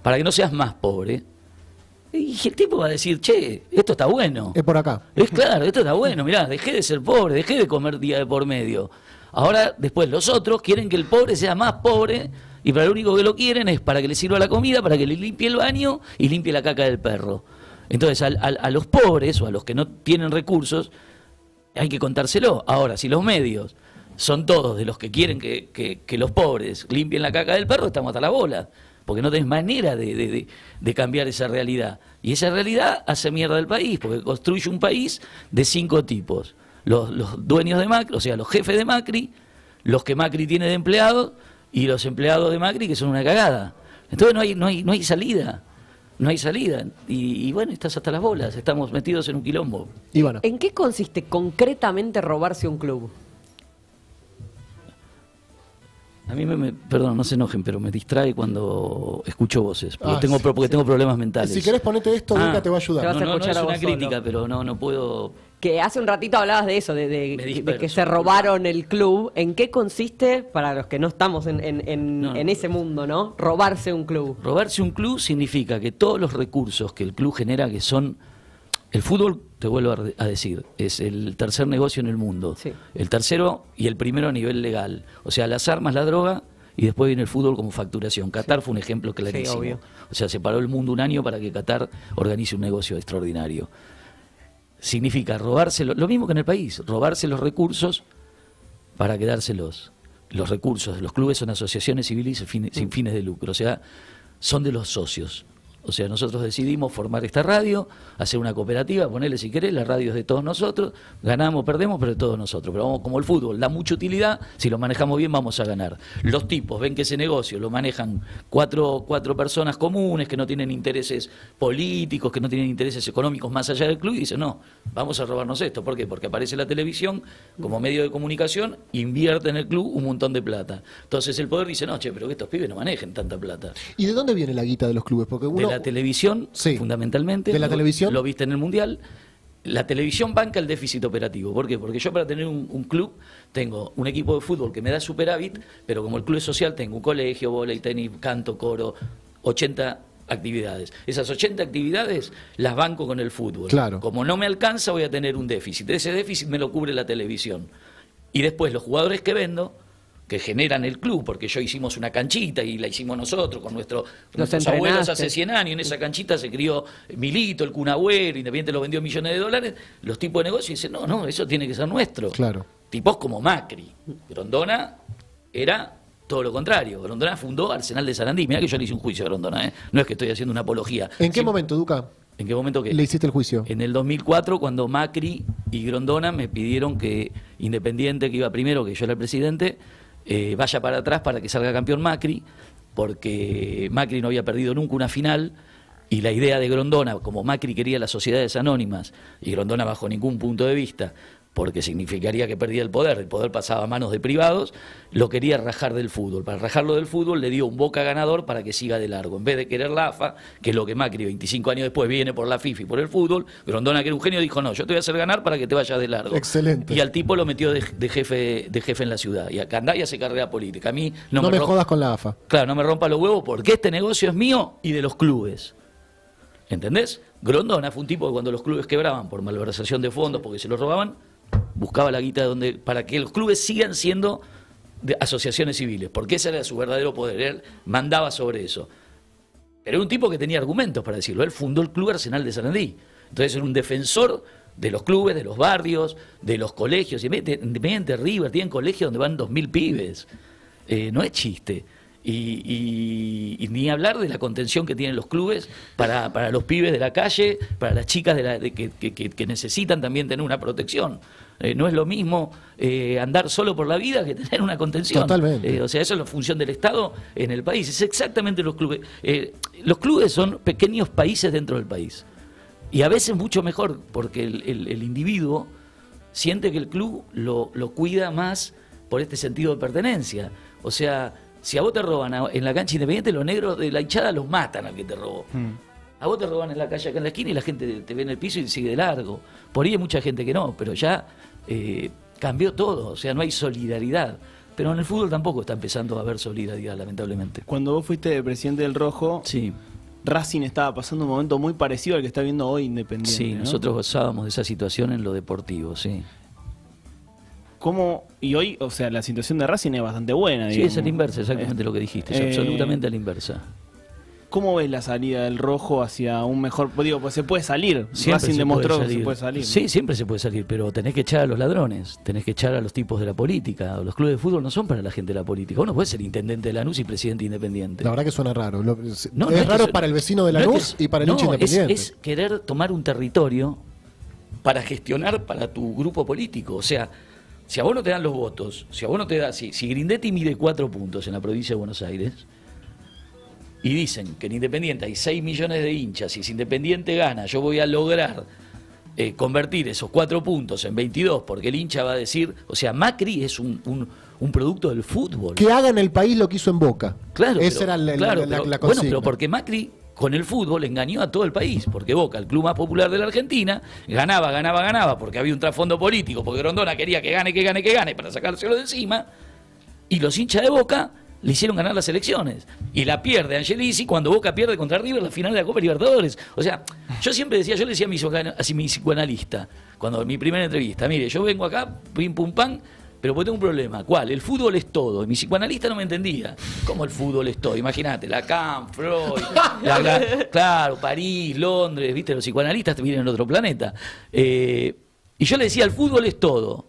para que no seas más pobre, y el tipo va a decir, che, esto está bueno. Es por acá. Es claro, esto está bueno, mirá, dejé de ser pobre, dejé de comer día de por medio. Ahora, después, los otros quieren que el pobre sea más pobre y para lo único que lo quieren es para que le sirva la comida, para que le limpie el baño y limpie la caca del perro. Entonces, al- a los pobres o a los que no tienen recursos, hay que contárselo. Ahora, si los medios son todos de los que quieren que, que- que los pobres limpien la caca del perro, estamos hasta la bola. Porque no tenés manera de, de- de- cambiar esa realidad. Y esa realidad hace mierda al país, porque construye un país de cinco tipos. Los, los dueños de Macri, o sea, los jefes de Macri, los que Macri tiene de empleados y los empleados de Macri que son una cagada. Entonces no hay, no hay, no hay salida. No hay salida. Y, y bueno, estás hasta las bolas. Estamos metidos en un quilombo. ¿En qué consiste concretamente robarse un club? A mí me, me- perdón, no se enojen, pero me distrae cuando escucho voces, porque, Ah, tengo, sí, porque sí. tengo problemas mentales. Si querés ponete esto, Ah, Luca te va a ayudar. Te vas a no, no, no escuchar es a una solo. crítica, pero no, no puedo... Que hace un ratito hablabas de eso, de, de- de disperso. que se robaron el club. ¿En qué consiste, para los que no estamos en, en- en- en ese mundo, ¿no? Robarse un club. Robarse un club significa que todos los recursos que el club genera, que son... El fútbol, te vuelvo a decir, es el tercer negocio en el mundo. El tercero y el primero a nivel legal. O sea, las armas, la droga y después viene el fútbol como facturación. Qatar fue un ejemplo clarísimo. obvio. O sea, se paró el mundo un año para que Qatar organice un negocio extraordinario. Significa robarse, lo, mismo que en el país, robarse los recursos para quedárselos. Los recursos de los clubes son asociaciones civiles sin fines, sin fines de lucro, o sea, son de los socios. O sea, nosotros decidimos formar esta radio, hacer una cooperativa, ponerle si querés, la radio es de todos nosotros, ganamos, perdemos, pero de todos nosotros. Pero vamos, como el fútbol da mucha utilidad, si lo manejamos bien vamos a ganar. Los tipos ven que ese negocio lo manejan cuatro, cuatro personas comunes que no tienen intereses políticos, que no tienen intereses económicos más allá del club y dicen, no, vamos a robarnos esto. ¿Por qué? Porque aparece la televisión como medio de comunicación, invierte en el club un montón de plata. Entonces el poder dice, no, che, pero que estos pibes no manejen tanta plata. ¿Y de dónde viene la guita de los clubes? Porque uno... La televisión, fundamentalmente. ¿De la Lo- televisión? Lo viste en el Mundial. La televisión banca el déficit operativo. ¿Por qué? Porque yo para tener un, un club tengo un equipo de fútbol que me da superávit, pero como el club es social tengo un colegio, volei, tenis, canto, coro, 80 actividades. Esas 80 actividades las banco con el fútbol. Claro. Como no me alcanza voy a tener un déficit. Ese déficit me lo cubre la televisión. Y después los jugadores que vendo que generan el club, porque yo hicimos una canchita y la hicimos nosotros con nuestro, nuestros abuelos hace 100 años, en esa canchita se crió Milito, el Cunagüero, Independiente lo vendió millones de dólares, los tipos de negocio dicen, no, no, eso tiene que ser nuestro. Claro. Tipos como Macri. Grondona era todo lo contrario. Grondona fundó Arsenal de Sarandí. Mirá que yo le hice un juicio a Grondona, ¿eh? no es que estoy haciendo una apología. ¿En qué Sí, momento, Duca, ¿En qué momento que le hiciste el juicio? en el 2004, cuando Macri y Grondona me pidieron que Independiente, que iba primero, que yo era el presidente, eh, vaya para atrás para que salga campeón Macri, porque Macri no había perdido nunca una final. Y la idea de Grondona, como Macri quería las sociedades anónimas, y Grondona bajo ningún punto de vista, porque significaría que perdía el poder, el poder pasaba a manos de privados, lo quería rajar del fútbol. Para rajarlo del fútbol le dio un boca ganador para que siga de largo. En vez de querer la AFA, que es lo que Macri 25 años después viene por la FIFA y por el fútbol, Grondona, que era un genio, dijo, no, yo te voy a hacer ganar para que te vayas de largo. Excelente. Y al tipo lo metió de, de jefe, de jefe en la ciudad. Y acá andá y hace carrera política. A mí no, No, me ro- jodas con la AFA. Claro, no me rompa los huevos porque este negocio es mío y de los clubes. ¿Entendés? Grondona fue un tipo que cuando los clubes quebraban por malversación de fondos, porque se los robaban, buscaba la guita de donde, para que los clubes sigan siendo asociaciones civiles, porque ese era su verdadero poder. Él mandaba sobre eso. Pero era un tipo que tenía argumentos para decirlo. Él fundó el Club Arsenal de Sarandí. Entonces era un defensor de los clubes, de los barrios, de los colegios. Y River tienen colegios donde van 2.000 pibes. Eh, no es chiste. Y, y- y ni hablar de la contención que tienen los clubes para, para los pibes de la calle, para las chicas de la- de que, que- necesitan también tener una protección. Eh, no es lo mismo eh, andar solo por la vida que tener una contención. Totalmente. Eh, o sea, eso es la función del Estado en el país. Es exactamente los clubes. Los clubes son pequeños países dentro del país. Y a veces mucho mejor, porque el, el- el individuo siente que el club lo, lo cuida más por este sentido de pertenencia. O sea, si a vos te roban en la cancha independiente, los negros de la hinchada los matan al que te robó. A vos te roban en la calle acá en la esquina y la gente te ve en el piso y sigue de largo. Por ahí hay mucha gente que no, pero ya eh, cambió todo, o sea, no hay solidaridad. Pero en el fútbol tampoco está empezando a haber solidaridad, lamentablemente. Cuando vos fuiste presidente del Rojo, Sí. Racing estaba pasando un momento muy parecido al que está viendo hoy Independiente. Sí, ¿no? nosotros gozábamos de esa situación en lo deportivo, sí. ¿Cómo? Y hoy, o sea, la situación de Racing es bastante buena. Sí, digamos. es a la inversa, exactamente lo que dijiste, es Eh, absolutamente a la inversa. ¿Cómo ves la salida del Rojo hacia un mejor? pues Digo, pues se puede salir. Siempre Racing se demostró puede que se puede salir. ¿no? Sí, siempre se puede salir, pero tenés que echar a los ladrones, tenés que echar a los tipos de la política. Los clubes de fútbol no son para la gente de la política. Uno puede ser intendente de Lanús y presidente independiente. La verdad que suena raro. Lo- es No, no es que raro para el vecino de no es Lanús que- y para el no, hincha es- independiente. Es, querer tomar un territorio para gestionar para tu grupo político. O sea, si a vos no te dan los votos, si a vos no te da, si, si Grindetti mide cuatro puntos en la provincia de Buenos Aires y dicen que en Independiente hay 6 millones de hinchas y si Independiente gana, yo voy a lograr eh, convertir esos cuatro puntos en 22 porque el hincha va a decir, o sea, Macri es un, un- un producto del fútbol. Que haga en el país lo que hizo en Boca. Claro, Esa pero- era la, la- claro, la- pero- la bueno, pero porque Macri con el fútbol engañó a todo el país, porque Boca, el club más popular de la Argentina, ganaba, ganaba, ganaba, porque había un trasfondo político, porque Grondona quería que gane, que gane, que gane, para sacárselo de encima, y los hinchas de Boca le hicieron ganar las elecciones. Y la pierde Angelici cuando Boca pierde contra River la final de la Copa Libertadores. O sea, yo siempre decía, yo le decía a mi, a mi psicoanalista, cuando en mi primera entrevista, mire, yo vengo acá, pim pum pam, pero pues tengo un problema. ¿Cuál? El fútbol es todo. Y mi psicoanalista no me entendía. ¿Cómo el fútbol es todo? Imagínate, Lacan, Freud, la- la- claro, París, Londres, ¿viste? Los psicoanalistas vienen en otro planeta. Eh, y yo le decía, el fútbol es todo.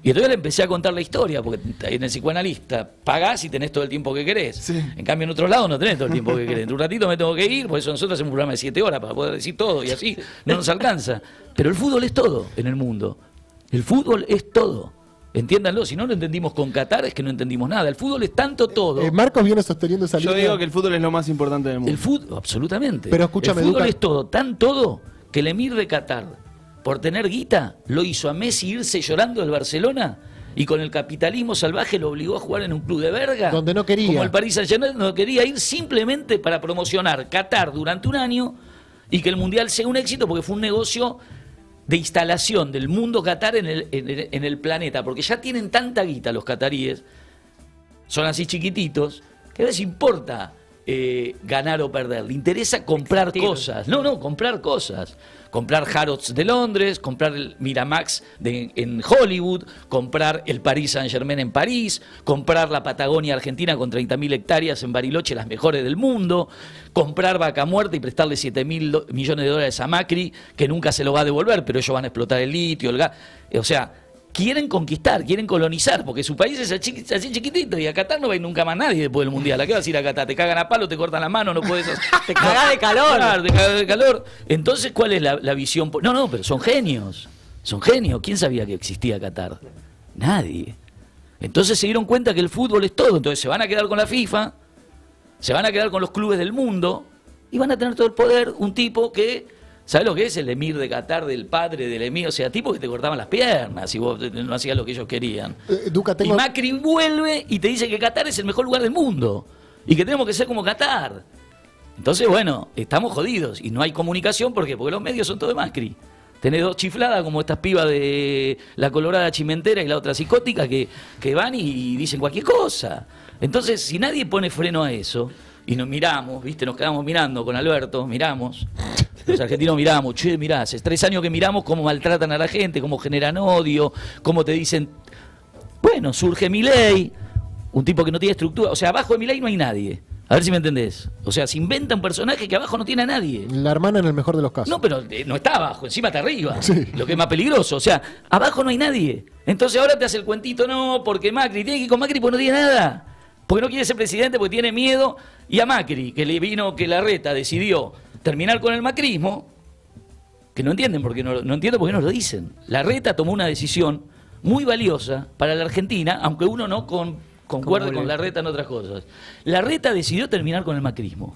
Y entonces le empecé a contar la historia, porque en el psicoanalista pagás y tenés todo el tiempo que querés. En cambio, en otro lado no tenés todo el tiempo que querés. En un ratito me tengo que ir, por eso nosotros hacemos un programa de siete horas para poder decir todo y así no nos alcanza. Pero el fútbol es todo en el mundo. El fútbol es todo. Entiéndanlo, si no lo entendimos con Qatar es que no entendimos nada. El fútbol es tanto todo. Eh, Marcos viene sosteniendo esa Yo línea. digo que el fútbol es lo más importante del mundo. El fútbol, absolutamente. Pero escúchame, el fútbol Duca- es todo, tan todo, que el emir de Qatar, por tener guita, lo hizo a Messi irse llorando del Barcelona y con el capitalismo salvaje lo obligó a jugar en un club de verga. Donde no quería. Como el Paris Saint-Germain no quería ir simplemente para promocionar Qatar durante un año y que el Mundial sea un éxito porque fue un negocio de instalación del mundo Qatar en el, en el- en el planeta, porque ya tienen tanta guita los cataríes, son así chiquititos, que les importa eh, ganar o perder, le interesa comprar cosas. No, no, comprar cosas. Comprar Harrods de Londres, comprar el Miramax de- en Hollywood, comprar el Paris Saint Germain en París, comprar la Patagonia Argentina con 30.000 hectáreas en Bariloche, las mejores del mundo, comprar Vaca Muerta y prestarle 7 mil do- millones de dólares a Macri, que nunca se lo va a devolver, pero ellos van a explotar el litio, el gas. O sea, quieren conquistar, quieren colonizar, porque su país es así, así chiquitito y a Qatar no va a ir nunca más nadie después del mundial. ¿A qué vas a ir a Qatar? Te cagan a palo, te cortan la mano, no puedes. Te cagás de calor. Te cagás de calor. Entonces, ¿cuál es la, la visión? No, no, pero son genios. Son genios. ¿Quién sabía que existía Qatar? Nadie. Entonces se dieron cuenta que el fútbol es todo. Entonces se van a quedar con la FIFA, se van a quedar con los clubes del mundo y van a tener todo el poder un tipo que. ¿Sabes lo que es el emir de Qatar, del padre del emir? O sea, tipo que te cortaban las piernas si vos no hacías lo que ellos querían. Eh, Duca, tengo... Y Macri vuelve y te dice que Qatar es el mejor lugar del mundo y que tenemos que ser como Qatar. Entonces, bueno, estamos jodidos y no hay comunicación ¿por qué? porque los medios son todo de Macri. Tenés dos chifladas como estas pibas de la colorada chimentera y la otra psicótica que, que van y dicen cualquier cosa. Entonces, si nadie pone freno a eso y nos miramos, ¿viste? Nos quedamos mirando con Alberto, miramos. Los argentinos miramos, che, mirá, hace tres años que miramos cómo maltratan a la gente, cómo generan odio, cómo te dicen bueno, surge Milei, un tipo que no tiene estructura. O sea, abajo de Milei no hay nadie. A ver si me entendés. O sea, se inventa un personaje que abajo no tiene a nadie. La hermana en el mejor de los casos. No, pero eh, no está abajo, encima está arriba. Lo que es más peligroso. O sea, abajo no hay nadie. Entonces ahora te hace el cuentito, no, porque Macri, tiene que ir con Macri porque no tiene nada. Porque no quiere ser presidente, porque tiene miedo. Y a Macri, que le vino que la reta decidió terminar con el macrismo, que no entienden porque no, no entiendo por qué no lo dicen. La reta tomó una decisión muy valiosa para la Argentina, aunque uno no con- concuerde ¿Cómo con la reta en otras cosas. La reta decidió terminar con el macrismo.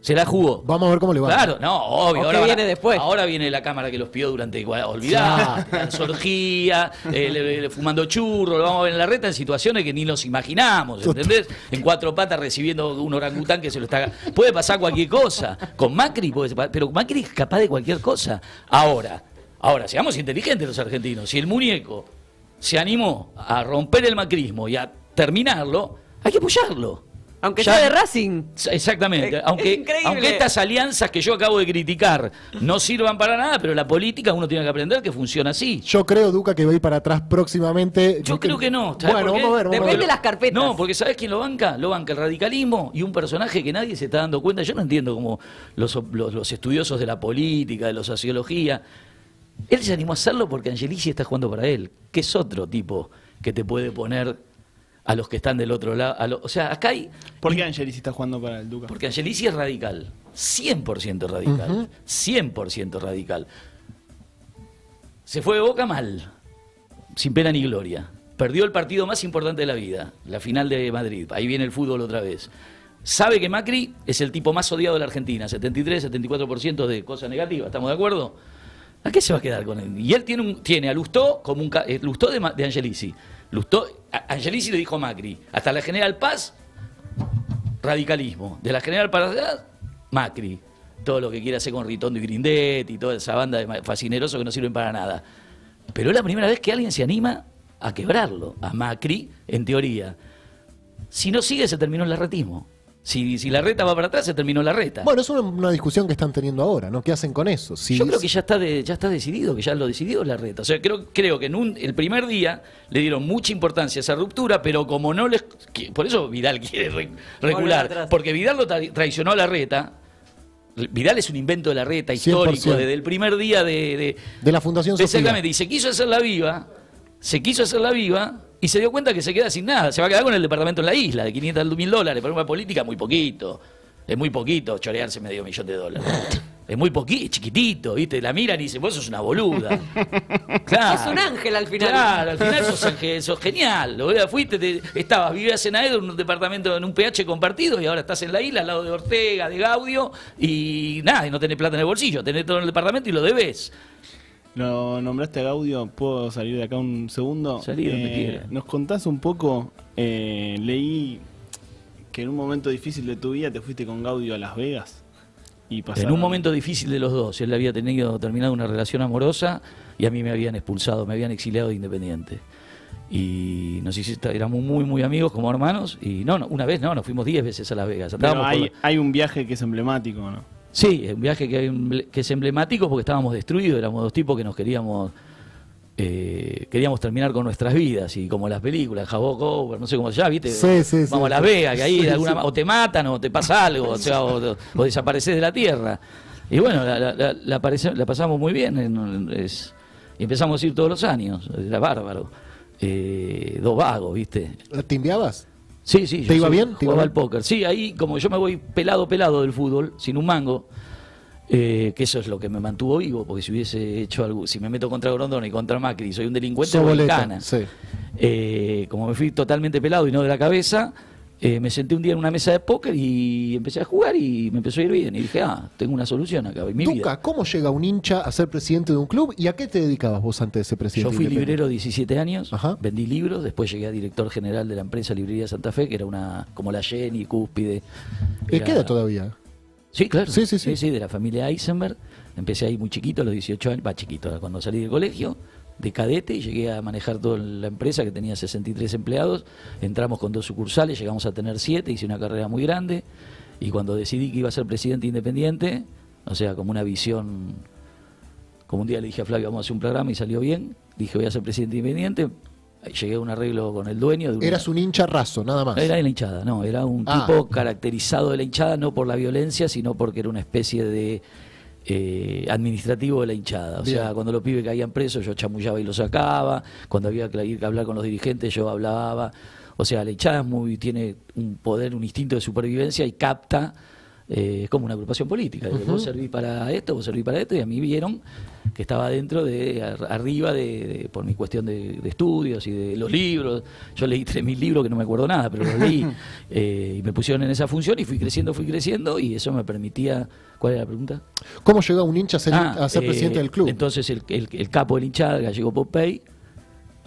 Se la jugó. Vamos a ver cómo le va. Claro, no, obvio. ¿O Ahora van a- viene después? Ahora viene la cámara que los pidió durante. Olvidá, la sorgía, eh, le- le- fumando churro, lo vamos a ver en la reta en situaciones que ni nos imaginamos, ¿entendés? En cuatro patas recibiendo un orangután que se lo está. Puede pasar cualquier cosa. Con Macri, puede pero Macri es capaz de cualquier cosa. Ahora, ahora, seamos inteligentes los argentinos. Si el muñeco se animó a romper el macrismo y a terminarlo, hay que apoyarlo. Aunque Ya- sea de Racing. Exactamente. Aunque, es increíble. aunque estas alianzas que yo acabo de criticar no sirvan para nada, pero la política uno tiene que aprender que funciona así. Yo creo, Duca, que va a ir para atrás próximamente. Yo creo que no. ¿sabés Bueno, vamos a ver. Vamos a Depende ver. de las carpetas. No, porque ¿sabes quién lo banca? Lo banca el radicalismo y un personaje que nadie se está dando cuenta. Yo no entiendo como los, los- los estudiosos de la política, de la sociología. Él se animó a hacerlo porque Angelici está jugando para él, que es otro tipo que te puede poner a los que están del otro lado. a lo- o sea, acá hay... ¿Por qué Angelici está jugando para el Duca? Porque Angelici es radical, 100% radical, 100% radical. Se fue de boca mal, sin pena ni gloria. Perdió el partido más importante de la vida, la final de Madrid. Ahí viene el fútbol otra vez. Sabe que Macri es el tipo más odiado de la Argentina, 73, 74% de cosas negativas, ¿estamos de acuerdo? ¿A qué se va a quedar con él? Y él tiene, un, tiene a Lustó como un... eh, Lustó de, de Angelici. Lustó, Angelici le dijo Macri, hasta la General Paz radicalismo. De la General Paz, Macri. Todo lo que quiere hacer con Ritondo y Grindetti y toda esa banda de fascinerosos que no sirven para nada. Pero es la primera vez que alguien se anima a quebrarlo, a Macri, en teoría. Si no sigue, se terminó el larretismo. Si, si la reta va para atrás, se terminó la reta. Bueno, es una, una discusión que están teniendo ahora, ¿no? ¿Qué hacen con eso? Si- Yo creo que ya está, de- ya está decidido, que ya lo decidió la reta. O sea, creo, creo que en un, el primer día le dieron mucha importancia a esa ruptura, pero como no les... que- Por eso Vidal quiere re- regular. Porque Vidal lo tra- traicionó a la reta. Vidal es un invento de la reta histórico, 100%. desde el primer día de... de- de la Fundación. Exactamente, y se quiso hacer la viva se quiso hacer la viva y se dio cuenta que se queda sin nada. Se va a quedar con el departamento en la isla de 500 mil dólares. Por una política muy poquito. Es muy poquito chorearse medio millón de dólares. Es muy poquito, chiquitito, ¿viste? La miran y dicen, vos sos una boluda. Claro. Es un ángel al final. Claro, al final sos, ángel, sos genial. Lo fuiste, te- estabas, vivías en Aedo, en un departamento, en un PH compartido, y ahora estás en la isla, al lado de Ortega, de Gaudio, y nada, y no tenés plata en el bolsillo, tenés todo en el departamento y lo debes. Lo nombraste a Gaudio, ¿puedo salir de acá un segundo? Salí donde quiera. Nos contás un poco, eh, leí que en un momento difícil de tu vida te fuiste con Gaudio a Las Vegas. Y En pasaron- un momento difícil de los dos, él había tenido terminado una relación amorosa y a mí me habían expulsado, me habían exiliado de Independiente. Y nos hiciste, éramos muy, muy amigos como hermanos. Y no, no una vez no, nos fuimos 10 veces a Las Vegas. Pero Andábamos por hay, la- hay un viaje que es emblemático, ¿no? Sí, es un viaje que, que es emblemático porque estábamos destruidos, éramos dos tipos que nos queríamos eh, queríamos terminar con nuestras vidas y como las películas, Havok Over, no sé cómo se llama, ¿viste? Sí, sí, sí, Vamos a Las. Vegas, que ahí Sí, de alguna o te matan o te pasa algo, o, sea, o, o desapareces de la tierra. Y bueno, la, la- la- la parece- la pasamos muy bien, en- es- y empezamos a ir todos los años, era bárbaro. Eh, dos vagos, ¿viste? ¿Te enviabas? Sí, sí. ¿Te yo iba soy- bien? ¿Te iba Jugaba bien? al póker. Sí, ahí como yo me voy pelado, pelado del fútbol, sin un mango, eh, que eso es lo que me mantuvo vivo, porque si hubiese hecho algo, si me meto contra Grondona y contra Macri, soy un delincuente, Sos voy en boleta, cana. sí. Eh, como me fui totalmente pelado y no de la cabeza, eh, me senté un día en una mesa de póker y empecé a jugar y me empezó a ir bien. Y dije, ah, tengo una solución acá mi vida. Tuca, ¿cómo llega un hincha a ser presidente de un club y a qué te dedicabas vos antes de ser presidente? Yo fui librero 17 años, vendí libros, después llegué a director general de la empresa Librería Santa Fe, que era una como la Jenny, Cúspide. Eh, Era- queda todavía. Sí, claro. Sí, sí, sí. de la familia Eisenberg. Empecé ahí muy chiquito, a los 18 años, va chiquito, cuando salí del colegio, de cadete, y llegué a manejar toda la empresa, que tenía 63 empleados. Entramos con dos sucursales, llegamos a tener siete, hice una carrera muy grande. Y cuando decidí que iba a ser presidente independiente, o sea, como una visión, como un día le dije a Flavio, vamos a hacer un programa y salió bien, dije voy a ser presidente independiente, llegué a un arreglo con el dueño. De una- Eras un hincha raso, nada más. era de la hinchada, no, era un Ah. tipo caracterizado de la hinchada no por la violencia, sino porque era una especie de eh, administrativo de la hinchada. O sea, cuando los pibes caían presos, yo chamullaba y los sacaba. Cuando había que ir a hablar con los dirigentes, yo hablaba. O sea, la hinchada es muy, tiene un poder, un instinto de supervivencia y capta. Eh, es como una agrupación política. Vos servís para esto, vos servís para esto, y a mí vieron que estaba dentro de, ar- arriba de, de- por mi cuestión de, de estudios y de los libros. Yo leí 3.000 libros que no me acuerdo nada, pero los leí eh, y me pusieron en esa función y fui creciendo, fui creciendo y eso me permitía... ¿Cuál era la pregunta? ¿Cómo llega un hincha a ser, Ah, a ser eh, presidente del club? Entonces el, el- el capo del hinchada, Gallego Popey,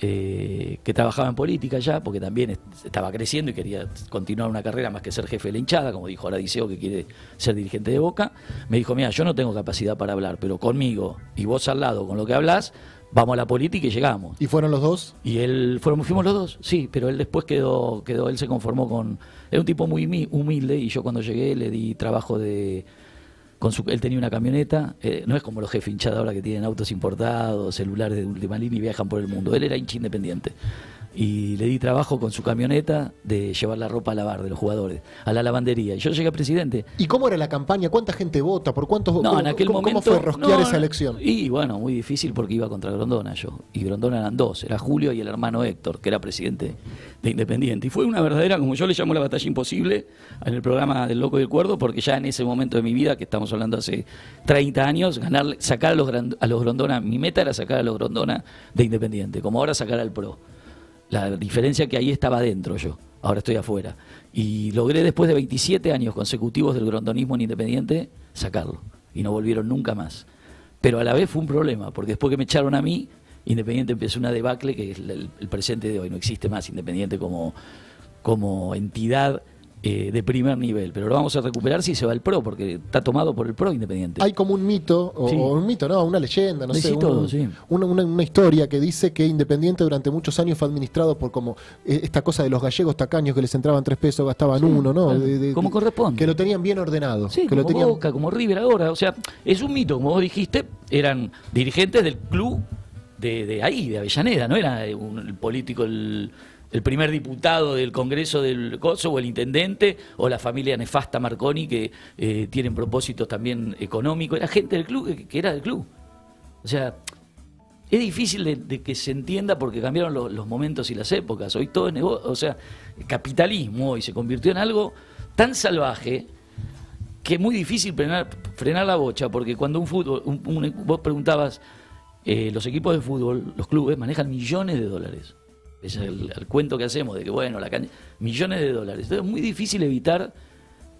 eh, que trabajaba en política ya, porque también est- estaba creciendo y quería continuar una carrera más que ser jefe de la hinchada, como dijo ahora Diceo que quiere ser dirigente de Boca, me dijo, mira, yo no tengo capacidad para hablar, pero conmigo y vos al lado con lo que hablas, vamos a la política y llegamos. ¿Y fueron los dos? Y él, fueron, fuimos los dos, sí, pero él después quedó, quedó, él se conformó con, era un tipo muy humi- humilde y yo cuando llegué le di trabajo de, con su, él tenía una camioneta, eh, no es como los jefes hinchados ahora que tienen autos importados, celulares de última línea y viajan por el mundo, él era hincha independiente. Y le di trabajo con su camioneta de llevar la ropa a lavar de los jugadores, a la lavandería. Y yo llegué a presidente. ¿Y cómo era la campaña? ¿Cuánta gente vota? ¿Por cuántos No, cómo, en aquel cómo- cómo momento. fue rosquear no, esa elección? Y bueno, muy difícil porque iba contra Grondona yo. Y Grondona eran dos: era Julio y el hermano Héctor, que era presidente de Independiente. Y fue una verdadera, como yo le llamo la batalla imposible, en el programa del Loco y el Cuerdo, porque ya en ese momento de mi vida, que estamos hablando hace 30 años, ganarle, sacar a los, a los Grondona, mi meta era sacar a los Grondona de Independiente, como ahora sacar al Pro. La diferencia que ahí estaba dentro yo, ahora estoy afuera. Y logré después de 27 años consecutivos del grondonismo en Independiente sacarlo. Y no volvieron nunca más. Pero a la vez fue un problema, porque después que me echaron a mí, Independiente empezó una debacle que es el, el presente de hoy. No existe más Independiente como, como entidad eh, de primer nivel. Pero lo vamos a recuperar si se va el PRO, porque está tomado por el PRO Independiente. Hay como un mito, o, Sí. o un mito, no, una leyenda, no sé, un- todo, sí. una, una- una historia que dice que Independiente durante muchos años fue administrado por como eh, esta cosa de los gallegos tacaños que les entraban tres pesos, gastaban Sí, uno, ¿no? De- de- como corresponde. Que lo tenían bien ordenado. Que lo como tenían... Boca, como River ahora. O sea, es un mito, como vos dijiste, eran dirigentes del club de, de ahí, de Avellaneda, no era un, el político, el, el primer diputado del Congreso del Coso o el intendente o la familia nefasta Marconi que eh, tienen propósitos también económicos. Era gente del club que, era del club. O sea, es difícil de, que se entienda porque cambiaron lo- los momentos y las épocas. Hoy todo es negocio, o sea, capitalismo hoy se convirtió en algo tan salvaje que es muy difícil frenar, frenar la bocha, porque cuando un fútbol, un- un- vos preguntabas, eh, los equipos de fútbol, los clubes, manejan millones de dólares. Es el, el cuento que hacemos de que, bueno, la cancha, millones de dólares. Entonces es muy difícil evitar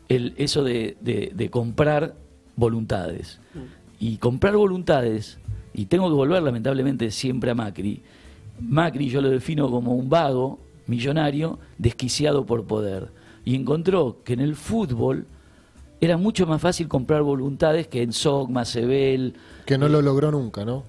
el, eso de, de- de comprar voluntades. Y comprar voluntades, y tengo que volver lamentablemente siempre a Macri, Macri yo lo defino como un vago millonario desquiciado por poder. Y encontró que en el fútbol era mucho más fácil comprar voluntades que en Sogma, Sebel, Que no lo logró nunca, ¿no?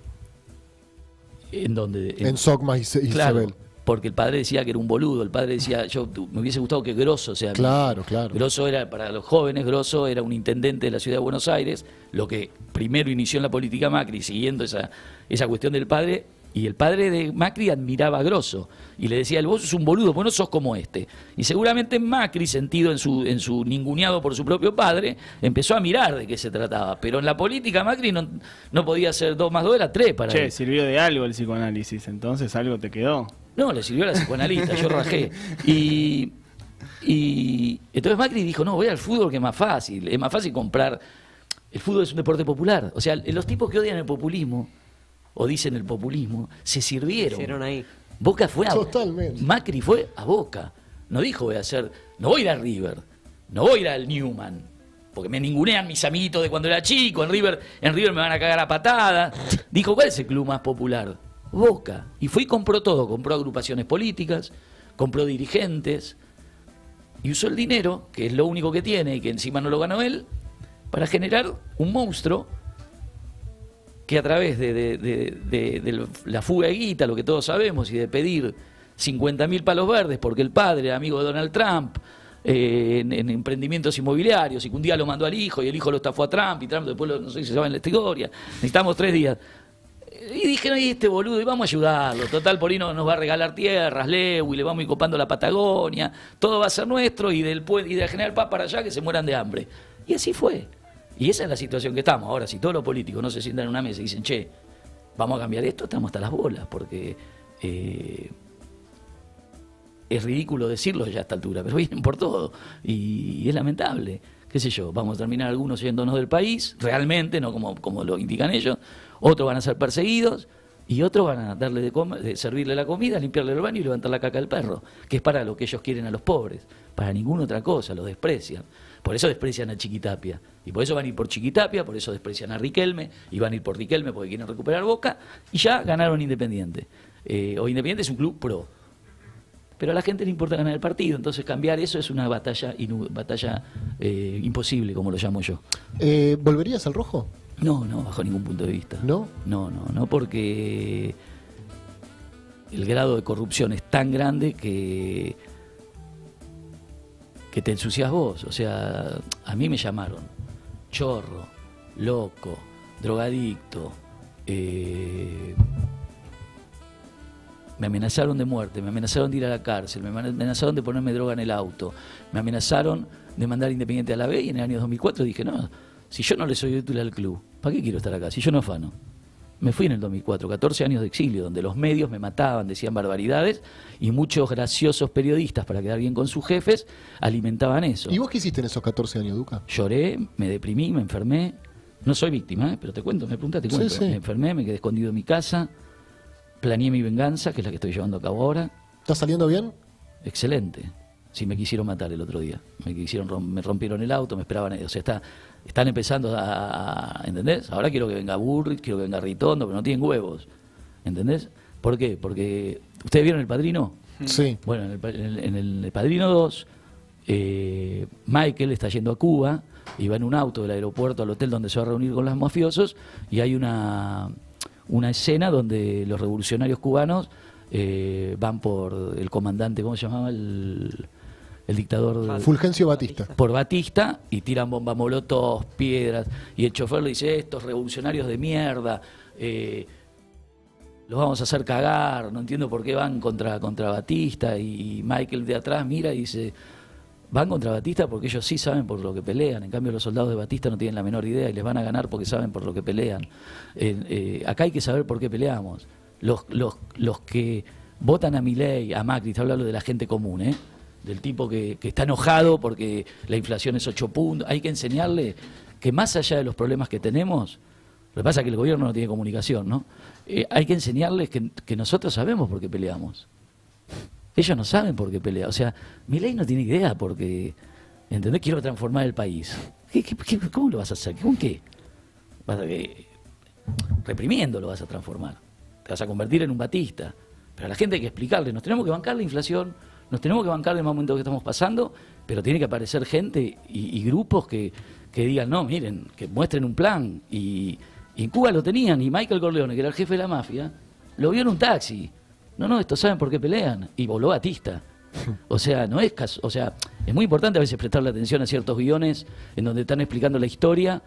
en donde... En Sogma y, Se- y Claro, Sebel. Porque el padre decía que era un boludo, el padre decía, yo me hubiese gustado que Grosso sea mi Claro, claro. Grosso era, para los jóvenes, Grosso era un intendente de la ciudad de Buenos Aires, lo que primero inició en la política Macri, siguiendo esa, esa cuestión del padre, y el padre de Macri admiraba a Grosso, y le decía, vos sos un boludo, vos no sos como este. Y seguramente Macri, sentido en su, en su ninguneado por su propio padre, empezó a mirar de qué se trataba. Pero en la política Macri no, no podía ser dos más dos, era tres para Che, él. sirvió de algo el psicoanálisis, entonces algo te quedó. No, le sirvió a la psicoanalista, yo rajé. Y, y entonces Macri dijo, no, voy al fútbol que es más fácil, es más fácil comprar. El fútbol es un deporte popular. O sea, los tipos que odian el populismo, o dicen el populismo, se sirvieron. Hicieron ahí. Boca fue a Totalmente. Macri fue a Boca. No dijo voy a hacer, no voy a ir a River, no voy a ir al Newman. Porque me ningunean mis amiguitos de cuando era chico, en River, en River me van a cagar a patada. Dijo, ¿cuál es el club más popular? Boca. Y fue y compró todo, compró agrupaciones políticas, compró dirigentes, y usó el dinero, que es lo único que tiene y que encima no lo ganó él, para generar un monstruo que a través de, la fuga de guita, lo que todos sabemos, y de pedir 50 mil palos verdes porque el padre amigo de Donald Trump, eh, en, en emprendimientos inmobiliarios, y que un día lo mandó al hijo y el hijo lo estafó a Trump, y Trump después, no sé si se sabe en la historia, necesitamos tres días. Y dije, no, este boludo, y vamos a ayudarlo. Total, por ahí no- nos va a regalar tierras, Lewy, le vamos a ir copando la Patagonia, todo va a ser nuestro, y del y de General Paz para allá que se mueran de hambre. Y así fue. Y esa es la situación que estamos. Ahora, si todos los políticos no se sientan en una mesa y dicen, che, vamos a cambiar esto, estamos hasta las bolas, porque eh, es ridículo decirlo ya a esta altura, pero vienen por todo. Y, es lamentable. ¿Qué sé yo? Vamos a terminar algunos yéndonos del país, realmente, no como, como lo indican ellos. Otros van a ser perseguidos y otros van a darle de, de servirle la comida, limpiarle el baño y levantar la caca al perro, que es para lo que ellos quieren a los pobres, para ninguna otra cosa, los desprecian. Por eso desprecian a Chiquitapia. Y por eso van a ir por Chiquitapia, por eso desprecian a Riquelme, y van a ir por Riquelme porque quieren recuperar Boca, y ya ganaron Independiente. Eh, o Independiente es un club pro. Pero a la gente le importa ganar el partido, entonces cambiar eso es una batalla, batalla eh, imposible, como lo llamo yo. Eh, ¿Volverías al rojo? No, no, bajo ningún punto de vista. ¿No? No, no, no, porque el grado de corrupción es tan grande que, que te ensucias vos. O sea, a mí me llamaron chorro, loco, drogadicto, eh, me amenazaron de muerte, me amenazaron de ir a la cárcel, me amenazaron de ponerme droga en el auto, me amenazaron de mandar Independiente a la B y en el año 2004 dije, no, si yo no le soy útil al club, ¿para qué quiero estar acá? Si yo no afano. Me fui en el 2004, 14 años de exilio, donde los medios me mataban, decían barbaridades, y muchos graciosos periodistas, para quedar bien con sus jefes, alimentaban eso. ¿Y vos qué hiciste en esos 14 años, Duca? Lloré, me deprimí, me enfermé. No soy víctima, ¿eh? pero te cuento, me preguntaste, te Sí, cuento. sí. Me enfermé, me quedé escondido en mi casa, planeé mi venganza, que es la que estoy llevando a cabo ahora. ¿Estás saliendo bien? Excelente. Sí, me quisieron matar el otro día. Me quisieron rom- me rompieron el auto, me esperaban. O sea, está, están empezando a, a- ¿Entendés? Ahora quiero que venga Burri, quiero que venga Ritondo, pero no tienen huevos. ¿Entendés? ¿Por qué? Porque. ¿Ustedes vieron el padrino? Sí. Bueno, en el, pa- en el- en el Padrino 2, eh, Michael está yendo a Cuba y va en un auto del aeropuerto al hotel donde se va a reunir con los mafiosos y hay una, una escena donde los revolucionarios cubanos eh, van por el comandante, ¿cómo se llamaba? El, el dictador. de- Fulgencio Batista. por Batista y tiran bomba molotov, piedras, y el chofer le dice, estos revolucionarios de mierda, eh, los vamos a hacer cagar, no entiendo por qué van contra, contra Batista, y Michael de atrás mira y dice, van contra Batista porque ellos sí saben por lo que pelean. En cambio, los soldados de Batista no tienen la menor idea y les van a ganar porque saben por lo que pelean. Eh, eh, acá hay que saber por qué peleamos. Los, los, los que votan a Milei, a Macri, está hablando de la gente común, ¿eh? Del tipo que, está enojado porque la inflación es 8 puntos. Hay que enseñarle que más allá de los problemas que tenemos, lo que pasa es que el gobierno no tiene comunicación, ¿no? Eh, hay que enseñarles que, nosotros sabemos por qué peleamos. Ellos no saben por qué pelea. O sea, mi ley no tiene idea porque, ¿entendés? Quiero transformar el país. ¿Qué, qué- qué- cómo lo vas a hacer? ¿Con qué? Vas a que- reprimiendo lo vas a transformar. Te vas a convertir en un batista. Pero a la gente hay que explicarle, nos tenemos que bancar la inflación, nos tenemos que bancar el momento que estamos pasando, pero tiene que aparecer gente y, grupos que, que digan, no, miren, que muestren un plan. Y, en Cuba lo tenían, y Michael Corleone, que era el jefe de la mafia, lo vio en un taxi. No, no, estos saben por qué pelean. Y voló Batista. O sea, no es caso, o sea, es muy importante a veces prestarle atención a ciertos guiones en donde están explicando la historia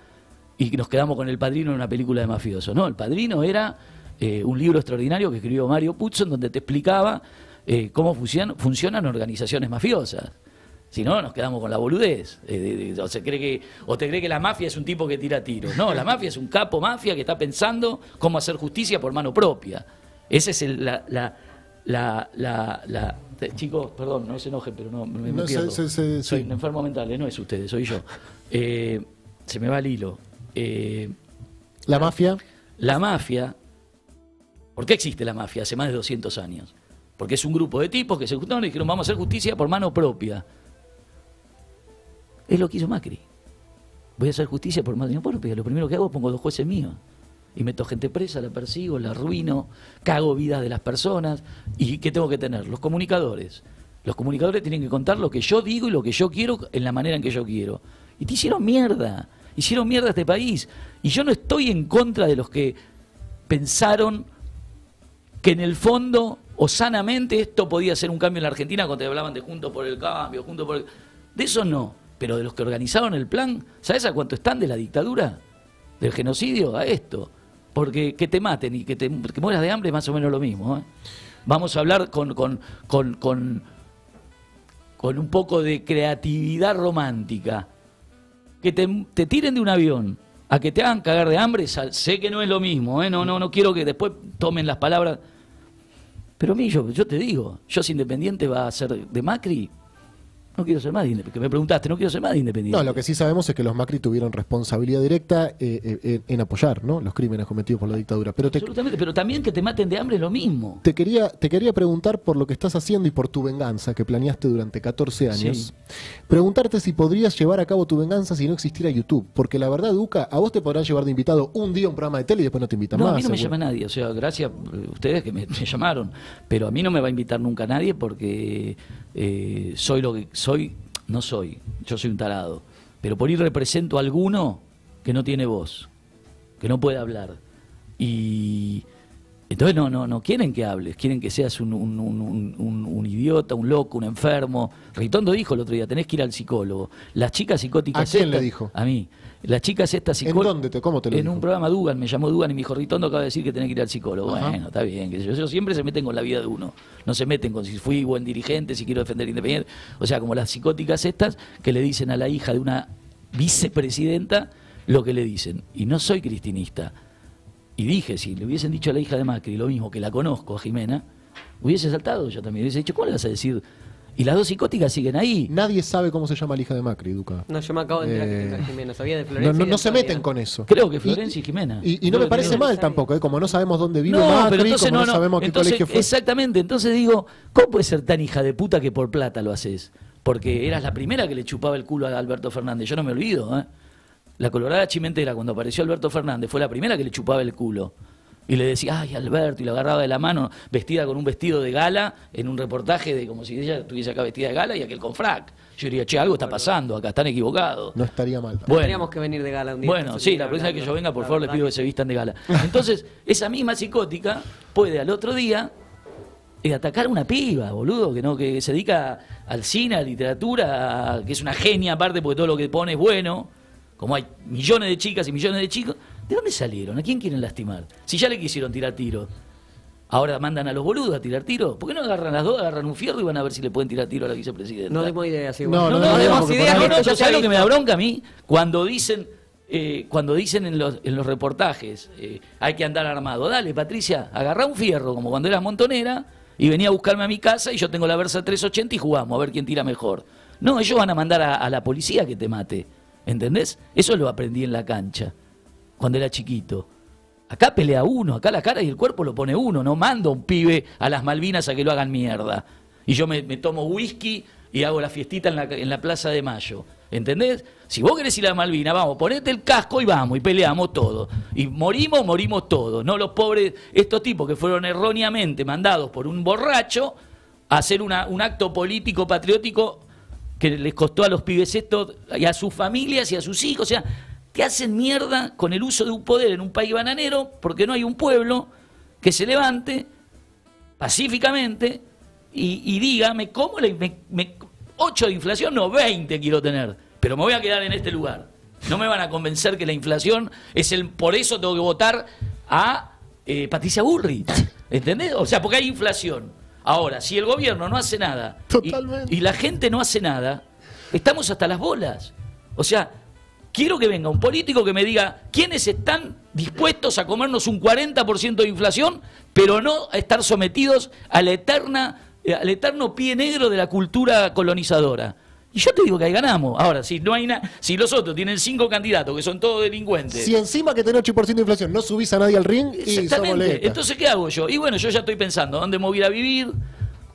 y nos quedamos con el padrino en una película de mafiosos. No, el padrino era eh, un libro extraordinario que escribió Mario Puzo en donde te explicaba eh, cómo funcionan, funcionan organizaciones mafiosas. Si no, nos quedamos con la boludez. Eh, de- de- o, se cree que, o te cree que la mafia es un tipo que tira tiros. No, la mafia es un capo mafia que está pensando cómo hacer justicia por mano propia. Esa es el- la, la, la, la, la- te- chicos, perdón, no se enojen, pero no me, me No, se- pierdo. se- se- Soy sí. un enfermo mental, eh, no es ustedes, soy yo. Eh, se me va el hilo. Eh, La mafia. la mafia, ¿por qué existe la mafia hace más de 200 años? Porque es un grupo de tipos que se juntaron y dijeron vamos a hacer justicia por mano propia. Es lo que hizo Macri. Voy a hacer justicia por mano propia. Lo primero que hago es pongo dos jueces míos. Y meto gente presa, la persigo, la arruino, cago vidas de las personas. ¿Y qué tengo que tener? Los comunicadores. Los comunicadores tienen que contar lo que yo digo y lo que yo quiero en la manera en que yo quiero. Y te hicieron mierda. Hicieron mierda a este país. Y yo no estoy en contra de los que pensaron que en el fondo o sanamente esto podía ser un cambio en la Argentina cuando te hablaban de Juntos por el Cambio, Juntos por el... De eso no, pero de los que organizaron el plan, ¿sabes a cuánto están de la dictadura? Del genocidio a esto. Porque que te maten y que te mueras de hambre es más o menos lo mismo. ¿eh? Vamos a hablar con, con, con, con, con un poco de creatividad romántica. Que te, te tiren de un avión a que te hagan cagar de hambre, sé que no es lo mismo, ¿eh? no, no, no quiero que después tomen las palabras. Pero a mí, yo, yo te digo, yo si independiente va a ser de Macri, no quiero ser más de independiente. Me preguntaste, no quiero ser más de independiente. No, lo que sí sabemos es que los Macri tuvieron responsabilidad directa eh, eh, en, en apoyar ¿no? los crímenes cometidos por la dictadura. Pero te, Absolutamente, pero también que te maten de hambre es lo mismo. te quería, te quería preguntar por lo que estás haciendo y por tu venganza que planeaste durante 14 años. Sí. Preguntarte si podrías llevar a cabo tu venganza si no existiera YouTube. Porque la verdad, Duca, a vos te podrán llevar de invitado un día a un programa de tele y después no te invitan No, más. a mí no me llama nadie, o sea, gracias a ustedes que me, me llamaron, pero a mí no me va a invitar nunca nadie porque eh, soy lo que soy, no soy, yo soy un tarado, pero por ir represento a alguno que no tiene voz, que no puede hablar. Y entonces no, no, no quieren que hables, quieren que seas un, un- un- un- un- un idiota, un loco, un enfermo. Ritondo dijo el otro día, tenés que ir al psicólogo. Las chicas psicóticas ¿A quién le dijo? A mí. Las chicas estas ¿En psicólogas... dónde te, cómo te lo En dijo? un programa Dugan, me llamó Dugan y me dijo, Ritondo acaba de decir que tenés que ir al psicólogo. Ajá. Bueno, está bien, que yo, siempre se meten con la vida de uno. No se meten con si fui buen dirigente, si quiero defender independiente. O sea, como las psicóticas estas que le dicen a la hija de una vicepresidenta lo que le dicen. Y no soy cristinista. Y dije, si le hubiesen dicho a la hija de Macri lo mismo que la conozco, a Jimena, hubiese saltado yo también. Hubiese dicho, ¿cómo le vas a decir? Y las dos psicóticas siguen ahí. Nadie sabe cómo se llama la hija de Macri, Duca. No, yo me acabo de enterar que Eh, Jimena. Sabía de No, Florencia. no, y de no se meten con eso. Creo que Florencia y, Jimena. Y, y no me parece mal tampoco, ¿eh? como no sabemos dónde vive no, Macri, pero entonces como no, sabemos qué Entonces, colegio fue. Exactamente, entonces digo, ¿cómo puedes ser tan hija de puta que por plata lo haces? Porque eras la primera que le chupaba el culo a Alberto Fernández, yo no me olvido, ¿eh? La Colorada Chimentera, cuando apareció Alberto Fernández, fue la primera que le chupaba el culo. Y le decía, ay, Alberto, y lo agarraba de la mano, vestida con un vestido de gala, en un reportaje de como si ella estuviese acá vestida de gala y aquel con frac. Yo diría, che, algo está pasando acá, están equivocados. No estaría mal. Bueno. Tendríamos que venir de gala un día. Bueno, sí, la próxima vez que yo venga, por La favor, les pido que se vistan de gala. Entonces, esa misma psicótica puede al otro día eh, atacar a una piba, boludo, que no que se dedica al cine, a la literatura, a- que es una genia aparte porque todo lo que pone es bueno, como hay millones de chicas y millones de chicos. ¿De dónde salieron? ¿A quién quieren lastimar? Si ya le quisieron tirar tiro. Ahora mandan a los boludos a tirar tiro. ¿Por qué no agarran las dos, agarran un fierro y van a ver si le pueden tirar tiro a la vicepresidenta? No demos ideas, No, igual. no, No, no, demos ideas, ideas. No, no, esto ya ¿sabes se lo que me da bronca a mí? Cuando dicen, eh, cuando dicen en los, en los reportajes, eh, hay que andar armado. Dale, Patricia, agarrá un fierro, como cuando eras montonera, y venía a buscarme a mi casa y yo tengo la Versa 380 y jugamos a ver quién tira mejor. No, ellos van a mandar a, a la policía que te mate. ¿Entendés? Eso lo aprendí en la cancha, cuando era chiquito. Acá pelea uno, acá la cara y el cuerpo lo pone uno, no mando un pibe a las Malvinas a que lo hagan mierda. Y yo me, tomo whisky y hago la fiestita en la, Plaza de Mayo. ¿Entendés? Si vos querés ir a Malvinas, vamos, ponete el casco y vamos, y peleamos todo. Y morimos, morimos todos. No los pobres, estos tipos que fueron erróneamente mandados por un borracho a hacer un acto político patriótico que les costó a los pibes esto y a sus familias y a sus hijos. O sea, te hacen mierda con el uso de un poder en un país bananero porque no hay un pueblo que se levante pacíficamente y, y diga, me como la, me, me- 8 de inflación, no 20 quiero tener, pero me voy a quedar en este lugar. No me van a convencer que la inflación es el, por eso tengo que votar a eh, Patricia Burrich. ¿Entendés? O sea, porque hay inflación. Ahora, si el gobierno no hace nada y- Y, la gente no hace nada, estamos hasta las bolas. O sea, quiero que venga un político que me diga quiénes están dispuestos a comernos un 40% de inflación, pero no a estar sometidos a la eterna, eh, al eterno pie negro de la cultura colonizadora. Y yo te digo que ahí ganamos. Ahora, si no hay nada, si los otros tienen cinco candidatos que son todos delincuentes. Si encima que tenés 8% de inflación no subís a nadie al ring y somos Exactamente. letas. Entonces, ¿qué hago yo? Y bueno, yo ya estoy pensando dónde me voy a vivir,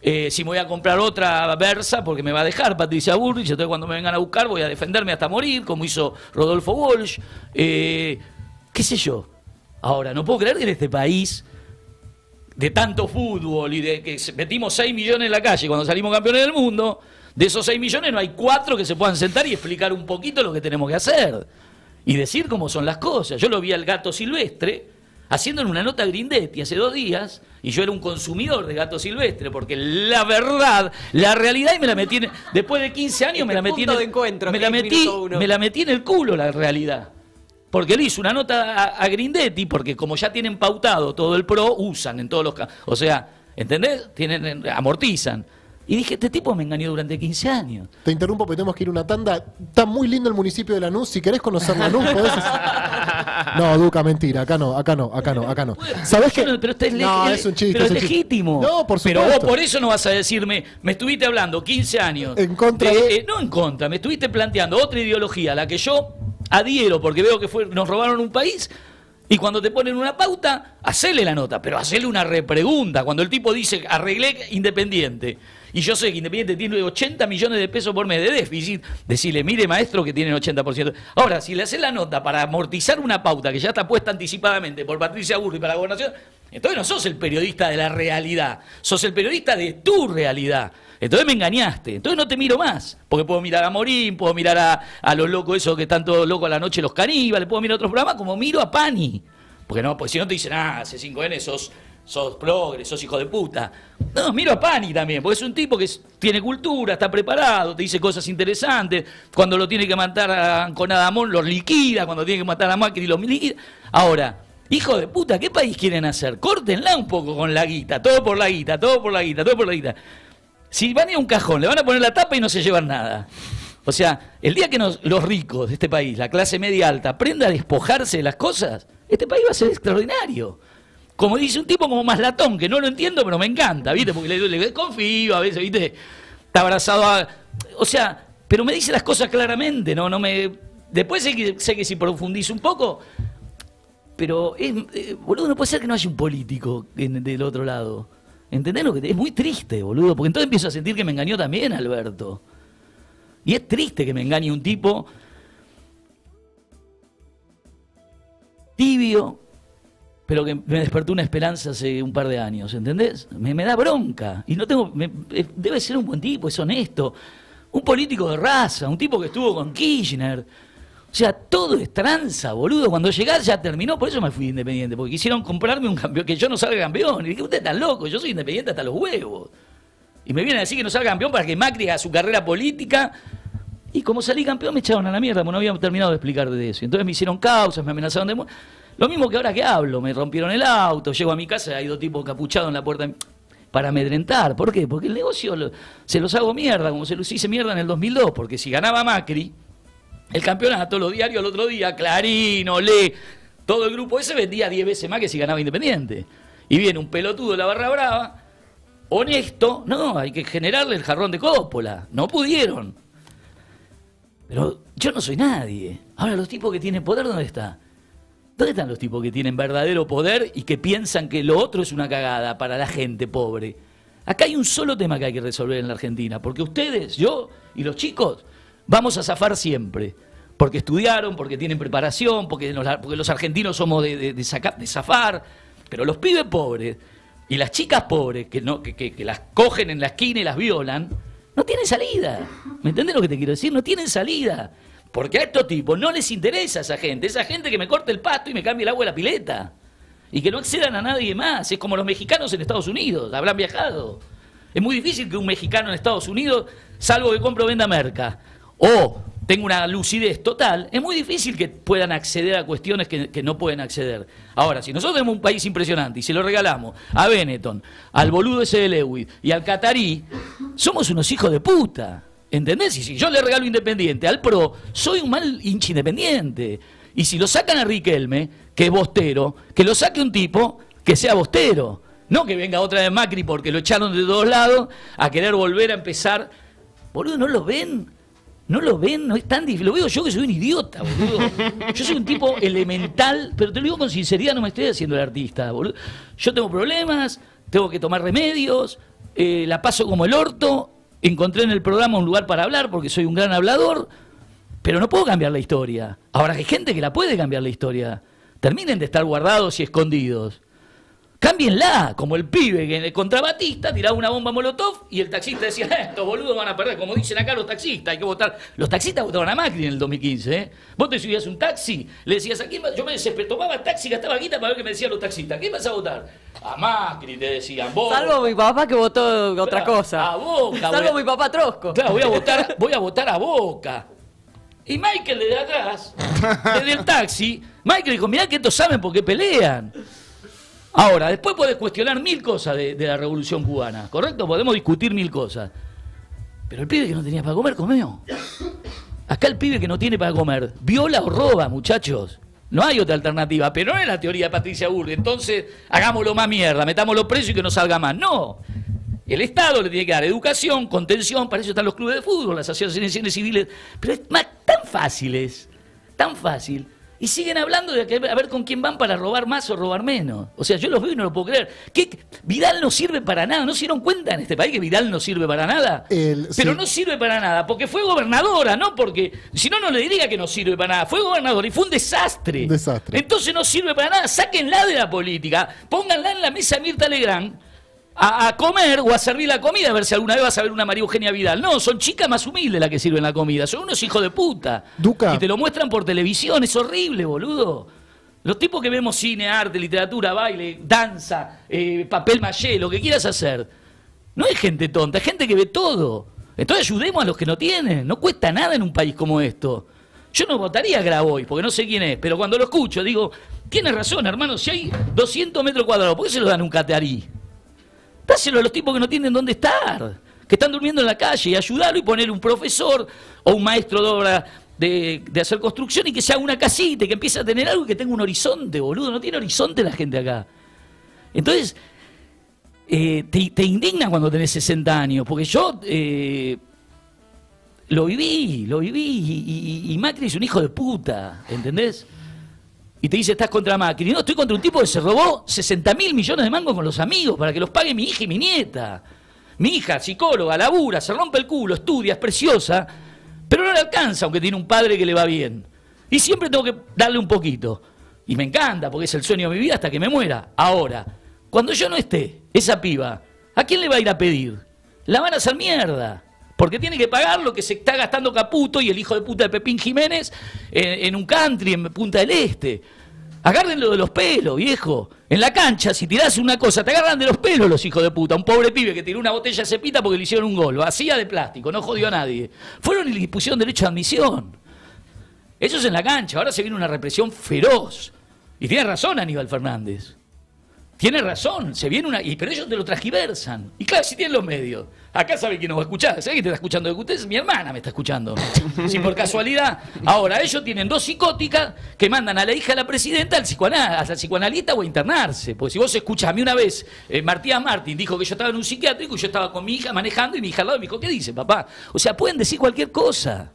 eh, si me voy a comprar otra Versa, porque me va a dejar Patricia Burrich, entonces cuando me vengan a buscar voy a defenderme hasta morir, como hizo Rodolfo Walsh. Eh, ¿Qué sé yo? Ahora, no puedo creer que en este país de tanto fútbol y de que metimos 6 millones en la calle cuando salimos campeones del mundo, de esos 6 millones no hay 4 que se puedan sentar y explicar un poquito lo que tenemos que hacer y decir cómo son las cosas. Yo lo vi al gato silvestre haciéndole una nota a Grindetti hace dos días y yo era un consumidor de gato silvestre porque la verdad, la realidad y me la metí en, después de 15 años me la metí en el, de encuentro, me la metí, me la metí en el culo la realidad. Porque le hizo una nota a, a Grindetti, porque como ya tienen pautado todo el pro, usan en todos los casos. O sea, ¿entendés? Tienen, amortizan. Y dije, este tipo me engañó durante 15 años. Te interrumpo porque tenemos que ir a una tanda. Está muy lindo el municipio de Lanús. Si querés conocer Lanús, podés... No, Duca, mentira. Acá no, acá no, acá no, acá no. ¿Sabés qué? Pero este es, No, es un chiste. pero es legítimo. No, por Pero supuesto. vos por eso no vas a decirme, me estuviste hablando 15 años. En contra de- eh, no en contra, me estuviste planteando otra ideología, la que yo adhiero porque veo que fue, nos robaron un país. Y cuando te ponen una pauta, hacele la nota, pero hacele una repregunta. Cuando el tipo dice, arreglé Independiente, y yo sé que Independiente tiene 80 millones de pesos por mes de déficit, decirle, mire maestro que tienen 80%. Ahora, si le haces la nota para amortizar una pauta que ya está puesta anticipadamente por Patricia Burri para la gobernación, entonces no sos el periodista de la realidad, sos el periodista de tu realidad. Entonces me engañaste, entonces no te miro más, porque puedo mirar a Morín, puedo mirar a, a los locos esos que están todos locos a la noche, los caníbales, puedo mirar otros programas como miro a Pani. Porque no, pues si no te dicen, ah, C5N sos, sos progres, sos hijo de puta. No, miro a Pani también, porque es un tipo que tiene cultura, está preparado, te dice cosas interesantes. Cuando lo tiene que matar a, con Adamón, los liquida. Cuando tiene que matar a Macri, los liquida. Ahora, hijo de puta, ¿qué país quieren hacer? Córtenla un poco con la guita, todo por la guita, todo por la guita, todo por la guita. Si van a un cajón, le van a poner la tapa y no se llevan nada. O sea, el día que los ricos de este país, la clase media alta, aprenda a despojarse de las cosas, este país va a ser extraordinario. Como dice un tipo como Maslatón, que no lo entiendo, pero me encanta, ¿viste? Porque le, le confío a veces, ¿viste? Está abrazado a... O sea, pero me dice las cosas claramente, ¿no? no me Después sé que, sé que si profundizo un poco, pero, es, eh, boludo, no puede ser que no haya un político en- del otro lado. ¿Entendés lo que te- Es muy triste, boludo, porque entonces empiezo a sentir que me engañó también Alberto. Y es triste que me engañe un tipo tibio, pero que me despertó una esperanza hace un par de años, ¿entendés? Me, da bronca. Y no tengo. eh, debe ser un buen tipo, es honesto. Un político de raza, un tipo que estuvo con Kirchner. O sea, todo es tranza, boludo. Cuando llegás ya terminó, por eso me fui independiente, porque quisieron comprarme un campeón, que yo no salga campeón. Y dije, usted está loco, yo soy independiente hasta los huevos. Y me vienen a decir que no salga campeón para que Macri haga su carrera política Y como salí campeón me echaron a la mierda, porque no habíamos terminado de explicar de eso. Entonces me hicieron causas, me amenazaron de muerte. Lo mismo que ahora que hablo, me rompieron el auto, llego a mi casa, hay dos tipos capuchados en la puerta para amedrentar. ¿Por qué? Porque el negocio lo- se los hago mierda, como se los hice mierda en el 2002, porque si ganaba Macri, el campeonato, los diarios el otro día, Clarín, Olé, todo el grupo ese vendía 10 veces más que si ganaba Independiente. Y viene un pelotudo de la barra brava, honesto, no, hay que generarle el jarrón de Coppola. No pudieron. Pero yo no soy nadie. Ahora, los tipos que tienen poder, ¿dónde está? ¿Dónde están los tipos que tienen verdadero poder y que piensan que lo otro es una cagada para la gente pobre? Acá hay un solo tema que hay que resolver en la Argentina, porque ustedes, yo y los chicos vamos a zafar siempre. Porque estudiaron, porque tienen preparación, porque, los argentinos somos de, zafar. Pero los pibes pobres y las chicas pobres que, no, que las cogen en la esquina y las violan, no tienen salida. ¿Me entendés lo que te quiero decir? No tienen salida. Porque a estos tipos no les interesa esa gente. Esa gente que me corte el pasto y me cambie el agua de la pileta. Y que no accedan a nadie más. Es como los mexicanos en Estados Unidos. Habrán viajado. Es muy difícil que un mexicano en Estados Unidos, salvo que compro venda merca, o tenga una lucidez total, es muy difícil que puedan acceder a cuestiones que, no pueden acceder. Ahora, si nosotros tenemos un país impresionante y se lo regalamos a Benetton, al boludo ese de Lewis y al catarí, somos unos hijos de puta. ¿Entendés? Y si yo le regalo Independiente al PRO, soy un mal hincha independiente. Y si lo sacan a Riquelme, que es bostero, que lo saque un tipo que sea bostero. No que venga otra vez Macri porque lo echaron de todos lados a querer volver a empezar. Boludo, ¿no lo ven? ¿No lo ven? No es tan difícil. Lo veo yo que soy un idiota, boludo. Yo soy un tipo elemental, pero te lo digo con sinceridad, no me estoy haciendo el artista, boludo. Yo tengo problemas, tengo que tomar remedios, eh, la paso como el orto, encontré en el programa un lugar para hablar porque soy un gran hablador, pero no puedo cambiar la historia. Ahora hay gente que la puede cambiar la historia. Terminen de estar guardados y escondidos. Cámbienla, como el pibe que en el contra Batista tiraba una bomba molotov y el taxista decía, "Eh, estos boludos van a perder, como dicen acá los taxistas, hay que votar. Los taxistas votaron a Macri en el 2015, ¿eh? Vos te subías un taxi, le decías a quién vas? yo me desesperé, tomaba taxi, gastaba guita para ver qué me decían los taxistas. ¿Quién vas a votar? A Macri, te decían, vos. Salvo mi papá que votó otra cosa. A Boca. Salvo a- mi papá Trosco. Claro, voy a votar, voy a votar a Boca. Y Michael desde atrás, desde el taxi, Michael dijo, mirá que estos saben por qué pelean. Ahora, después podés cuestionar mil cosas de, la revolución cubana, ¿correcto? Podemos discutir mil cosas. Pero el pibe que no tenía para comer, comió. Acá el pibe que no tiene para comer, viola o roba, muchachos. No hay otra alternativa, pero no es la teoría de Patricia Burg. Entonces, hagámoslo más mierda, metámoslo preso y que no salga más. No. El Estado le tiene que dar educación, contención, para eso están los clubes de fútbol, las asociaciones civiles. Pero es más, tan fácil es, tan fácil. Y siguen hablando de que a ver con quién van para robar más o robar menos. O sea, yo los veo y no lo puedo creer. ¿Qué? Vidal no sirve para nada. ¿No se dieron cuenta en este país que Vidal no sirve para nada? El- Pero sí. no sirve para nada, porque fue gobernadora, no porque. Si no, no le diría que no sirve para nada. Fue gobernadora y fue un desastre. Desastre. Entonces no sirve para nada. Sáquenla de la política, pónganla en la mesa Mirta Legrand a, a comer o a servir la comida, a ver si alguna vez vas a ver una María Eugenia Vidal. No, son chicas más humildes las que sirven la comida. Son unos hijos de puta. Duca. Y te lo muestran por televisión. Es horrible, boludo. Los tipos que vemos cine, arte, literatura, baile, danza, eh, papel maché, lo que quieras hacer. No es gente tonta, es gente que ve todo. Entonces ayudemos a los que no tienen. No cuesta nada en un país como esto. Yo no votaría a Grabois, porque no sé quién es, pero cuando lo escucho digo, tienes razón, hermano, si hay 200 metros cuadrados, ¿por qué se lo dan a un catarí? Dáselo a los tipos que no tienen dónde estar, que están durmiendo en la calle, y ayudarlo y poner un profesor o un maestro de obra de, hacer construcción y que se haga una casita que empiece a tener algo y que tenga un horizonte, boludo. No tiene horizonte la gente acá. Entonces, eh, te, te indigna cuando tenés 60 años, porque yo eh, lo viví, lo viví, y Macri es un hijo de puta, ¿entendés? Y te dice, estás contra Macri. No, estoy contra un tipo que se robó 60 mil millones de mangos con los amigos para que los pague mi hija y mi nieta. Mi hija, psicóloga, labura, se rompe el culo, estudia, es preciosa, pero no le alcanza, aunque tiene un padre que le va bien. Y siempre tengo que darle un poquito. Y me encanta, porque es el sueño de mi vida hasta que me muera. Ahora, cuando yo no esté, esa piba, ¿a quién le va a ir a pedir? La van a hacer mierda. Porque tiene que pagar lo que se está gastando Caputo y el hijo de puta de Pepín Jiménez en, un country en Punta del Este. Agárrenlo de los pelos, viejo. En la cancha, si tirás una cosa, te agarran de los pelos los hijos de puta. Un pobre pibe que tiró una botella de cepita porque le hicieron un gol. Vacía de plástico, no jodió a nadie. Fueron y le pusieron derecho de admisión. Eso es en la cancha. Ahora se viene una represión feroz. Y tiene razón Aníbal Fernández. Tiene razón, se viene una. Y, pero ellos te lo transgiversan. Y claro, si tienen los medios. Acá sabe quién nos va a escuchar. ¿Sabe quién te está escuchando? Usted, mi hermana me está escuchando. si por casualidad. Ahora, ellos tienen dos psicóticas que mandan a la hija de la presidenta al, psicoana- al psicoanalista o a internarse. Porque si vos escuchás, a mí una vez, eh, Martínez Martín dijo que yo estaba en un psiquiátrico y yo estaba con mi hija manejando y mi hija al lado me dijo, ¿qué dice, papá? O sea, pueden decir cualquier cosa.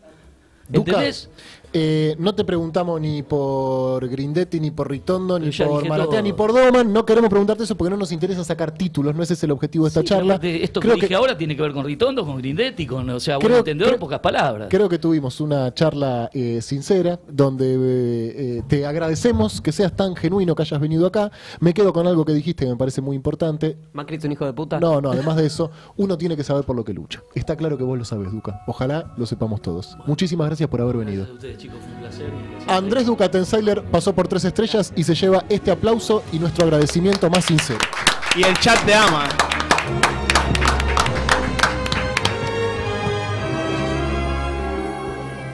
Duca, ¿Entendés? Eh, no te preguntamos ni por Grindetti, ni por Ritondo, ni Ya por Maratea, todo. ni por Doman. No queremos preguntarte eso porque no nos interesa sacar títulos, no ese es el objetivo de esta Sí, charla. esto que Creo dije ahora tiene que ver con Ritondo, con Grindetti, con, o sea, buen Creo- entendedor, creo- pocas palabras. Creo que tuvimos una charla eh, sincera donde eh, eh, te agradecemos que seas tan genuino que hayas venido acá. Me quedo con algo que dijiste que me parece muy importante. Macri es un hijo de puta. No, no, además de eso, uno tiene que saber por lo que lucha. Está claro que vos lo sabes, Duca. Ojalá lo sepamos todos. Muchísimas gracias por haber venido. Ustedes, chicos, un placer. Andrés pasó por tres estrellas y se lleva este aplauso y nuestro agradecimiento más sincero. Y el chat te ama.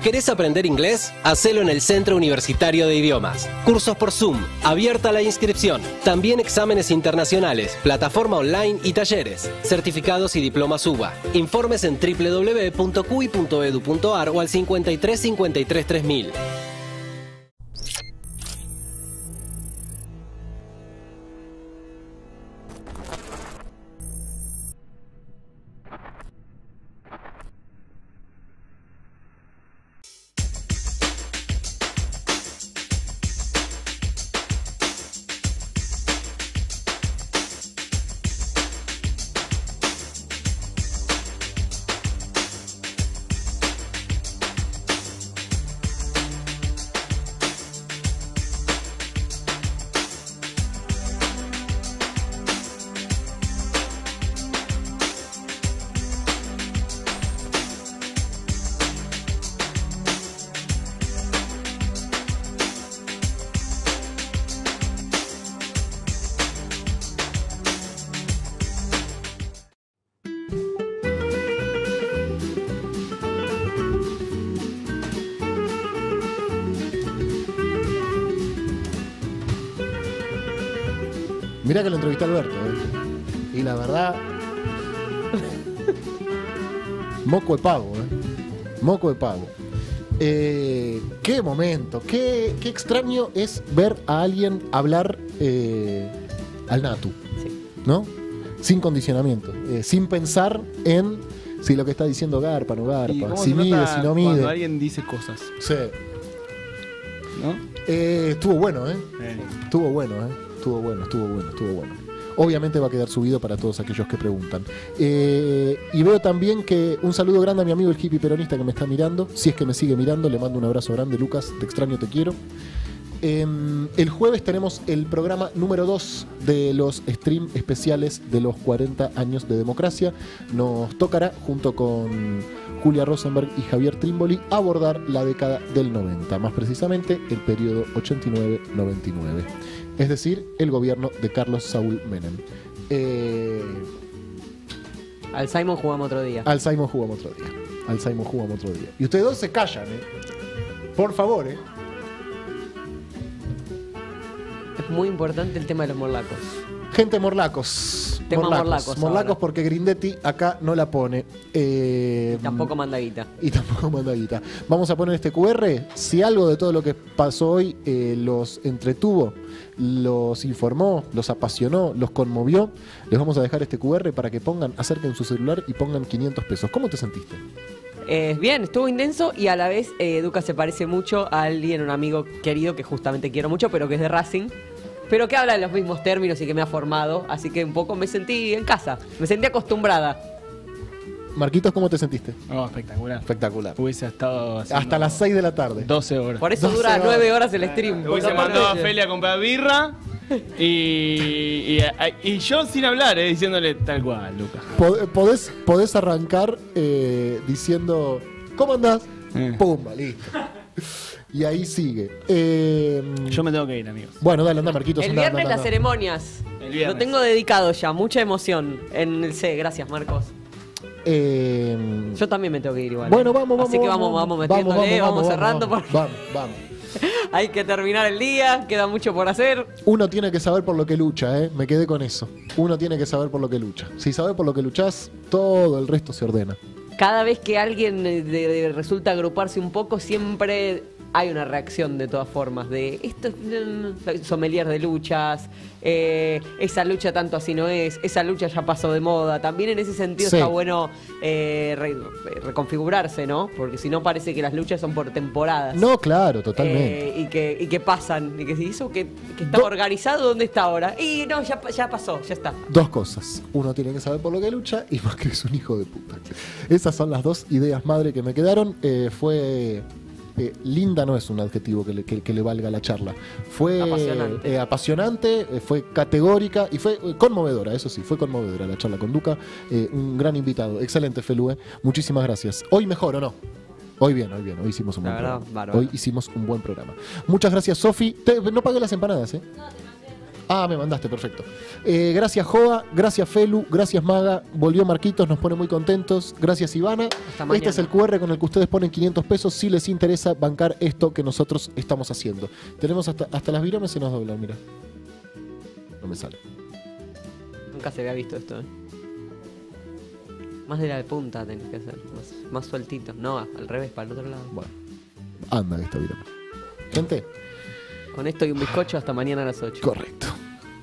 ¿Querés aprender inglés? Hacelo en el Centro Universitario de Idiomas. Cursos por Zoom, abierta la inscripción. También exámenes internacionales, plataforma online y talleres. Certificados y diplomas UBA. Informes en www.cui.edu.ar o al 53 53 3000. Moco de pago, ¿eh? Moco de pago. Eh, qué momento, qué, qué extraño es ver a alguien hablar eh, al Natu, ¿no? Sin condicionamiento, eh, sin pensar en si lo que está diciendo garpa, no ¿Y garpa, si mide, si no Cuando mide. alguien dice cosas. Sí. ¿No? Eh, estuvo bueno, ¿eh? Estuvo bueno, ¿eh? Estuvo bueno, estuvo bueno, estuvo bueno. Obviamente va a quedar subido para todos aquellos que preguntan. Eh, y veo también que un saludo grande a mi amigo el hippie peronista que me está mirando. Si es que me sigue mirando, le mando un abrazo grande, Lucas. Te extraño, te quiero. Em, el jueves tenemos el programa número 2 de los stream especiales de los 40 años de democracia. Nos tocará, junto con Julia Rosenberg y Javier Trimboli, abordar la década del 90, más precisamente el periodo 89-99. Es decir, el gobierno de Carlos Saúl Menem. Eh, Al Simon jugamos otro día. al Simon jugamos otro día. Al Simon jugamos otro día. Y ustedes dos se callan, ¿eh? Por favor, ¿eh? Es muy importante el tema de los morlacos. Gente morlacos. Tema morlacos. morlacos porque Grindetti acá no la pone. Eh, Tampoco manda guita. Y tampoco manda guita. Vamos a poner este QR. Si algo de todo lo que pasó hoy eh, los entretuvo, los informó, los apasionó, los conmovió, les vamos a dejar este QR para que pongan, acerquen su celular y pongan 500 pesos. ¿Cómo te sentiste? Eh, bien, estuvo intenso y a la vez eh, Duca se parece mucho a alguien, un amigo querido que justamente quiero mucho, pero que es de Racing, pero que habla de los mismos términos y que me ha formado, así que un poco me sentí en casa, me sentí acostumbrada. Marquitos, ¿cómo te sentiste? No, espectacular. Espectacular. Hubiese estado Hasta las 6 de la tarde. 12 horas. Por eso 12 dura horas. nueve horas el stream. Hubiese mandado a Felia a comprar birra y, y, y yo sin hablar, eh, diciéndole tal cual, Lucas. Pod- Podés, podés arrancar eh, diciendo, ¿cómo andás? Eh. Pumba, listo. Y ahí sigue. Eh, Yo me tengo que ir, amigos. Bueno, dale, anda, Marquitos. El anda, viernes anda, las anda. ceremonias. El viernes. Lo tengo dedicado ya, mucha emoción en el C. Gracias, Marcos. Eh, Yo también me tengo que ir igual. bueno, vamos, vamos. Así que vamos, vamos, metiéndole, vamos, vamos, cerrando. Vamos, porque vamos, vamos. Hay que terminar el día, queda mucho por hacer. Uno tiene que saber por lo que lucha, ¿eh? Me quedé con eso. Uno tiene que saber por lo que lucha. Si sabes por lo que luchas, todo el resto se ordena. Cada vez que alguien eh, de- resulta agruparse un poco, siempre hay una reacción de todas formas. De esto es mm, sommelier de luchas, eh, esa lucha tanto así no es, esa lucha ya pasó de moda. También en ese sentido Sí. está bueno eh, re- reconfigurarse, ¿no? Porque si no parece que las luchas son por temporadas. No, claro, totalmente. Eh, y, que, y que pasan. Y que si eso que, que estaba organizado, ¿dónde está ahora? Y no, ya, ya pasó, ya está. Dos cosas. Uno tiene que saber por lo que lucha y más que es un hijo de puta. Esas son las dos ideas madre que me quedaron. Eh, fue. Eh, linda no es un adjetivo que le, que- que le valga la charla. Fue Apasionante. eh, apasionante, eh, fue categórica y fue eh, conmovedora, eso sí, fue conmovedora la charla con Duca. Eh, un gran invitado. Excelente, Felue. Muchísimas gracias. Hoy mejor, ¿o no? Hoy bien, hoy bien, hoy hicimos un La buen verdad, programa. bárbaro. Hoy hicimos un buen programa. Muchas gracias, Sofi. No pagué las empanadas, ¿eh? Ah, me mandaste, perfecto. Eh, gracias, Joa. Gracias, Felu. Gracias, Maga. Volvió Marquitos, nos pone muy contentos. Gracias, Ivana. Este es el QR con el que ustedes ponen 500 pesos si les interesa bancar esto que nosotros estamos haciendo. Tenemos hasta, hasta las viromes se nos doblan, mira. No me sale. Nunca se había visto esto, ¿eh? Más de la de punta tenés que hacer. Más, más sueltito. No, al revés, para el otro lado. Bueno. Anda esta virome. Gente, Con esto y un bizcocho hasta mañana a las 8. Correcto.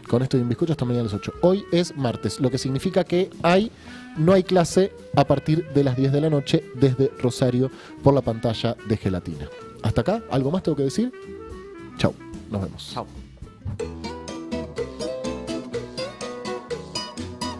Con esto y un bizcocho hasta mañana a las 8. Hoy es martes, lo que significa que hay, no hay clase a partir de las 10 de la noche desde Rosario por la pantalla de gelatina. Hasta acá, ¿algo más tengo que decir? Chau, nos vemos. Chau.